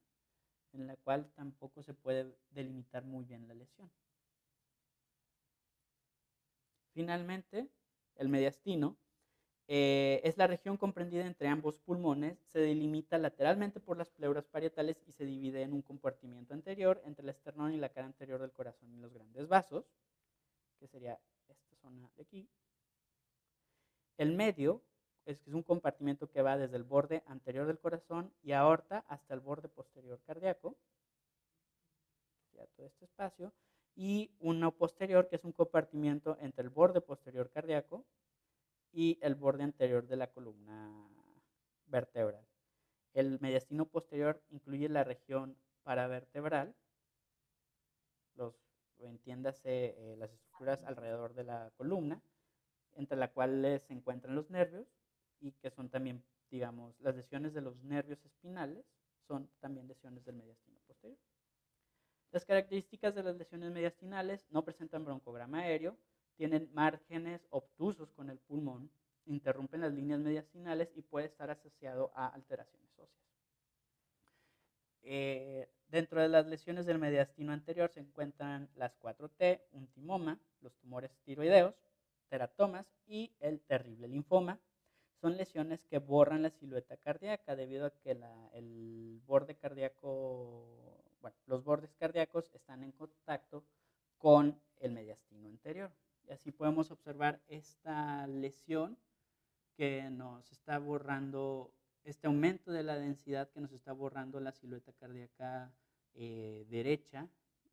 en la cual tampoco se puede delimitar muy bien la lesión. Finalmente, el mediastino eh, es la región comprendida entre ambos pulmones, se delimita lateralmente por las pleuras parietales y se divide en un compartimiento anterior entre el esternón y la cara anterior del corazón y los grandes vasos, que sería esta zona de aquí. El medio es, es un compartimento que va desde el borde anterior del corazón y aorta hasta el borde posterior cardíaco, ya todo este espacio, y uno posterior que es un compartimiento entre el borde posterior cardíaco y el borde anterior de la columna vertebral. El mediastino posterior incluye la región paravertebral, los, entiéndase eh, las estructuras alrededor de la columna, entre la cual se encuentran los nervios y que son también, digamos, las lesiones de los nervios espinales son también lesiones del mediastino posterior. Las características de las lesiones mediastinales no presentan broncograma aéreo, tienen márgenes obtusos con el pulmón, interrumpen las líneas mediastinales y puede estar asociado a alteraciones óseas. Eh, dentro de las lesiones del mediastino anterior se encuentran las 4T, un timoma, los tumores tiroideos, teratomas y el terrible linfoma. Son lesiones que borran la silueta cardíaca debido a que el borde cardíaco, bueno, los bordes cardíacos están en contacto con el mediastino anterior. Y así podemos observar esta lesión que nos está borrando, este aumento de la densidad que nos está borrando la silueta cardíaca eh, derecha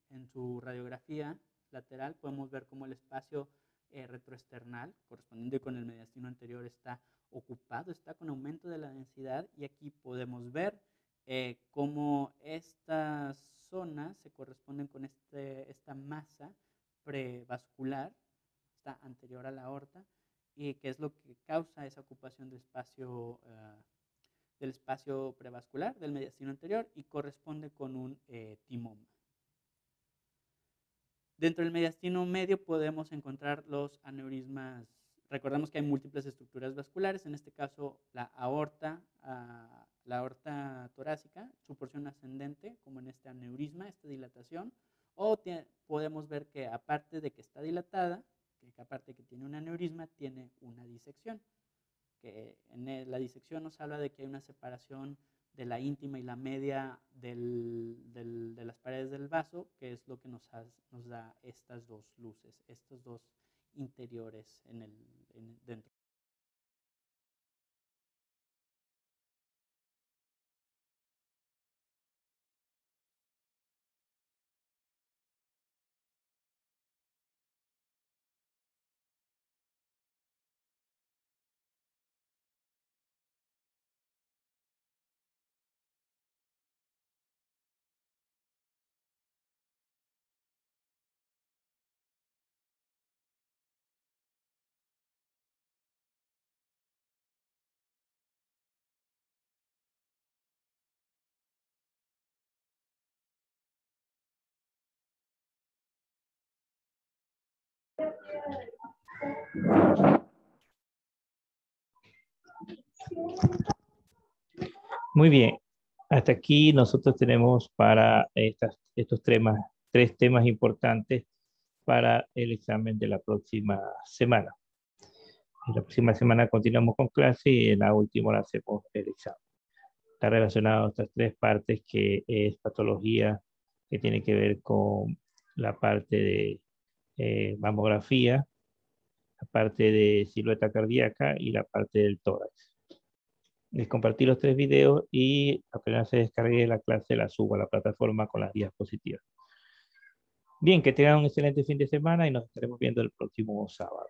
en su radiografía lateral. Podemos ver cómo el espacio eh, retroesternal, correspondiente con el mediastino anterior, está ocupado, está con aumento de la densidad y aquí podemos ver eh, cómo estas zonas se corresponden con este, esta masa prevascular, anterior a la aorta, y que es lo que causa esa ocupación del espacio, eh, del espacio prevascular, del mediastino anterior, y corresponde con un eh, timoma. Dentro del mediastino medio podemos encontrar los aneurismas. Recordemos que hay múltiples estructuras vasculares, en este caso la aorta, ah, la aorta torácica, su porción ascendente, como en este aneurisma, esta dilatación, o podemos ver que aparte de que está dilatada, que aparte que tiene un aneurisma, tiene una disección. Que en la disección nos habla de que hay una separación de la íntima y la media de las paredes del vaso, que es lo que nos, nos da estas dos luces, estos dos interiores dentro. Muy bien, hasta aquí nosotros tenemos para estas, estos temas, tres temas importantes para el examen de la próxima semana. La próxima semana continuamos con clase y en la última hora hacemos el examen. Está relacionado a estas tres partes que es patología, que tiene que ver con la parte de eh, mamografía, la parte de silueta cardíaca y la parte del tórax. Les compartí los tres videos y apenas se descargue la clase la subo a la plataforma con las diapositivas. Bien, que tengan un excelente fin de semana y nos estaremos viendo el próximo sábado.